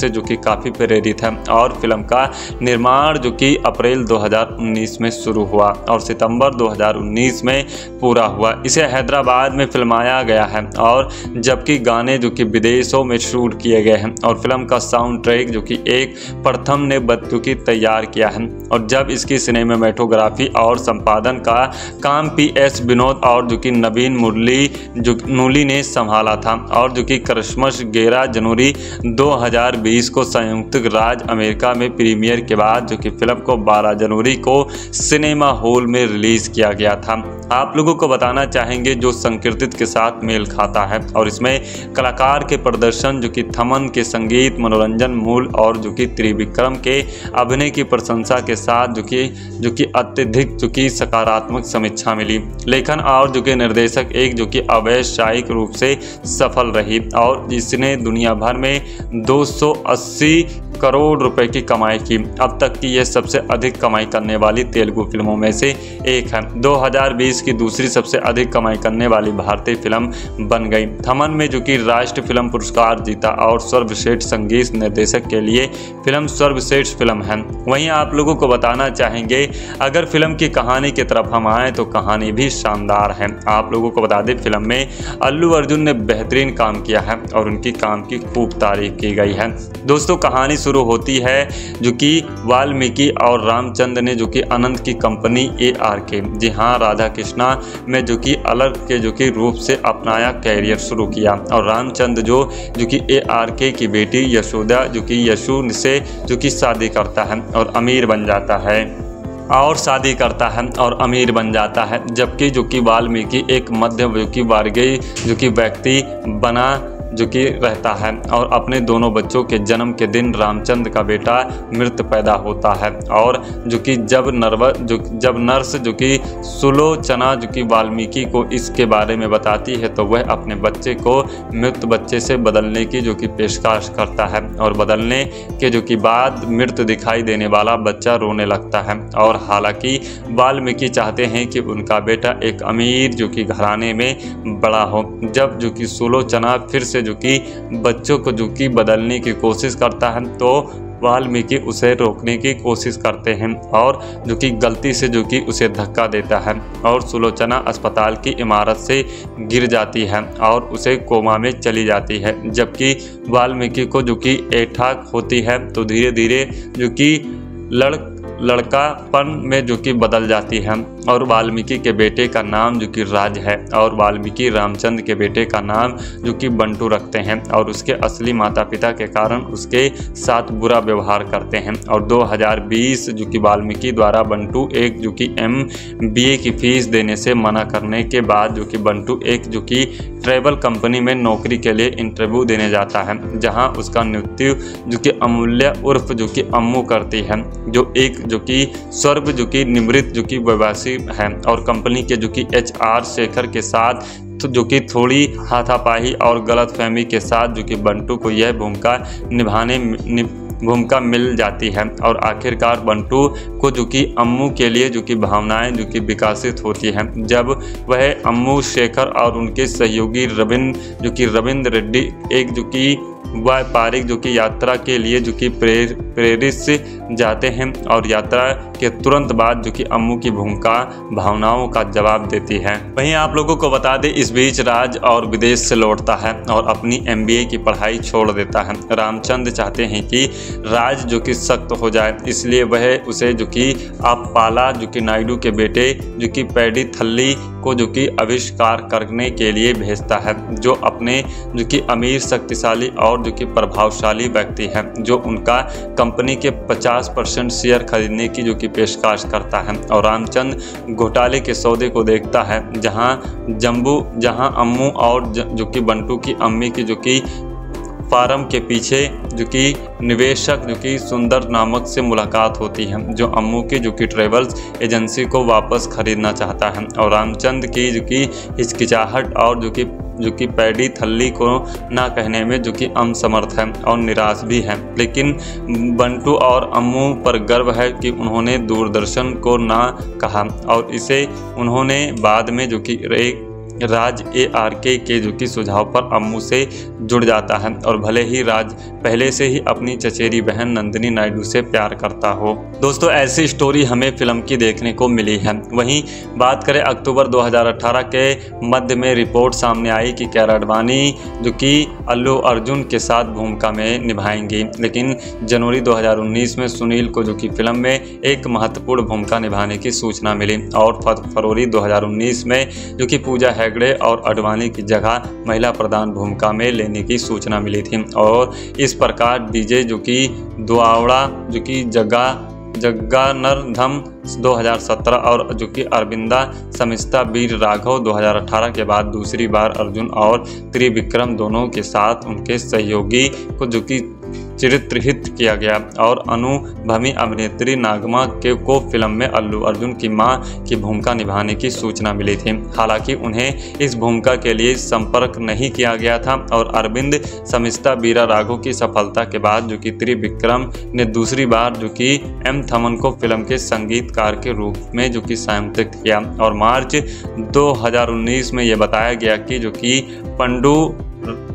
से जो कि काफ़ी प्रेरित है। और फ़िल्म का निर्माण जो कि अप्रैल 2019 में शुरू हुआ और सितंबर 2019 में पूरा हुआ। इसे हैदराबाद में फिल्माया गया है और जबकि गाने जो कि विदेशों में शूट किए गए हैं और फ़िल्म का साउंड ट्रैक जो कि एक प्रथम ने बदचुकी तैयार किया है। और जब इसकी सिनेमाटोग्राफी और संपादन का काम पी एस विनोद और जो कि नवीन मुरली नूली जो नूली ने संभाला था और जो कि क्रिसमस ग्यारह जनवरी 2020 को संयुक्त राज्य अमेरिका में प्रीमियर के बाद जो कि फ़िल्म को 12 जनवरी को सिनेमा हॉल में रिलीज़ किया गया था। आप लोगों को बताना चाहेंगे जो संकीर्तित के साथ मेल खाता है और इसमें कलाकार के प्रदर्शन जो कि थमन के संगीत, मनोरंजन मूल और जो कि त्रिविक्रम के अभिनय की प्रशंसा के साथ जो कि जो कि अत्यधिक जो कि सकारात्मक समीक्षा मिली। लेखन और जो कि निर्देशक एक जो कि अवैसायिक रूप से सफल रही और इसने दुनिया भर में 280 करोड़ रुपए की कमाई की। अब तक की यह सबसे अधिक कमाई करने वाली तेलुगु फ़िल्मों में से एक है। 2020 की दूसरी सबसे अधिक कमाई करने वाली भारतीय फ़िल्म बन गई। थमन में जो कि राष्ट्रीय फ़िल्म पुरस्कार जीता और सर्वश्रेष्ठ संगीत निर्देशक के लिए फ़िल्म सर्वश्रेष्ठ फ़िल्म है। वहीं आप लोगों को बताना चाहेंगे, अगर फ़िल्म की कहानी की तरफ़ हम आए तो कहानी भी शानदार है। आप लोगों को बता दें, फ़िल्म में अल्लू अर्जुन ने बेहतरीन काम किया है और उनकी काम की खूब तारीफ़ की गई है। दोस्तों, कहानी शुरू होती है, जो कि वाल्मीकि और रामचंद्र ने, जो कि अनंत की कंपनी ए आर के जी हाँ राधा कृष्णा में जो कि अलग के, जो कि रूप से अपनाया कैरियर शुरू किया। और रामचंद्र जो जो कि ए आर के की बेटी यशोदा, जो कि यशु से, जो कि शादी करता है और अमीर बन जाता है। और शादी करता है और अमीर बन जाता है, जबकि जो कि वाल्मीकि एक मध्य जो कि वर्गीय, जो कि व्यक्ति बना जो कि रहता है और अपने दोनों बच्चों के जन्म के दिन रामचंद्र का बेटा मृत पैदा होता है और जो कि जब नर्व जो जब नर्स जो कि सुलोचना जो कि वाल्मीकि को इसके बारे में बताती है तो वह अपने बच्चे को मृत बच्चे से बदलने की जो कि पेशकश करता है और बदलने के जो कि बाद मृत दिखाई देने वाला बच्चा रोने लगता है। और हालाँकि वाल्मीकि चाहते हैं कि उनका बेटा एक अमीर जो कि घराने में बड़ा हो। जब जो कि सुलोचना फिर से जो कि बच्चों को जो कि बदलने की कोशिश करता है तो वाल्मीकि उसे रोकने की कोशिश करते हैं और जो कि गलती से जो कि उसे धक्का देता है और सुलोचना अस्पताल की इमारत से गिर जाती है और उसे कोमा में चली जाती है। जबकि वाल्मीकि को जो कि एठाक होती है तो धीरे धीरे जो कि लड़ लड़कापन में जो कि बदल जाती है और वाल्मीकि के बेटे का नाम जो कि राज है और वाल्मीकि रामचंद्र के बेटे का नाम जो कि बंटू रखते हैं और उसके असली माता पिता के कारण उसके साथ बुरा व्यवहार करते हैं और 2020 जो कि वाल्मीकि द्वारा बंटू एक जो कि एम बी की फ़ीस देने से मना करने के बाद जो कि बंटू एक जो कि ट्रेवल कंपनी में नौकरी के लिए इंटरव्यू देने जाता है, जहाँ उसका मृत्यु जो कि अमूल्य उर्फ़ जो कि अम्मू करती है, जो एक जो कि स्वर्ग जो कि निमृत जो कि व्यवसायी है, और कंपनी के जो कि एच आर शेखर के साथ तो जो कि थोड़ी हाथापाही और गलत फहमी के साथ जो कि बंटू को यह भूमिका निभाने भूमिका मिल जाती है। और आखिरकार बंटू को जो कि अम्मू के लिए जो कि भावनाएँ जो कि विकासित होती हैं। जब वह अम्मू शेखर और उनके सहयोगी रविंद्र जो कि रविंद्र रेड्डी एक जो कि व्यापारिक जो कि यात्रा के लिए जो कि प्रेर, प्रेरित से जाते हैं और यात्रा के तुरंत बाद जो कि अम्मू की भूमिका, भावनाओं का जवाब देती है। वहीं आप लोगों को बता दें, इस बीच राज और विदेश से लौटता है और अपनी एमबीए की पढ़ाई छोड़ देता है। रामचंद्र चाहते हैं कि राज जो कि सख्त हो जाए, इसलिए वह उसे जो कि आप पाला जो कि नायडू के बेटे, जो कि पैडी थल्ली को जो कि आविष्कार करने के लिए भेजता है, जो अपने जो कि अमीर, शक्तिशाली और जो कि प्रभावशाली व्यक्ति है, जो उनका कंपनी के 50 परसेंट शेयर खरीदने की जो कि पेशकश करता है। और रामचंद घोटाले के सौदे को देखता है, जहाँ जम्बू जहाँ अम्मू और जो कि बंटू की अम्मी की जो कि फार्म के पीछे जो कि निवेशक, जो कि सुंदर नामक से मुलाकात होती है, जो अम्मू की, जो कि ट्रेवल्स एजेंसी को वापस खरीदना चाहता है। और रामचंद्र की जो कि हिचकिचाहट और जो कि जो कि पैडी थल्ली को ना कहने में जो कि अम समर्थ है और निराश भी है। लेकिन बंटू और अम्मू पर गर्व है कि उन्होंने दूरदर्शन को ना कहा और इसे उन्होंने बाद में जो कि एक राज ए आर के के जो कि सुझाव पर अम्मू से जुड़ जाता है और भले ही राज पहले से ही अपनी चचेरी बहन नंदिनी नायडू से प्यार करता हो। दोस्तों, ऐसी स्टोरी हमें फ़िल्म की देखने को मिली है। वहीं बात करें अक्टूबर 2018 के मध्य में रिपोर्ट सामने आई कि कैर अडवाणी जो कि अल्लू अर्जुन के साथ भूमिका में निभाएँगी। लेकिन जनवरी 2019 में सुनील को जो कि फ़िल्म में एक महत्वपूर्ण भूमिका निभाने की सूचना मिली और फरवरी 2019 में जो कि पूजा हेगड़े और अडवाणी की जगह महिला प्रधान भूमिका में लेने की सूचना मिली थी और इस प्रकार डीजे जो कि दुआवड़ा जो कि जग्गा जग्गानर धम 2017 और जो कि अरविंदा समिस्ता वीर राघव 2018 के बाद दूसरी बार अर्जुन और त्रिविक्रम दोनों के साथ उनके सहयोगी को जो कि चित्रित किया गया और अनुभवी अभिनेत्री नागमा के को फ़िल्म में अल्लू अर्जुन की माँ की भूमिका निभाने की सूचना मिली थी। हालाँकि उन्हें इस भूमिका के लिए संपर्क नहीं किया गया था और अरविंद समिस्ता बीरा, राघव की सफलता के बाद जो कि त्रिविक्रम ने दूसरी बार जो कि एम थमन को फ़िल्म के संगीतकार के रूप में जो कि संयमित किया। और मार्च 2019 में यह बताया गया कि जो कि पंडू,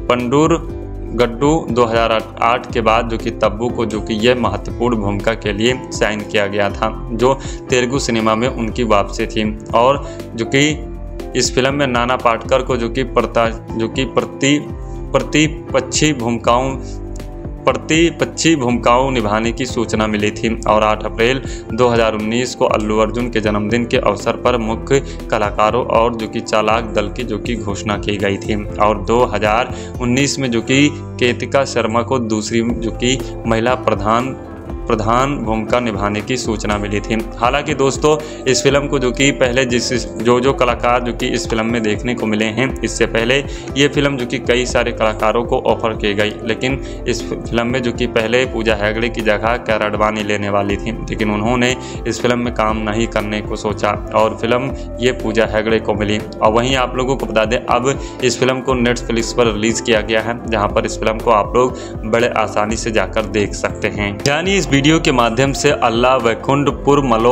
पंडूर गड्डू 2008 के बाद जो कि तब्बू को जो कि यह महत्वपूर्ण भूमिका के लिए साइन किया गया था, जो तेलुगु सिनेमा में उनकी वापसी थी। और जो कि इस फ़िल्म में नाना पाटकर को जो कि प्रता, जो कि प्रति, प्रतिपक्षी भूमिकाओं प्रतिपक्षी भूमिकाओं निभाने की सूचना मिली थी और 8 अप्रैल 2019 को अल्लू अर्जुन के जन्मदिन के अवसर पर मुख्य कलाकारों और जो कि चालाक दल की जो कि घोषणा की गई थी और 2019 में जो कि केतिका शर्मा को दूसरी जो कि महिला प्रधान प्रधान भूमिका निभाने की सूचना मिली थी। हालाँकि दोस्तों, इस फ़िल्म को जो कि पहले जिस जो जो कलाकार जो कि इस फ़िल्म में देखने को मिले हैं, इससे पहले ये फ़िल्म जो कि कई सारे कलाकारों को ऑफ़र की गई। लेकिन इस फ़िल्म में जो कि पहले पूजा हैगड़े की जगह कैर अडवाणी लेने वाली थी, लेकिन उन्होंने इस फ़िल्म में काम नहीं करने को सोचा और फ़िल्म ये पूजा हैगड़े को मिली। और वहीं आप लोगों को बता दें, अब इस फ़िल्म को नेटफ्लिक्स पर रिलीज़ किया गया है, जहाँ पर इस फ़िल्म को आप लोग बड़े आसानी से जाकर देख सकते हैं। यानी इस वीडियो के माध्यम से अल्लाह वैकुंठपुर मलो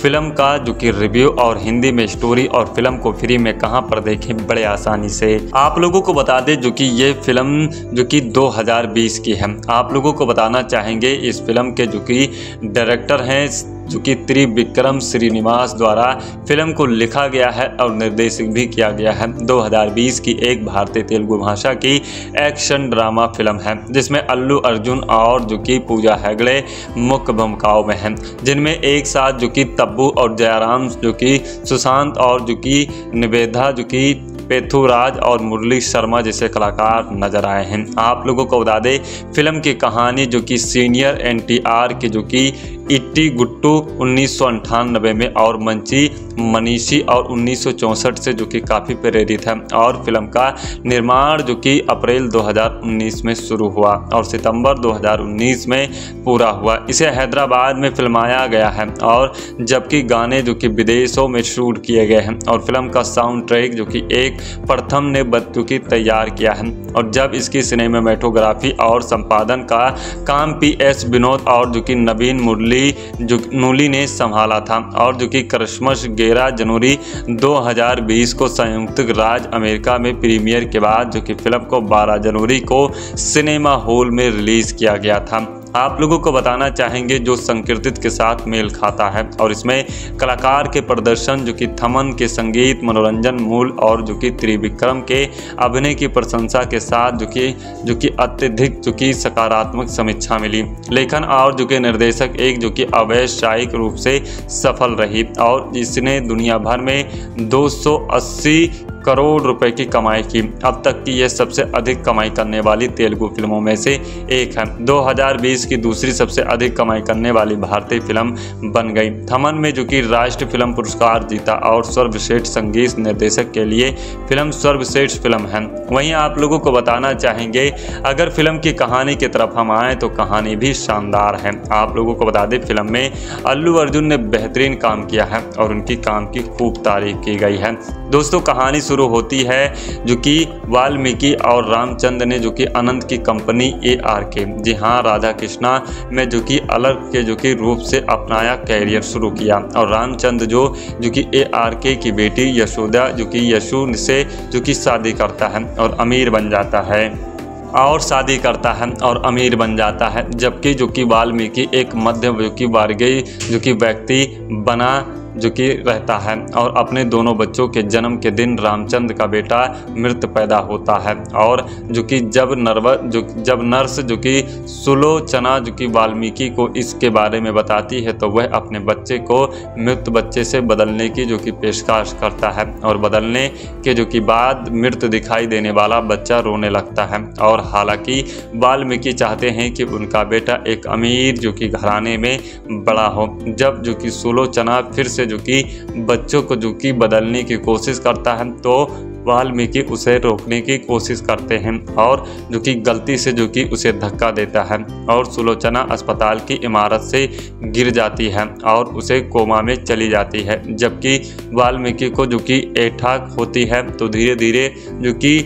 फ़िल्म का जो कि रिव्यू और हिंदी में स्टोरी और फ़िल्म को फ्री में कहाँ पर देखें बड़े आसानी से। आप लोगों को बता दें जो कि ये फ़िल्म जो कि 2020 की है। आप लोगों को बताना चाहेंगे इस फ़िल्म के जो कि डायरेक्टर हैं जो कि त्रिविक्रम श्रीनिवास द्वारा फ़िल्म को लिखा गया है और निर्देशित भी किया गया है। 2020 की एक भारतीय तेलुगु भाषा की एक्शन ड्रामा फ़िल्म है, जिसमें अल्लू अर्जुन और जो कि पूजा हेगड़े मुख्य भूमिकाओं में हैं, जिनमें एक साथ जो कि तब्बू और जयराम, जो कि सुशांत और जो कि निवेदा, जो कि पेथुराज और मुरली शर्मा जैसे कलाकार नज़र आए हैं। आप लोगों को बता दें, फ़िल्म की कहानी जो कि सीनियर एनटीआर के जो कि इट्टी गुट्टू उन्नीस में और मंची मनीषी और उन्नीस सौ चौंसठ से जो कि काफ़ी प्रेरित है और फ़िल्म का निर्माण जो कि अप्रैल 2019 में शुरू हुआ और सितंबर 2019 में पूरा हुआ। इसे हैदराबाद में फिल्माया गया है और जबकि गाने जो कि विदेशों में शूट किए गए हैं और फ़िल्म का साउंड ट्रैक जो कि एक प्रथम ने जो कि तैयार किया है और जब इसकी सिनेमाटोग्राफी और संपादन का काम पी एस विनोद और जो कि नवीन मुरली नूली ने संभाला था और जो कि क्रिसमस ग्यारह जनवरी 2020 को संयुक्त राज्य अमेरिका में प्रीमियर के बाद जो कि फ़िल्म को 12 जनवरी को सिनेमा हॉल में रिलीज़ किया गया था। आप लोगों को बताना चाहेंगे जो संकीर्तित के साथ मेल खाता है और इसमें कलाकार के प्रदर्शन, जो कि थमन के संगीत, मनोरंजन मूल और जो कि त्रिविक्रम के अभिनय की प्रशंसा के साथ जो कि जो कि अत्यधिक, जो कि सकारात्मक समीक्षा मिली। लेखन और जो कि निर्देशक एक जो कि अवैश्यायिक रूप से सफल रही और इसने दुनिया भर में 280 करोड़ रुपए की कमाई की। अब तक की यह सबसे अधिक कमाई करने वाली तेलुगु फ़िल्मों में से एक है। 2020 की दूसरी सबसे अधिक कमाई करने वाली भारतीय फ़िल्म बन गई। थमन में जो कि राष्ट्रीय फ़िल्म पुरस्कार जीता और सर्वश्रेष्ठ संगीत निर्देशक के लिए फ़िल्म सर्वश्रेष्ठ फ़िल्म है। वहीं आप लोगों को बताना चाहेंगे, अगर फ़िल्म की कहानी की तरफ़ हम आए तो कहानी भी शानदार है। आप लोगों को बता दें, फ़िल्म में अल्लू अर्जुन ने बेहतरीन काम किया है और उनकी काम की खूब तारीफ़ की गई है। दोस्तों, कहानी शुरू होती है, जो कि वाल्मीकि और रामचंद्र ने, जो कि अनंत की कंपनी ए आर के जी हाँ राधा कृष्णा में, जो कि अलग के, जो कि रूप से अपनाया कैरियर शुरू किया। और रामचंद्र जो जो कि ए आर के की बेटी यशोदा, जो कि यशु से, जो कि शादी करता है और अमीर बन जाता है। और शादी करता है और अमीर बन जाता है, जबकि जो कि वाल्मीकि एक मध्य जो कि वर्गीय, जो कि व्यक्ति बना जो कि रहता है और अपने दोनों बच्चों के जन्म के दिन रामचंद्र का बेटा मृत पैदा होता है और जो कि जब नर्व, जो जब नर्स जो कि सुलोचना जो कि वाल्मीकि को इसके बारे में बताती है तो वह अपने बच्चे को मृत बच्चे से बदलने की जो कि पेशकश करता है और बदलने के जो कि बाद मृत दिखाई देने वाला बच्चा रोने लगता है। और हालाँकि वाल्मीकि चाहते हैं कि उनका बेटा एक अमीर जो कि घराने में बड़ा हो। जब जो कि सुलोचना फिर से जो कि बच्चों को जो कि बदलने की कोशिश करता है तो वाल्मीकि उसे रोकने की कोशिश करते हैं और जो कि गलती से जो कि उसे धक्का देता है और सुलोचना अस्पताल की इमारत से गिर जाती है और उसे कोमा में चली जाती है। जबकि वाल्मीकि को जो कि एठाक होती है तो धीरे धीरे जो कि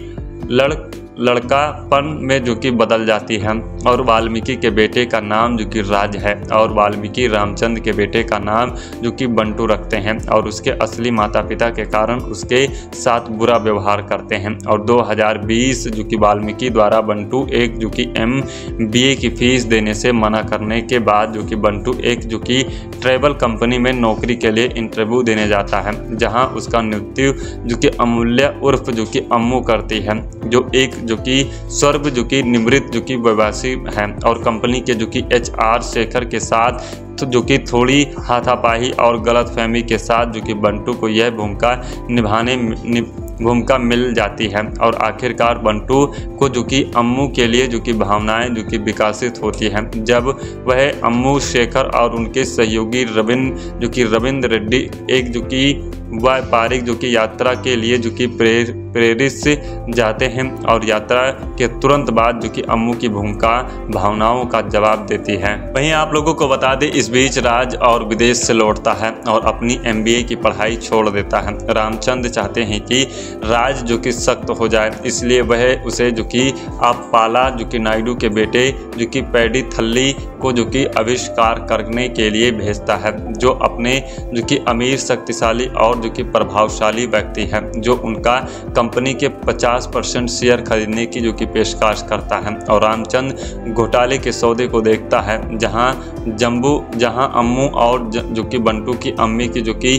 लड़ लड़कापन में जो कि बदल जाती है और वाल्मीकि के बेटे का नाम जो कि राज है और वाल्मीकि रामचंद्र के बेटे का नाम जो कि बंटू रखते हैं और उसके असली माता पिता के कारण उसके साथ बुरा व्यवहार करते हैं और 2020 जो कि वाल्मीकि द्वारा बंटू एक जो कि एम की फ़ीस देने से मना करने के बाद जो कि बंटू एक जो कि ट्रेवल कंपनी में नौकरी के लिए इंटरव्यू देने जाता है, जहाँ उसका मृत्यु जो कि अमूल्य उर्फ़ जो कि अम्मू करती है, जो एक जो कि स्वर्ग जो कि निमृत जो कि व्यवासी हैं और कंपनी के जो कि एच आर शेखर के साथ तो जो कि थोड़ी हाथापाही और गलत फहमी के साथ जो कि बंटू को यह भूमिका निभाने भूमिका मिल जाती है और आखिरकार बंटू को जो कि अम्मू के लिए जो कि भावनाएँ जो कि विकासित होती हैं जब वह अम्मू शेखर और उनके सहयोगी रविंद्र जो कि रविंद्र रेड्डी एक जो कि व्यापारिक जो कि यात्रा के लिए जो कि प्रेर प्रेरित से जाते हैं और यात्रा के तुरंत बाद जो कि अम्मू की भूमिका, भावनाओं का जवाब देती है। वहीं आप लोगों को बता दें, इस बीच राज और विदेश से लौटता है और अपनी एमबीए की पढ़ाई छोड़ देता है। रामचंद्र चाहते हैं कि राज जो कि सख्त हो जाए, इसलिए वह उसे जो कि आप पाला जो कि नायडू के बेटे, जो कि पैडी थल्ली को जो कि आविष्कार करने के लिए भेजता है, जो अपने जो कि अमीर, शक्तिशाली और जो कि प्रभावशाली व्यक्ति है, जो उनका कंपनी के 50 परसेंट शेयर खरीदने की जो कि पेशकश करता है और रामचंद घोटाले के सौदे को देखता है, जहाँ जम्बू जहाँ अम्मू और जो कि बंटू की अम्मी की जो कि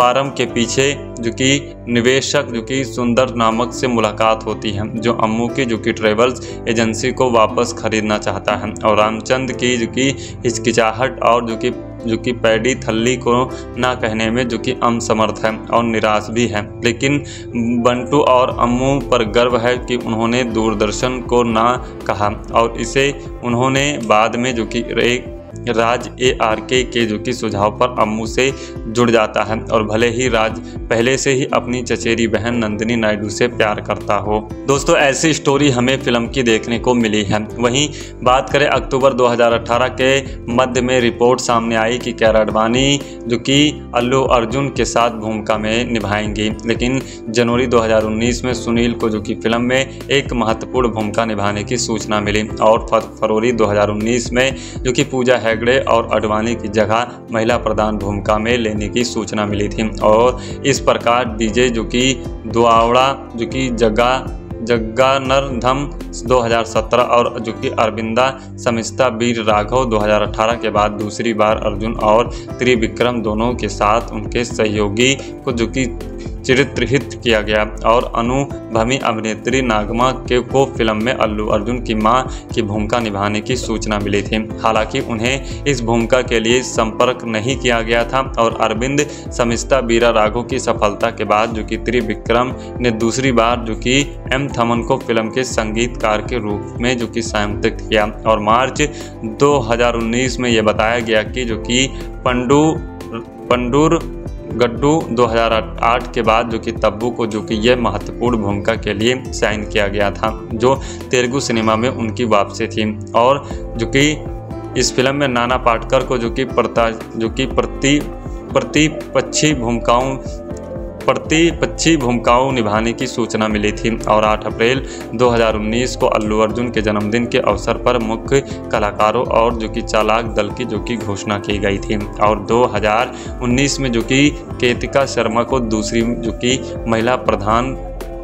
फार्म के पीछे जो कि निवेशक, जो कि सुंदर नामक से मुलाकात होती है, जो अम्मू की, जो कि ट्रेवल्स एजेंसी को वापस खरीदना चाहता है। और रामचंद की जो कि हिचकिचाहट और जो कि जो कि पैडी थल्ली को ना कहने में जो कि अम समर्थ है और निराश भी है। लेकिन बंटू और अम्मू पर गर्व है कि उन्होंने दूरदर्शन को ना कहा और इसे उन्होंने बाद में जो कि एक राज ए आर के के जो कि सुझाव पर अम्मू से जुड़ जाता है और भले ही राज पहले से ही अपनी चचेरी बहन नंदिनी नायडू से प्यार करता हो। दोस्तों, ऐसी स्टोरी हमें फ़िल्म की देखने को मिली है। वहीं बात करें अक्टूबर 2018 के मध्य में रिपोर्ट सामने आई कि कैरा अडवाणी जो कि अल्लू अर्जुन के साथ भूमिका में निभाएँगी। लेकिन जनवरी 2019 में सुनील को जो कि फ़िल्म में एक महत्वपूर्ण भूमिका निभाने की सूचना मिली और फरवरी 2019 में जो कि पूजा हेगड़े और अडवाणी की जगह महिला प्रधान भूमिका में लेने की सूचना मिली थी। और इस प्रकार डीजे जो कि दुआवड़ा जो कि जगह जग्गानरधम 2017 और जो कि अरविंदा समिस्ता वीर राघव 2018 के बाद दूसरी बार अर्जुन और त्रिविक्रम दोनों के साथ उनके सहयोगी को जो कि चित्रित किया गया और अनुभवी अभिनेत्री नागमा के को फ़िल्म में अल्लू अर्जुन की माँ की भूमिका निभाने की सूचना मिली थी। हालाँकि उन्हें इस भूमिका के लिए संपर्क नहीं किया गया था और अरविंद समिस्ता बीरा राघो की सफलता के बाद जो कि त्रिविक्रम ने दूसरी बार जो कि एम थमन को फ़िल्म के संगीतकार के रूप में जो कि संयुक्त किया। और मार्च 2019 में यह बताया गया कि जो कि पंडू, पंडूर गड्डू 2008 के बाद जो कि तब्बू को जो कि यह महत्वपूर्ण भूमिका के लिए साइन किया गया था, जो तेलुगु सिनेमा में उनकी वापसी थी। और जो कि इस फ़िल्म में नाना पाटकर को जो कि प्रता जो कि प्रति प्रतिपक्षी भूमिकाओं प्रति पक्षी भूमिकाओं निभाने की सूचना मिली थी और 8 अप्रैल 2019 को अल्लू अर्जुन के जन्मदिन के अवसर पर मुख्य कलाकारों और जो कि चालाक दल की जो कि घोषणा की गई थी और 2019 में जो कि केतिका शर्मा को दूसरी जो कि महिला प्रधान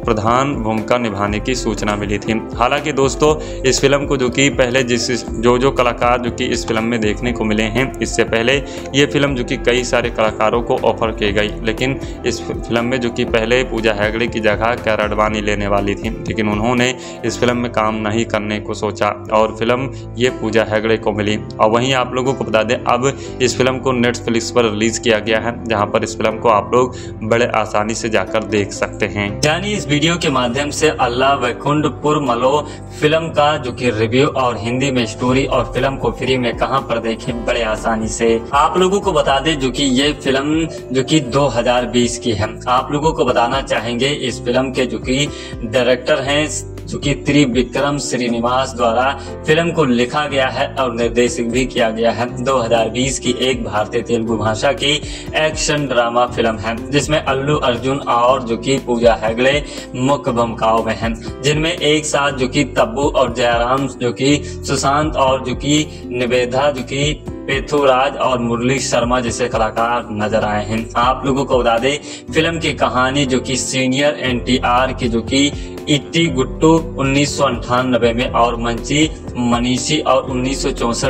प्रधान भूमिका निभाने की सूचना मिली थी। हालाँकि दोस्तों, इस फ़िल्म को जो कि पहले जिस जो जो कलाकार जो कि इस फ़िल्म में देखने को मिले हैं, इससे पहले ये फ़िल्म जो कि कई सारे कलाकारों को ऑफ़र की गई। लेकिन इस फ़िल्म में जो कि पहले पूजा हैगड़े की जगह कैर अडवाणी लेने वाली थी, लेकिन उन्होंने इस फ़िल्म में काम नहीं करने को सोचा और फ़िल्म ये पूजा हैगड़े को मिली। और वहीं आप लोगों को बता दें, अब इस फ़िल्म को नेटफ्लिक्स पर रिलीज़ किया गया है, जहाँ पर इस फ़िल्म को आप लोग बड़े आसानी से जाकर देख सकते हैं। यानी इस वीडियो के माध्यम से अल्लाह वैकुंठपुर मलो फ़िल्म का, जो कि रिव्यू और हिंदी में स्टोरी और फ़िल्म को फ्री में कहाँ पर देखें, बड़े आसानी से। आप लोगों को बता दें, जो कि ये फ़िल्म, जो कि 2020 की है। आप लोगों को बताना चाहेंगे, इस फ़िल्म के जो कि डायरेक्टर हैं जो कि त्रिविक्रम श्रीनिवास द्वारा फ़िल्म को लिखा गया है और निर्देशित भी किया गया है। 2020 की एक भारतीय तेलुगु भाषा की एक्शन ड्रामा फ़िल्म है, जिसमें अल्लू अर्जुन और जो कि पूजा हेगड़े मुख्य भूमिकाओं में हैं। जिनमें एक साथ जो कि तब्बू और जयराम, जो कि सुशांत और जो कि निवेदा, जो कि पेथुराज और मुरली शर्मा जैसे कलाकार नज़र आए हैं। आप लोगों को बता दें, फ़िल्म की कहानी जो कि सीनियर एनटीआर की जो कि इट्टी गुट्टू उन्नीस में और मंची मनीषी और उन्नीस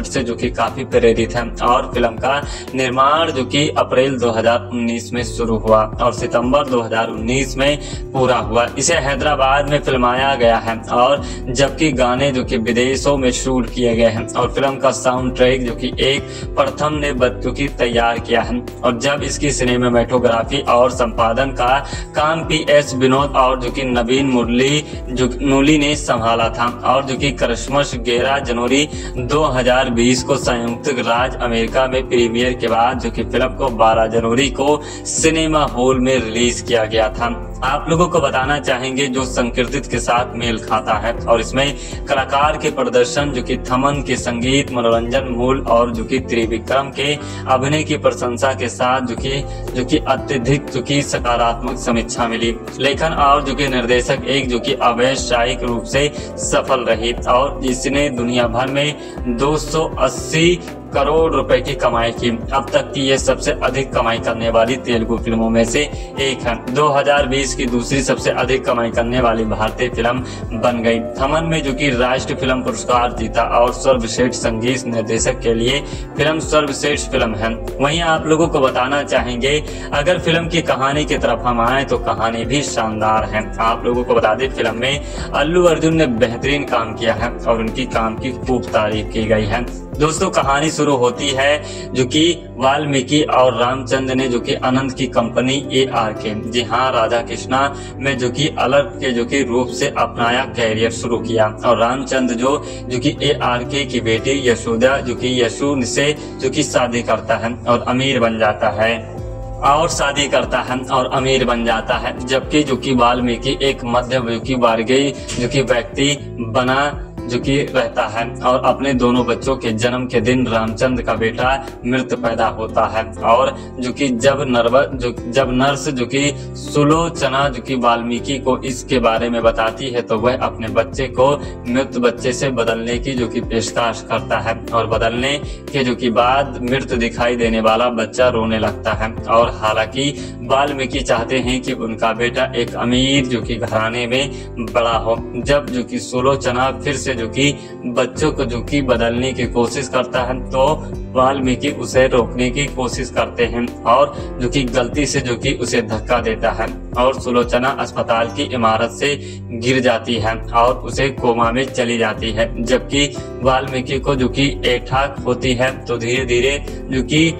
से जो कि काफ़ी प्रेरित है। और फ़िल्म का निर्माण जो कि अप्रैल 2019 में शुरू हुआ और सितंबर 2019 में पूरा हुआ। इसे हैदराबाद में फिल्माया गया है और जबकि गाने जो कि विदेशों में शूट किए गए हैं और फ़िल्म का साउंड ट्रैक जो कि एक प्रथम ने जो कि तैयार किया है। और जब इसकी सिनेमाटोग्राफी और संपादन का काम पी एस विनोद और जो कि नवीन मुरली जो नूली ने संभाला था और जो कि क्रिसमस ग्यारह जनवरी 2020 को संयुक्त राज्य अमेरिका में प्रीमियर के बाद जो कि फ़िल्म को 12 जनवरी को सिनेमा हॉल में रिलीज़ किया गया था। आप लोगों को बताना चाहेंगे जो संकीर्तित के साथ मेल खाता है और इसमें कलाकार के प्रदर्शन, जो कि थमन के संगीत, मनोरंजन मूल और जो कि त्रिविक्रम के अभिनय की प्रशंसा के साथ जो कि जो कि अत्यधिक, जो कि सकारात्मक समीक्षा मिली। लेखन और जो कि निर्देशक एक, जो कि अवैश्यायिक रूप से सफल रही और इसने दुनिया भर में 280 करोड़ रुपए की कमाई की। अब तक की ये सबसे अधिक कमाई करने वाली तेलुगु फ़िल्मों में से एक है। 2020 की दूसरी सबसे अधिक कमाई करने वाली भारतीय फ़िल्म बन गई। थमन में जो कि राष्ट्रीय फ़िल्म पुरस्कार जीता और सर्वश्रेष्ठ संगीत निर्देशक के लिए फ़िल्म सर्वश्रेष्ठ फ़िल्म है। वहीं आप लोगों को बताना चाहेंगे, अगर फ़िल्म की कहानी की तरफ़ हम आए तो कहानी भी शानदार है। आप लोगों को बता दें, फ़िल्म में अल्लू अर्जुन ने बेहतरीन काम किया है और उनकी काम की खूब तारीफ़ की गई है। दोस्तों, कहानी शुरू होती है जो कि वाल्मीकि और रामचंद्र ने, जो कि अनंत की कंपनी ए आर के जी हाँ राधा कृष्णा में जो कि अलग के, जो कि रूप से अपनाया कैरियर शुरू किया। और रामचंद्र जो जो कि ए आर के की बेटी यशोदा, जो कि यशु से, जो कि शादी करता है और अमीर बन जाता है। और शादी करता है और अमीर बन जाता है, जबकि जो कि वाल्मीकि एक मध्य वर्गीय, जो कि व्यक्ति बना जो कि रहता है। और अपने दोनों बच्चों के जन्म के दिन रामचंद्र का बेटा मृत पैदा होता है। और जो कि जब नर्व, जो, जब नर्स जो कि सुलोचना जो कि वाल्मीकि को इसके बारे में बताती है तो वह अपने बच्चे को मृत बच्चे से बदलने की जो कि पेशकश करता है। और बदलने के जो कि बाद मृत दिखाई देने वाला बच्चा रोने लगता है। और हालाँकि वाल्मीकि चाहते हैं कि उनका बेटा एक अमीर जो कि घराने में बड़ा हो। जब जो कि सुलोचना फिर से जो कि बच्चों को जो कि बदलने की कोशिश करता है तो वाल्मीकि उसे रोकने की कोशिश करते हैं और जो कि गलती से जो कि उसे धक्का देता है और सुलोचना अस्पताल की इमारत से गिर जाती है और उसे कोमा में चली जाती है। जबकि वाल्मीकि को जो कि एठाक होती है तो धीरे धीरे जो कि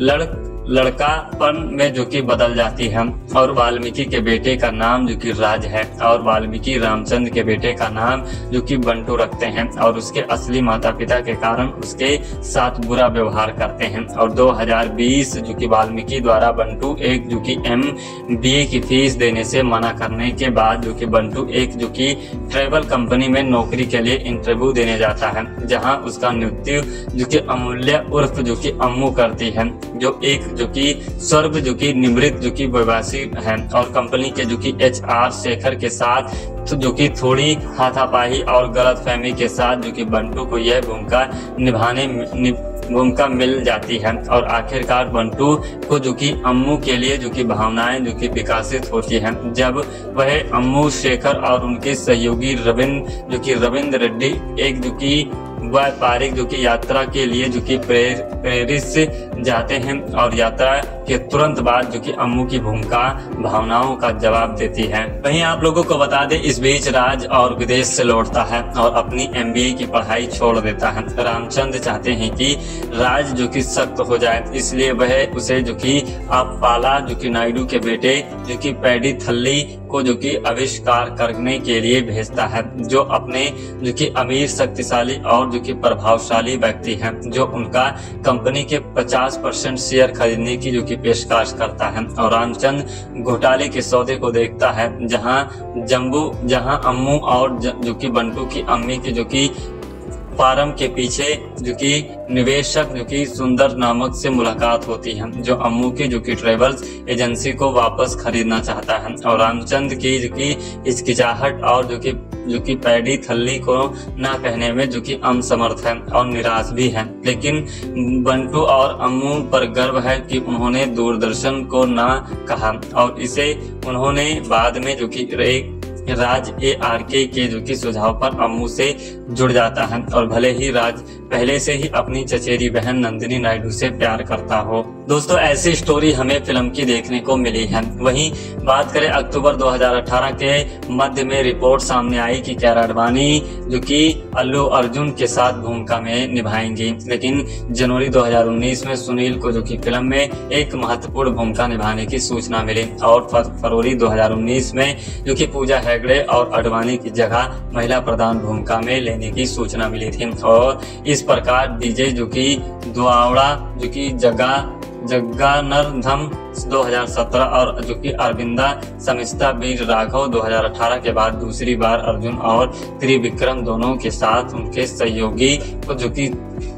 लड़ लड़कापन में जो कि बदल जाती है। और वाल्मीकि के बेटे का नाम जो कि राज है और वाल्मीकि रामचंद्र के बेटे का नाम जो कि बंटू रखते हैं और उसके असली माता पिता के कारण उसके साथ बुरा व्यवहार करते हैं। और 2020 जो कि वाल्मीकि द्वारा बंटू एक जो कि एम बी की फ़ीस देने से मना करने के बाद जो कि बंटू एक जो कि ट्रेवल कंपनी में नौकरी के लिए इंटरव्यू देने जाता है, जहाँ उसका मृत्यु जो कि अमूल्य उर्फ़ जो कि अम्मू करती है, जो एक जो कि स्वर्ग जो कि निमृत जो कि प्रवासी है और कंपनी के जो कि एच आर शेखर के साथ तो जो कि थोड़ी हाथापाही और गलत फहमी के साथ जो कि बंटू को यह भूमिका निभाने भूमिका मिल जाती है और आखिरकार बंटू को जो कि अम्मू के लिए जो कि भावनाएँ जो कि विकासित होती हैं जब वह अम्मू शेखर और उनके सहयोगी रविंद्र जो कि रविंद्र रेड्डी एक जो कि व्यापारिक जो कि यात्रा के लिए जो कि प्रेरित से जाते हैं और यात्रा के तुरंत बाद जो कि अम्मू की भूमिका भावनाओं का जवाब देती है। वहीं आप लोगों को बता दें, इस बीच राज और विदेश से लौटता है और अपनी एमबीए की पढ़ाई छोड़ देता है। रामचंद्र चाहते हैं कि राज जो कि सख्त हो जाए, इसलिए वह उसे जो कि पाला जो कि नायडू के बेटे, जो कि पैडी थल्ली को जो कि आविष्कार करने के लिए भेजता है, जो अपने जो कि अमीर, शक्तिशाली और जो कि प्रभावशाली व्यक्ति हैं, जो उनका कंपनी के 50 परसेंट शेयर खरीदने की जो कि पेशकश करता है। और रामचंद घोटाले के सौदे को देखता है, जहाँ जम्बू जहाँ अम्मू और जो कि बंटू की अम्मी की जो कि फार्म के पीछे जो कि निवेशक, जो कि सुंदर नामक से मुलाकात होती है, जो अम्मू की, जो कि ट्रेवल्स एजेंसी को वापस खरीदना चाहता है। और रामचंद की जो कि हिचकिचाहट और जो कि जो कि पैडी थल्ली को ना कहने में जो कि असमर्थ है और निराश भी है। लेकिन बंटू और अम्मू पर गर्व है कि उन्होंने दूरदर्शन को ना कहा और इसे उन्होंने बाद में जो कि एक राज ए आर के जो की सुझाव पर अम्मू से जुड़ जाता है और भले ही राज पहले से ही अपनी चचेरी बहन नंदिनी नायडू से प्यार करता हो। दोस्तों, ऐसी स्टोरी हमें फ़िल्म की देखने को मिली है। वहीं बात करें अक्टूबर 2018 के मध्य में रिपोर्ट सामने आई कि कैरा अडवाणी जो कि अल्लू अर्जुन के साथ भूमिका में निभाएँगी। लेकिन जनवरी 2019 में सुनील को जो कि फ़िल्म में एक महत्वपूर्ण भूमिका निभाने की सूचना मिली और फरवरी 2019 में जो कि पूजा हेगड़े और अडवाणी की जगह महिला प्रधान भूमिका में लेने की सूचना मिली थी। और इस प्रकार डीजे जो कि दुआवड़ा जो कि जगह जग्गानरधम 2017 और जो कि अरविंदा समिस्ता वीर राघव 2018 के बाद दूसरी बार अर्जुन और त्रिविक्रम दोनों के साथ उनके सहयोगी जो कि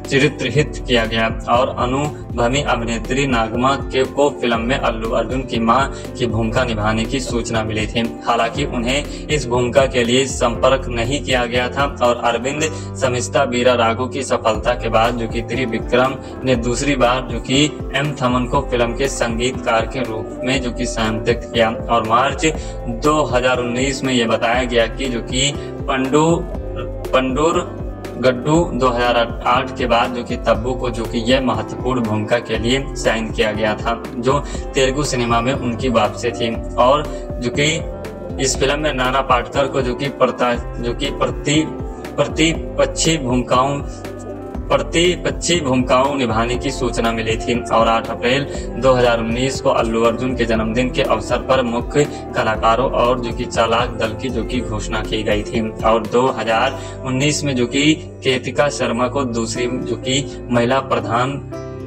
चित्रित किया गया और अनुभवी अभिनेत्री नागमा के को फ़िल्म में अल्लू अर्जुन की माँ की भूमिका निभाने की सूचना मिली थी। हालाँकि उन्हें इस भूमिका के लिए संपर्क नहीं किया गया था और अरविंद समिस्ता बीरा राघो की सफलता के बाद जो कि त्रिविक्रम ने दूसरी बार जो कि एम थमन को फ़िल्म के संगीतकार के रूप में जो कि संतृप्त किया। और मार्च 2019 में ये बताया गया कि जो कि पंडू, पंडूर गड्डू 2008 के बाद जो कि तब्बू को जो कि यह महत्वपूर्ण भूमिका के लिए साइन किया गया था, जो तेलुगु सिनेमा में उनकी वापसी थी। और जो कि इस फ़िल्म में नाना पाटकर को जो कि जो कि प्रति पक्षी भूमिकाओं प्रतिपक्षी भूमिकाओं निभाने की सूचना मिली थी और 8 अप्रैल 2019 को अल्लू अर्जुन के जन्मदिन के अवसर पर मुख्य कलाकारों और जो की चालाक दल की जो की घोषणा की गई थी और 2019 में जो की केतिका शर्मा को दूसरी जो की महिला प्रधान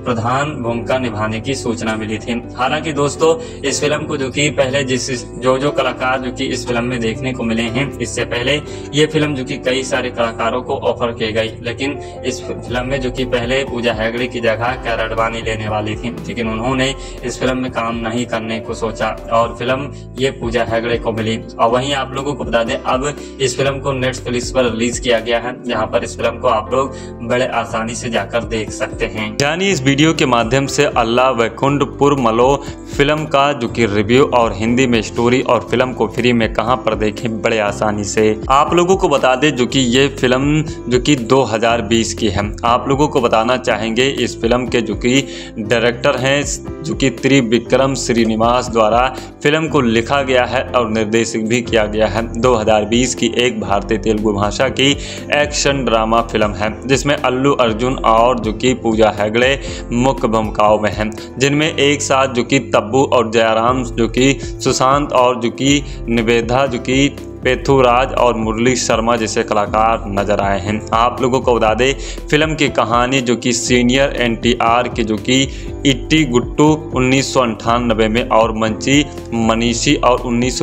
प्रधान भूमिका निभाने की सूचना मिली थी। हालाँकि दोस्तों, इस फ़िल्म को जो कि पहले जिस जो जो कलाकार जो कि इस फ़िल्म में देखने को मिले हैं, इससे पहले ये फ़िल्म जो कि कई सारे कलाकारों को ऑफ़र की गई। लेकिन इस फ़िल्म में जो कि पहले पूजा हैगड़े की जगह कैर अडवाणी लेने वाली थी, लेकिन उन्होंने इस फ़िल्म में काम नहीं करने को सोचा और फ़िल्म ये पूजा हैगड़े को मिली। और वहीं आप लोगों को बता दें, अब इस फ़िल्म को नेटफ्लिक्स पर रिलीज़ किया गया है, जहाँ पर इस फ़िल्म को आप लोग बड़े आसानी से जाकर देख सकते हैं। यानी इस वीडियो के माध्यम से अल्लाह वैकुंठपुर मलो फ़िल्म का जो कि रिव्यू और हिंदी में स्टोरी और फ़िल्म को फ्री में कहाँ पर देखें बड़े आसानी से। आप लोगों को बता दें जो कि ये फ़िल्म जो कि 2020 की है। आप लोगों को बताना चाहेंगे इस फ़िल्म के जो कि डायरेक्टर हैं, जो कि त्रिविक्रम श्रीनिवास द्वारा फ़िल्म को लिखा गया है और निर्देशित भी किया गया है। 2020 की एक भारतीय तेलुगु भाषा की एक्शन ड्रामा फ़िल्म है, जिसमें अल्लू अर्जुन और जो कि पूजा हेगड़े मुख्य भूमिकाओं में हैं, जिनमें एक साथ जो कि तब्बू और जयराम, जो कि सुशांत और जो कि निवेदा, जो कि पेथुराज और मुरली शर्मा जैसे कलाकार नज़र आए हैं। आप लोगों को बता दें, फ़िल्म की कहानी जो कि सीनियर एनटीआर की जो कि इट्टी गुट्टू उन्नीस में और मंची मनीषी और उन्नीस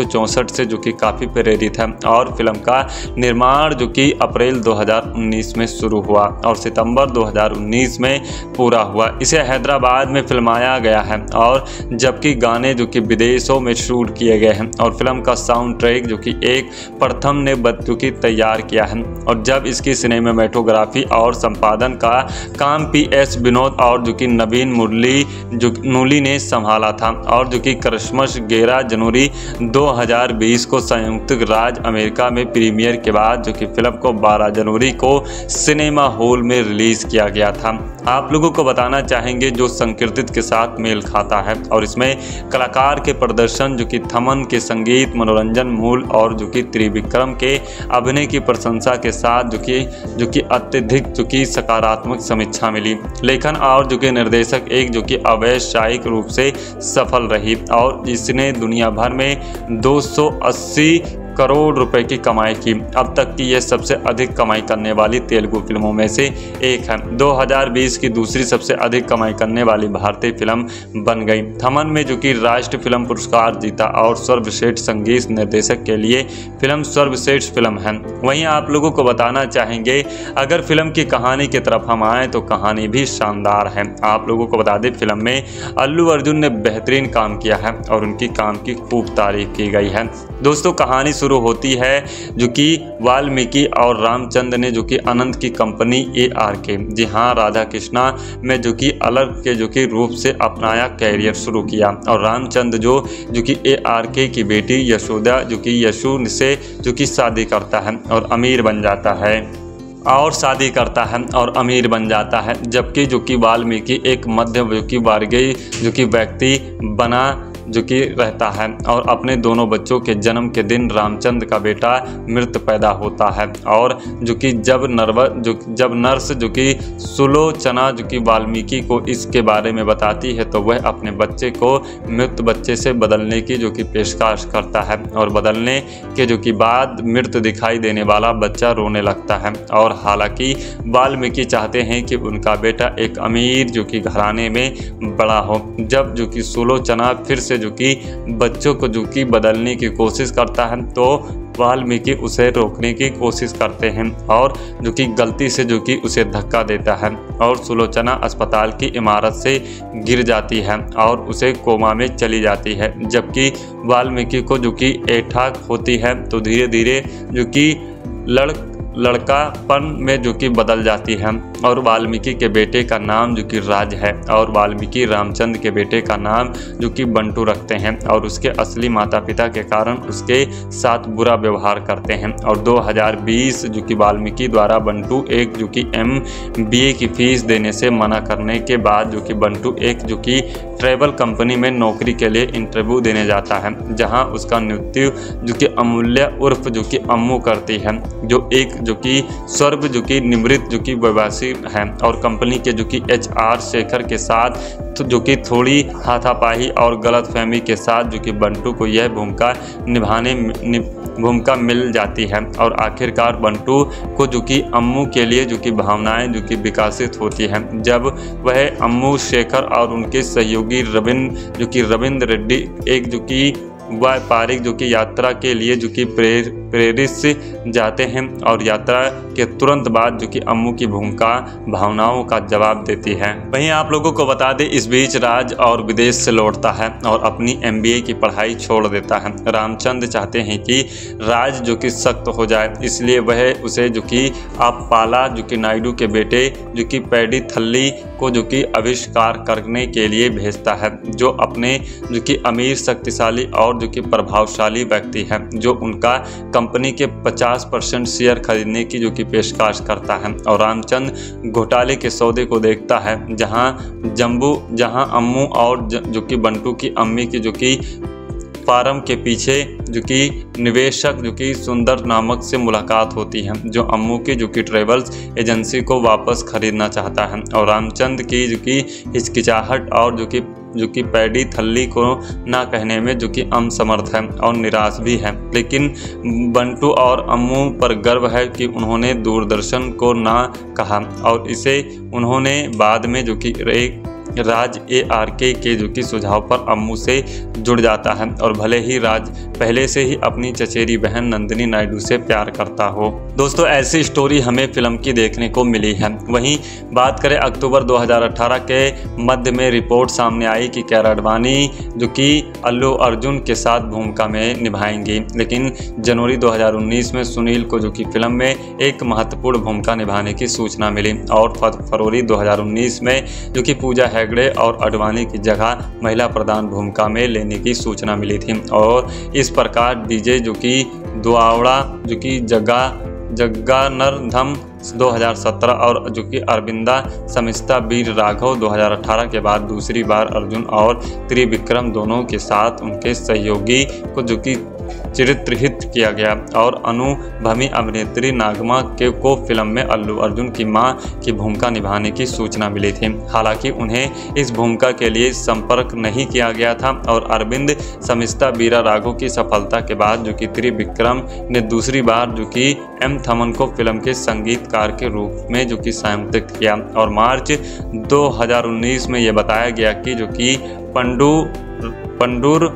से जो कि काफ़ी प्रेरित है और फ़िल्म का निर्माण जो कि अप्रैल 2019 में शुरू हुआ और सितंबर 2019 में पूरा हुआ। इसे हैदराबाद में फिल्माया गया है और जबकि गाने जो कि विदेशों में शूट किए गए हैं और फ़िल्म का साउंड ट्रैक जो कि एक प्रथम ने बदचुकी तैयार किया है। और जब इसकी सिनेमाटोग्राफी और संपादन का काम पी एस विनोद और जो कि नवीन मुरली नूली ने संभाला था और जो कि क्रिसमस ग्यारह जनवरी 2020 को संयुक्त राज्य अमेरिका में प्रीमियर के बाद जो कि फ़िल्म को 12 जनवरी को सिनेमा हॉल में रिलीज़ किया गया था। आप लोगों को बताना चाहेंगे जो संकीर्तित के साथ मेल खाता है। और इसमें कलाकार के प्रदर्शन जो कि थमन के संगीत, मनोरंजन मूल और जो कि त्रिविक्रम के अभिनय की प्रशंसा के साथ जो कि जो कि अत्यधिक जो कि सकारात्मक समीक्षा मिली। लेखन और जो कि निर्देशक एक जो कि अवैसायिक रूप से सफल रही और इसने दुनिया भर में 280 करोड़ रुपए की कमाई की। अब तक की यह सबसे अधिक कमाई करने वाली तेलुगु फ़िल्मों में से एक है। 2020 की दूसरी सबसे अधिक कमाई करने वाली भारतीय फ़िल्म बन गई। थमन में जो कि राष्ट्रीय फ़िल्म पुरस्कार जीता और सर्वश्रेष्ठ संगीत निर्देशक के लिए फ़िल्म सर्वश्रेष्ठ फ़िल्म है। वहीं आप लोगों को बताना चाहेंगे, अगर फ़िल्म की कहानी की तरफ़ हम आए तो कहानी भी शानदार है। आप लोगों को बता दें, फ़िल्म में अल्लू अर्जुन ने बेहतरीन काम किया है और उनकी काम की खूब तारीफ़ की गई है। दोस्तों, कहानी शुरू होती है, जो कि वाल्मीकि और रामचंद्र ने, जो कि अनंत की कंपनी ए आर के जी हाँ राधा कृष्णा में, जो कि अलग के, जो कि रूप से अपनाया कैरियर शुरू किया। और रामचंद्र जो जो कि ए आर के की बेटी यशोदा, जो कि यशु से, जो कि शादी करता है और अमीर बन जाता है। और शादी करता है और अमीर बन जाता है, जबकि, जो कि वाल्मीकि एक मध्य जो कि वर्गीय जो कि व्यक्ति बना जो कि रहता है और अपने दोनों बच्चों के जन्म के दिन रामचंद्र का बेटा मृत पैदा होता है और जो कि जब नर्व, जो जब नर्स जो कि सुलोचना जो कि वाल्मीकि को इसके बारे में बताती है तो वह अपने बच्चे को मृत बच्चे से बदलने की जो कि पेशकश करता है और बदलने के जो कि बाद मृत दिखाई देने वाला बच्चा रोने लगता है और हालाँकि वाल्मीकि चाहते हैं कि उनका बेटा एक अमीर जो कि घराने में बड़ा हो। जब जो कि सुलोचना फिर से जो कि, बच्चों को जो कि बदलने की कोशिश करता है तो वाल्मीकि उसे रोकने की कोशिश करते हैं और जो कि गलती से जो कि उसे धक्का देता है और सुलोचना अस्पताल की इमारत से गिर जाती है और उसे कोमा में चली जाती है। जबकि वाल्मीकि को जो कि एठाक होती है तो धीरे धीरे जो कि लड़ लड़कापन में जो कि बदल जाती है और वाल्मीकि के बेटे का नाम जो कि राज है और वाल्मीकि रामचंद्र के बेटे का नाम जो कि बंटू रखते हैं और उसके असली माता पिता के कारण उसके साथ बुरा व्यवहार करते हैं। और 2020 जो कि वाल्मीकि द्वारा बंटू एक जो कि एम बी की फ़ीस देने से मना करने के बाद जो कि बंटू एक जो कि ट्रेवल कंपनी में नौकरी के लिए इंटरव्यू देने जाता है, जहाँ उसका नृत्य जो कि अमूल्य उर्फ़ जो कि अम्मू करती है, जो एक जो कि स्वर्ग जो कि निमृत जो कि व्यवसायी है और कंपनी के जो कि एच आर शेखर के साथ तो जो कि थोड़ी हाथापाही और गलत फहमी के साथ जो कि बंटू को यह भूमिका निभाने भूमिका मिल जाती है और आखिरकार बंटू को जो कि अम्मू के लिए जो कि भावनाएँ जो कि विकासित होती हैं जब वह अम्मू शेखर और उनके सहयोगी रविंद्र जो कि रविंद्र रेड्डी एक जो कि व्यापारिक जो कि यात्रा के लिए जो कि प्रेर प्रेरित से जाते हैं और यात्रा के तुरंत बाद जो कि अम्मू की भूमिका, भावनाओं का जवाब देती है। वहीं आप लोगों को बता दें, इस बीच राज और विदेश से लौटता है और अपनी एमबीए की पढ़ाई छोड़ देता है। रामचंद्र चाहते हैं कि राज जो कि सख्त हो जाए, इसलिए वह उसे जो कि आप पाला, जो कि नायडू के बेटे, जो कि पैडी थल्ली को जो कि आविष्कार करने के लिए भेजता है, जो अपने जो कि अमीर, शक्तिशाली और जो कि प्रभावशाली व्यक्ति है, जो उनका कंपनी के 50 परसेंट शेयर खरीदने की जो कि पेशकश करता है और रामचंद घोटाले के सौदे को देखता है, जहाँ जम्बू, जहाँ अम्मू और जो कि बंटू की अम्मी की जो कि फार्म के पीछे जो कि निवेशक जो कि सुंदर नामक से मुलाकात होती है, जो अम्मू की जो कि ट्रेवल्स एजेंसी को वापस खरीदना चाहता है और रामचंद्र की जो कि हिचकिचाहट और जो कि जो कि पैडी थल्ली को ना कहने में जो कि अम समर्थ है और निराश भी है। लेकिन बंटू और अम्मू पर गर्व है कि उन्होंने दूरदर्शन को ना कहा और इसे उन्होंने बाद में जो कि एक राज ए आर के के जो कि सुझाव पर अम्मू से जुड़ जाता है और भले ही राज पहले से ही अपनी चचेरी बहन नंदिनी नायडू से प्यार करता हो। दोस्तों, ऐसी स्टोरी हमें फ़िल्म की देखने को मिली है। वहीं बात करें अक्टूबर 2018 के मध्य में रिपोर्ट सामने आई कि कैर अडवाणी जो कि अल्लू अर्जुन के साथ भूमिका में निभाएँगी। लेकिन जनवरी 2019 में सुनील को जो कि फ़िल्म में एक महत्वपूर्ण भूमिका निभाने की सूचना मिली और फरवरी 2019 में जो कि पूजा हेगड़े और अडवाणी की जगह महिला प्रधान भूमिका में लेने की सूचना मिली थी और इस प्रकार डीजे जो कि दुआवड़ा जो कि जगह जग्गानरधम 2017 और जो कि अरविंदा समिस्ता वीर राघव 2018 के बाद दूसरी बार अर्जुन और त्रिविक्रम दोनों के साथ उनके सहयोगी को जो कि चरित्रहित किया गया और अनुभवी अभिनेत्री नागमा के को फ़िल्म में अल्लू अर्जुन की माँ की भूमिका निभाने की सूचना मिली थी। हालाँकि उन्हें इस भूमिका के लिए संपर्क नहीं किया गया था और अरविंद समिस्ता बीरा राघव की सफलता के बाद जो कि त्रिविक्रम ने दूसरी बार जो कि एम थमन को फ़िल्म के संगीतकार के रूप में जो कि संयुक्त किया और मार्च 2019 में यह बताया गया कि जो कि पंडू, पंडूर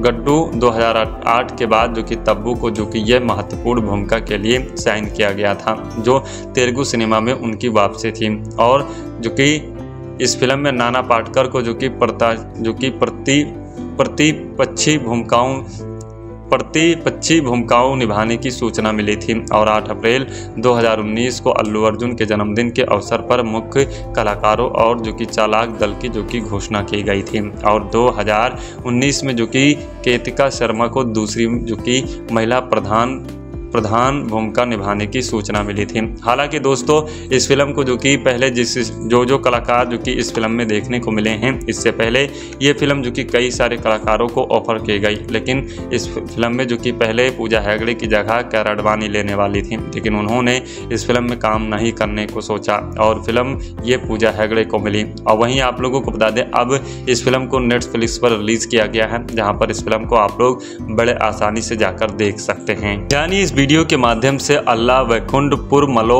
गड्डू 2008 के बाद जो कि तब्बू को जो कि यह महत्वपूर्ण भूमिका के लिए साइन किया गया था, जो तेलुगु सिनेमा में उनकी वापसी थी। और जो कि इस फ़िल्म में नाना पाटकर को जो कि प्रता जो कि प्रति प्रतिपक्षी भूमिकाओं प्रतिपक्षी भूमिकाओं निभाने की सूचना मिली थी और 8 अप्रैल 2019 को अल्लू अर्जुन के जन्मदिन के अवसर पर मुख्य कलाकारों और जो कि चालाक दल की जो कि घोषणा की गई थी और 2019 में जो कि केतिका शर्मा को दूसरी जो कि महिला प्रधान प्रधान भूमिका निभाने की सूचना मिली थी। हालाँकि दोस्तों, इस फ़िल्म को जो कि पहले जिस जो जो कलाकार जो कि इस फ़िल्म में देखने को मिले हैं, इससे पहले ये फ़िल्म जो कि कई सारे कलाकारों को ऑफ़र की गई। लेकिन इस फ़िल्म में जो कि पहले पूजा हैगड़े की जगह कैराडवानी लेने वाली थी, लेकिन उन्होंने इस फ़िल्म में काम नहीं करने को सोचा और फ़िल्म ये पूजा हैगड़े को मिली। और वहीं आप लोगों को बता दें, अब इस फ़िल्म को नेटफ्लिक्स पर रिलीज़ किया गया है, जहाँ पर इस फ़िल्म को आप लोग बड़े आसानी से जाकर देख सकते हैं। यानी इस वीडियो के माध्यम से अल्लाह वैकुंडपुर मलो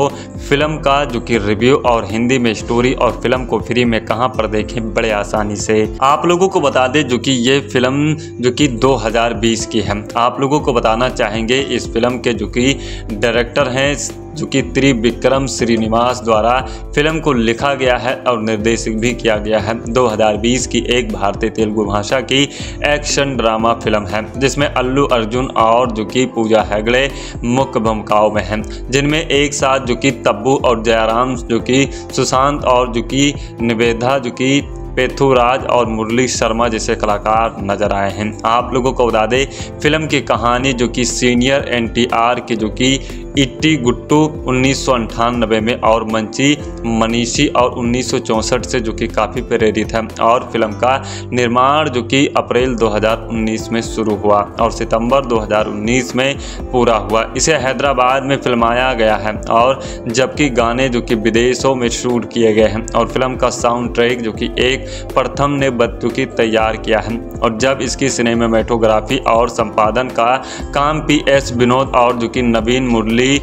फ़िल्म का, जो कि रिव्यू और हिंदी में स्टोरी और फ़िल्म को फ्री में कहाँ पर देखें बड़े आसानी से। आप लोगों को बता दें, जो कि ये फ़िल्म, जो कि 2020 की है। आप लोगों को बताना चाहेंगे, इस फ़िल्म के, जो कि डायरेक्टर हैं जो कि त्रिविक्रम श्रीनिवास द्वारा फ़िल्म को लिखा गया है और निर्देशित भी किया गया है। 2020 की एक भारतीय तेलुगु भाषा की एक्शन ड्रामा फ़िल्म है, जिसमें अल्लू अर्जुन और जो कि पूजा हेगड़े मुख्य भूमिकाओं में हैं, जिनमें एक साथ जो कि तब्बू और जयराम, जो कि सुशांत और जो कि निवेदा, जो कि पेथुराज और मुरली शर्मा जैसे कलाकार नज़र आए हैं। आप लोगों को बता दें, फ़िल्म की कहानी जो कि सीनियर एनटीआर की जो कि इट्टी गुट्टू उन्नीस में और मंची मनीषी और उन्नीस से जो कि काफ़ी प्रेरित है और फ़िल्म का निर्माण जो कि अप्रैल 2019 में शुरू हुआ और सितंबर 2019 में पूरा हुआ। इसे हैदराबाद में फिल्माया गया है और जबकि गाने जो कि विदेशों में शूट किए गए हैं और फ़िल्म का साउंड ट्रैक जो कि एक प्रथम ने की तैयार किया है। और जब इसकी सिनेमाटोग्राफी और संपादन का काम पी एस विनोद और जो कि नवीन मुरली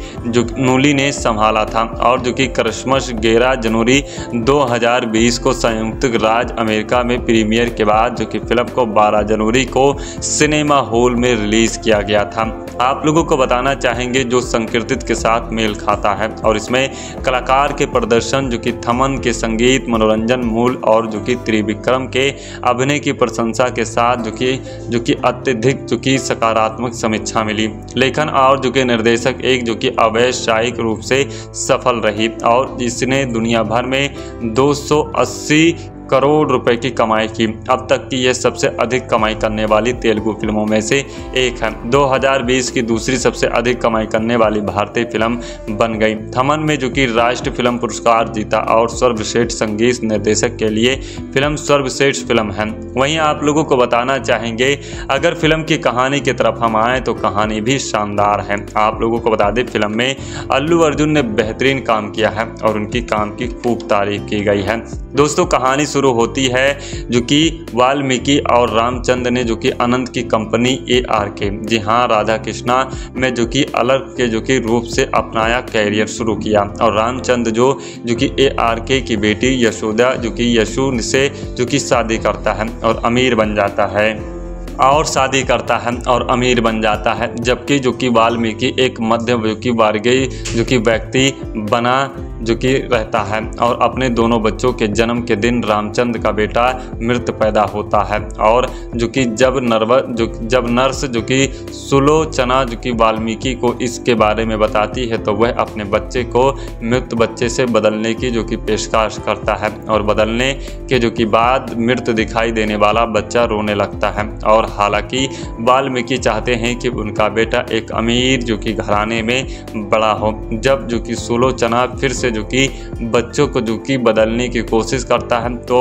नूली ने संभाला था और जो कि क्रिसमस ग्यारह जनवरी 2020 को संयुक्त राज्य अमेरिका में प्रीमियर के बाद जो कि फ़िल्म को 12 जनवरी को सिनेमा हॉल में रिलीज़ किया गया था। आप लोगों को बताना चाहेंगे जो संकीर्तित के साथ मेल खाता है। और इसमें कलाकार के प्रदर्शन जो कि थमन के संगीत, मनोरंजन मूल और जो कि त्रिविक्रम के अभिनय की प्रशंसा के साथ जो कि जो कि अत्यधिक जो कि सकारात्मक समीक्षा मिली। लेखन और जो कि निर्देशक एक जो कि अव्यवसायिक रूप से सफल रही और इसने दुनिया भर में 280 करोड़ रुपए की कमाई की। अब तक की यह सबसे अधिक कमाई करने वाली तेलुगु फ़िल्मों में से एक है। 2020 की दूसरी सबसे अधिक कमाई करने वाली भारतीय फ़िल्म बन गई। थमन में जो कि राष्ट्रीय फ़िल्म पुरस्कार जीता और सर्वश्रेष्ठ संगीत निर्देशक के लिए फ़िल्म सर्वश्रेष्ठ फ़िल्म है। वहीं आप लोगों को बताना चाहेंगे, अगर फ़िल्म की कहानी की तरफ़ हम आए तो कहानी भी शानदार है। आप लोगों को बता दें, फ़िल्म में अल्लू अर्जुन ने बेहतरीन काम किया है और उनकी काम की खूब तारीफ़ की गई है। दोस्तों, कहानी शुरू होती है, जो कि वाल्मीकि और रामचंद्र ने, जो कि अनंत की कंपनी ए आर के। जी हाँ राधा कृष्णा में, जो कि अलग के, जो कि रूप से अपनाया कैरियर शुरू किया। और रामचंद्र जो जो कि ए आर के की बेटी यशोदा, जो कि यशु से, जो कि शादी करता है और अमीर बन जाता है। और शादी करता है और अमीर बन जाता है, जबकि जो कि वाल्मीकि एक मध्य जो कि वर्गीय, जो कि व्यक्ति बना जो कि रहता है और अपने दोनों बच्चों के जन्म के दिन रामचंद्र का बेटा मृत पैदा होता है और जो कि जब नर्व, जो जब नर्स, जो कि सुलोचना, जो कि वाल्मीकि को इसके बारे में बताती है तो वह अपने बच्चे को मृत बच्चे से बदलने की जो कि पेशकश करता है और बदलने के जो कि बाद मृत दिखाई देने वाला बच्चा रोने लगता है। और हालाँकि वाल्मीकि चाहते हैं कि उनका बेटा एक अमीर जो कि घराने में बड़ा हो। जब जो कि सुलोचना फिर से जो कि बच्चों को जो कि बदलने की कोशिश करता है तो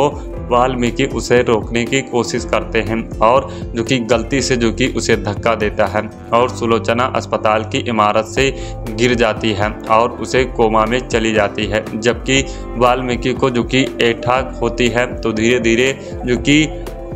वाल्मीकि उसे रोकने की कोशिश करते हैं और जो कि गलती से जो कि उसे धक्का देता है और सुलोचना अस्पताल की इमारत से गिर जाती है और उसे कोमा में चली जाती है। जबकि वाल्मीकि को जो कि एठाक होती है तो धीरे धीरे जो कि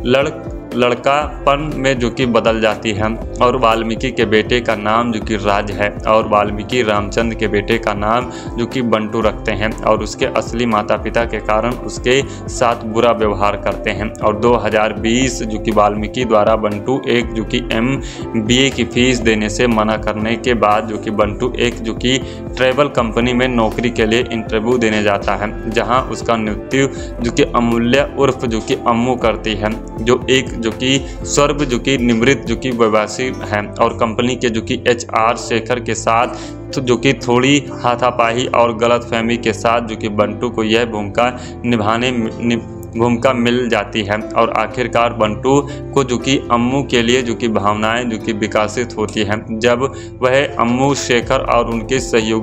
लड़ लड़कापन में जो कि बदल जाती है और वाल्मीकि के बेटे का नाम जो कि राज है और वाल्मीकि रामचंद्र के बेटे का नाम जो कि बंटू रखते हैं और उसके असली माता पिता के कारण उसके साथ बुरा व्यवहार करते हैं और 2020 जो कि वाल्मीकि द्वारा बंटू एक जो कि एम बी की फ़ीस देने से मना करने के बाद जो कि बंटू एक जो कि ट्रेवल कंपनी में नौकरी के लिए इंटरव्यू देने जाता है, जहाँ उसका मृत्यु जो कि अमूल्य उर्फ़ जो कि अम्मू करती है, जो एक जो कि स्वर्भ जो कि निमृत जो कि व्यवसायी हैं और कंपनी के जो कि एच आर शेखर के साथ तो जो कि थोड़ी हाथापाही और गलत फहमी के साथ जो कि बंटू को यह भूमिका निभाने नि, भूमिका मिल जाती है। और आखिरकार बंटू को जो कि अम्मू के लिए जो कि भावनाएँ जो कि विकसित होती हैं जब वह अम्मू शेखर और उनके सहयोगी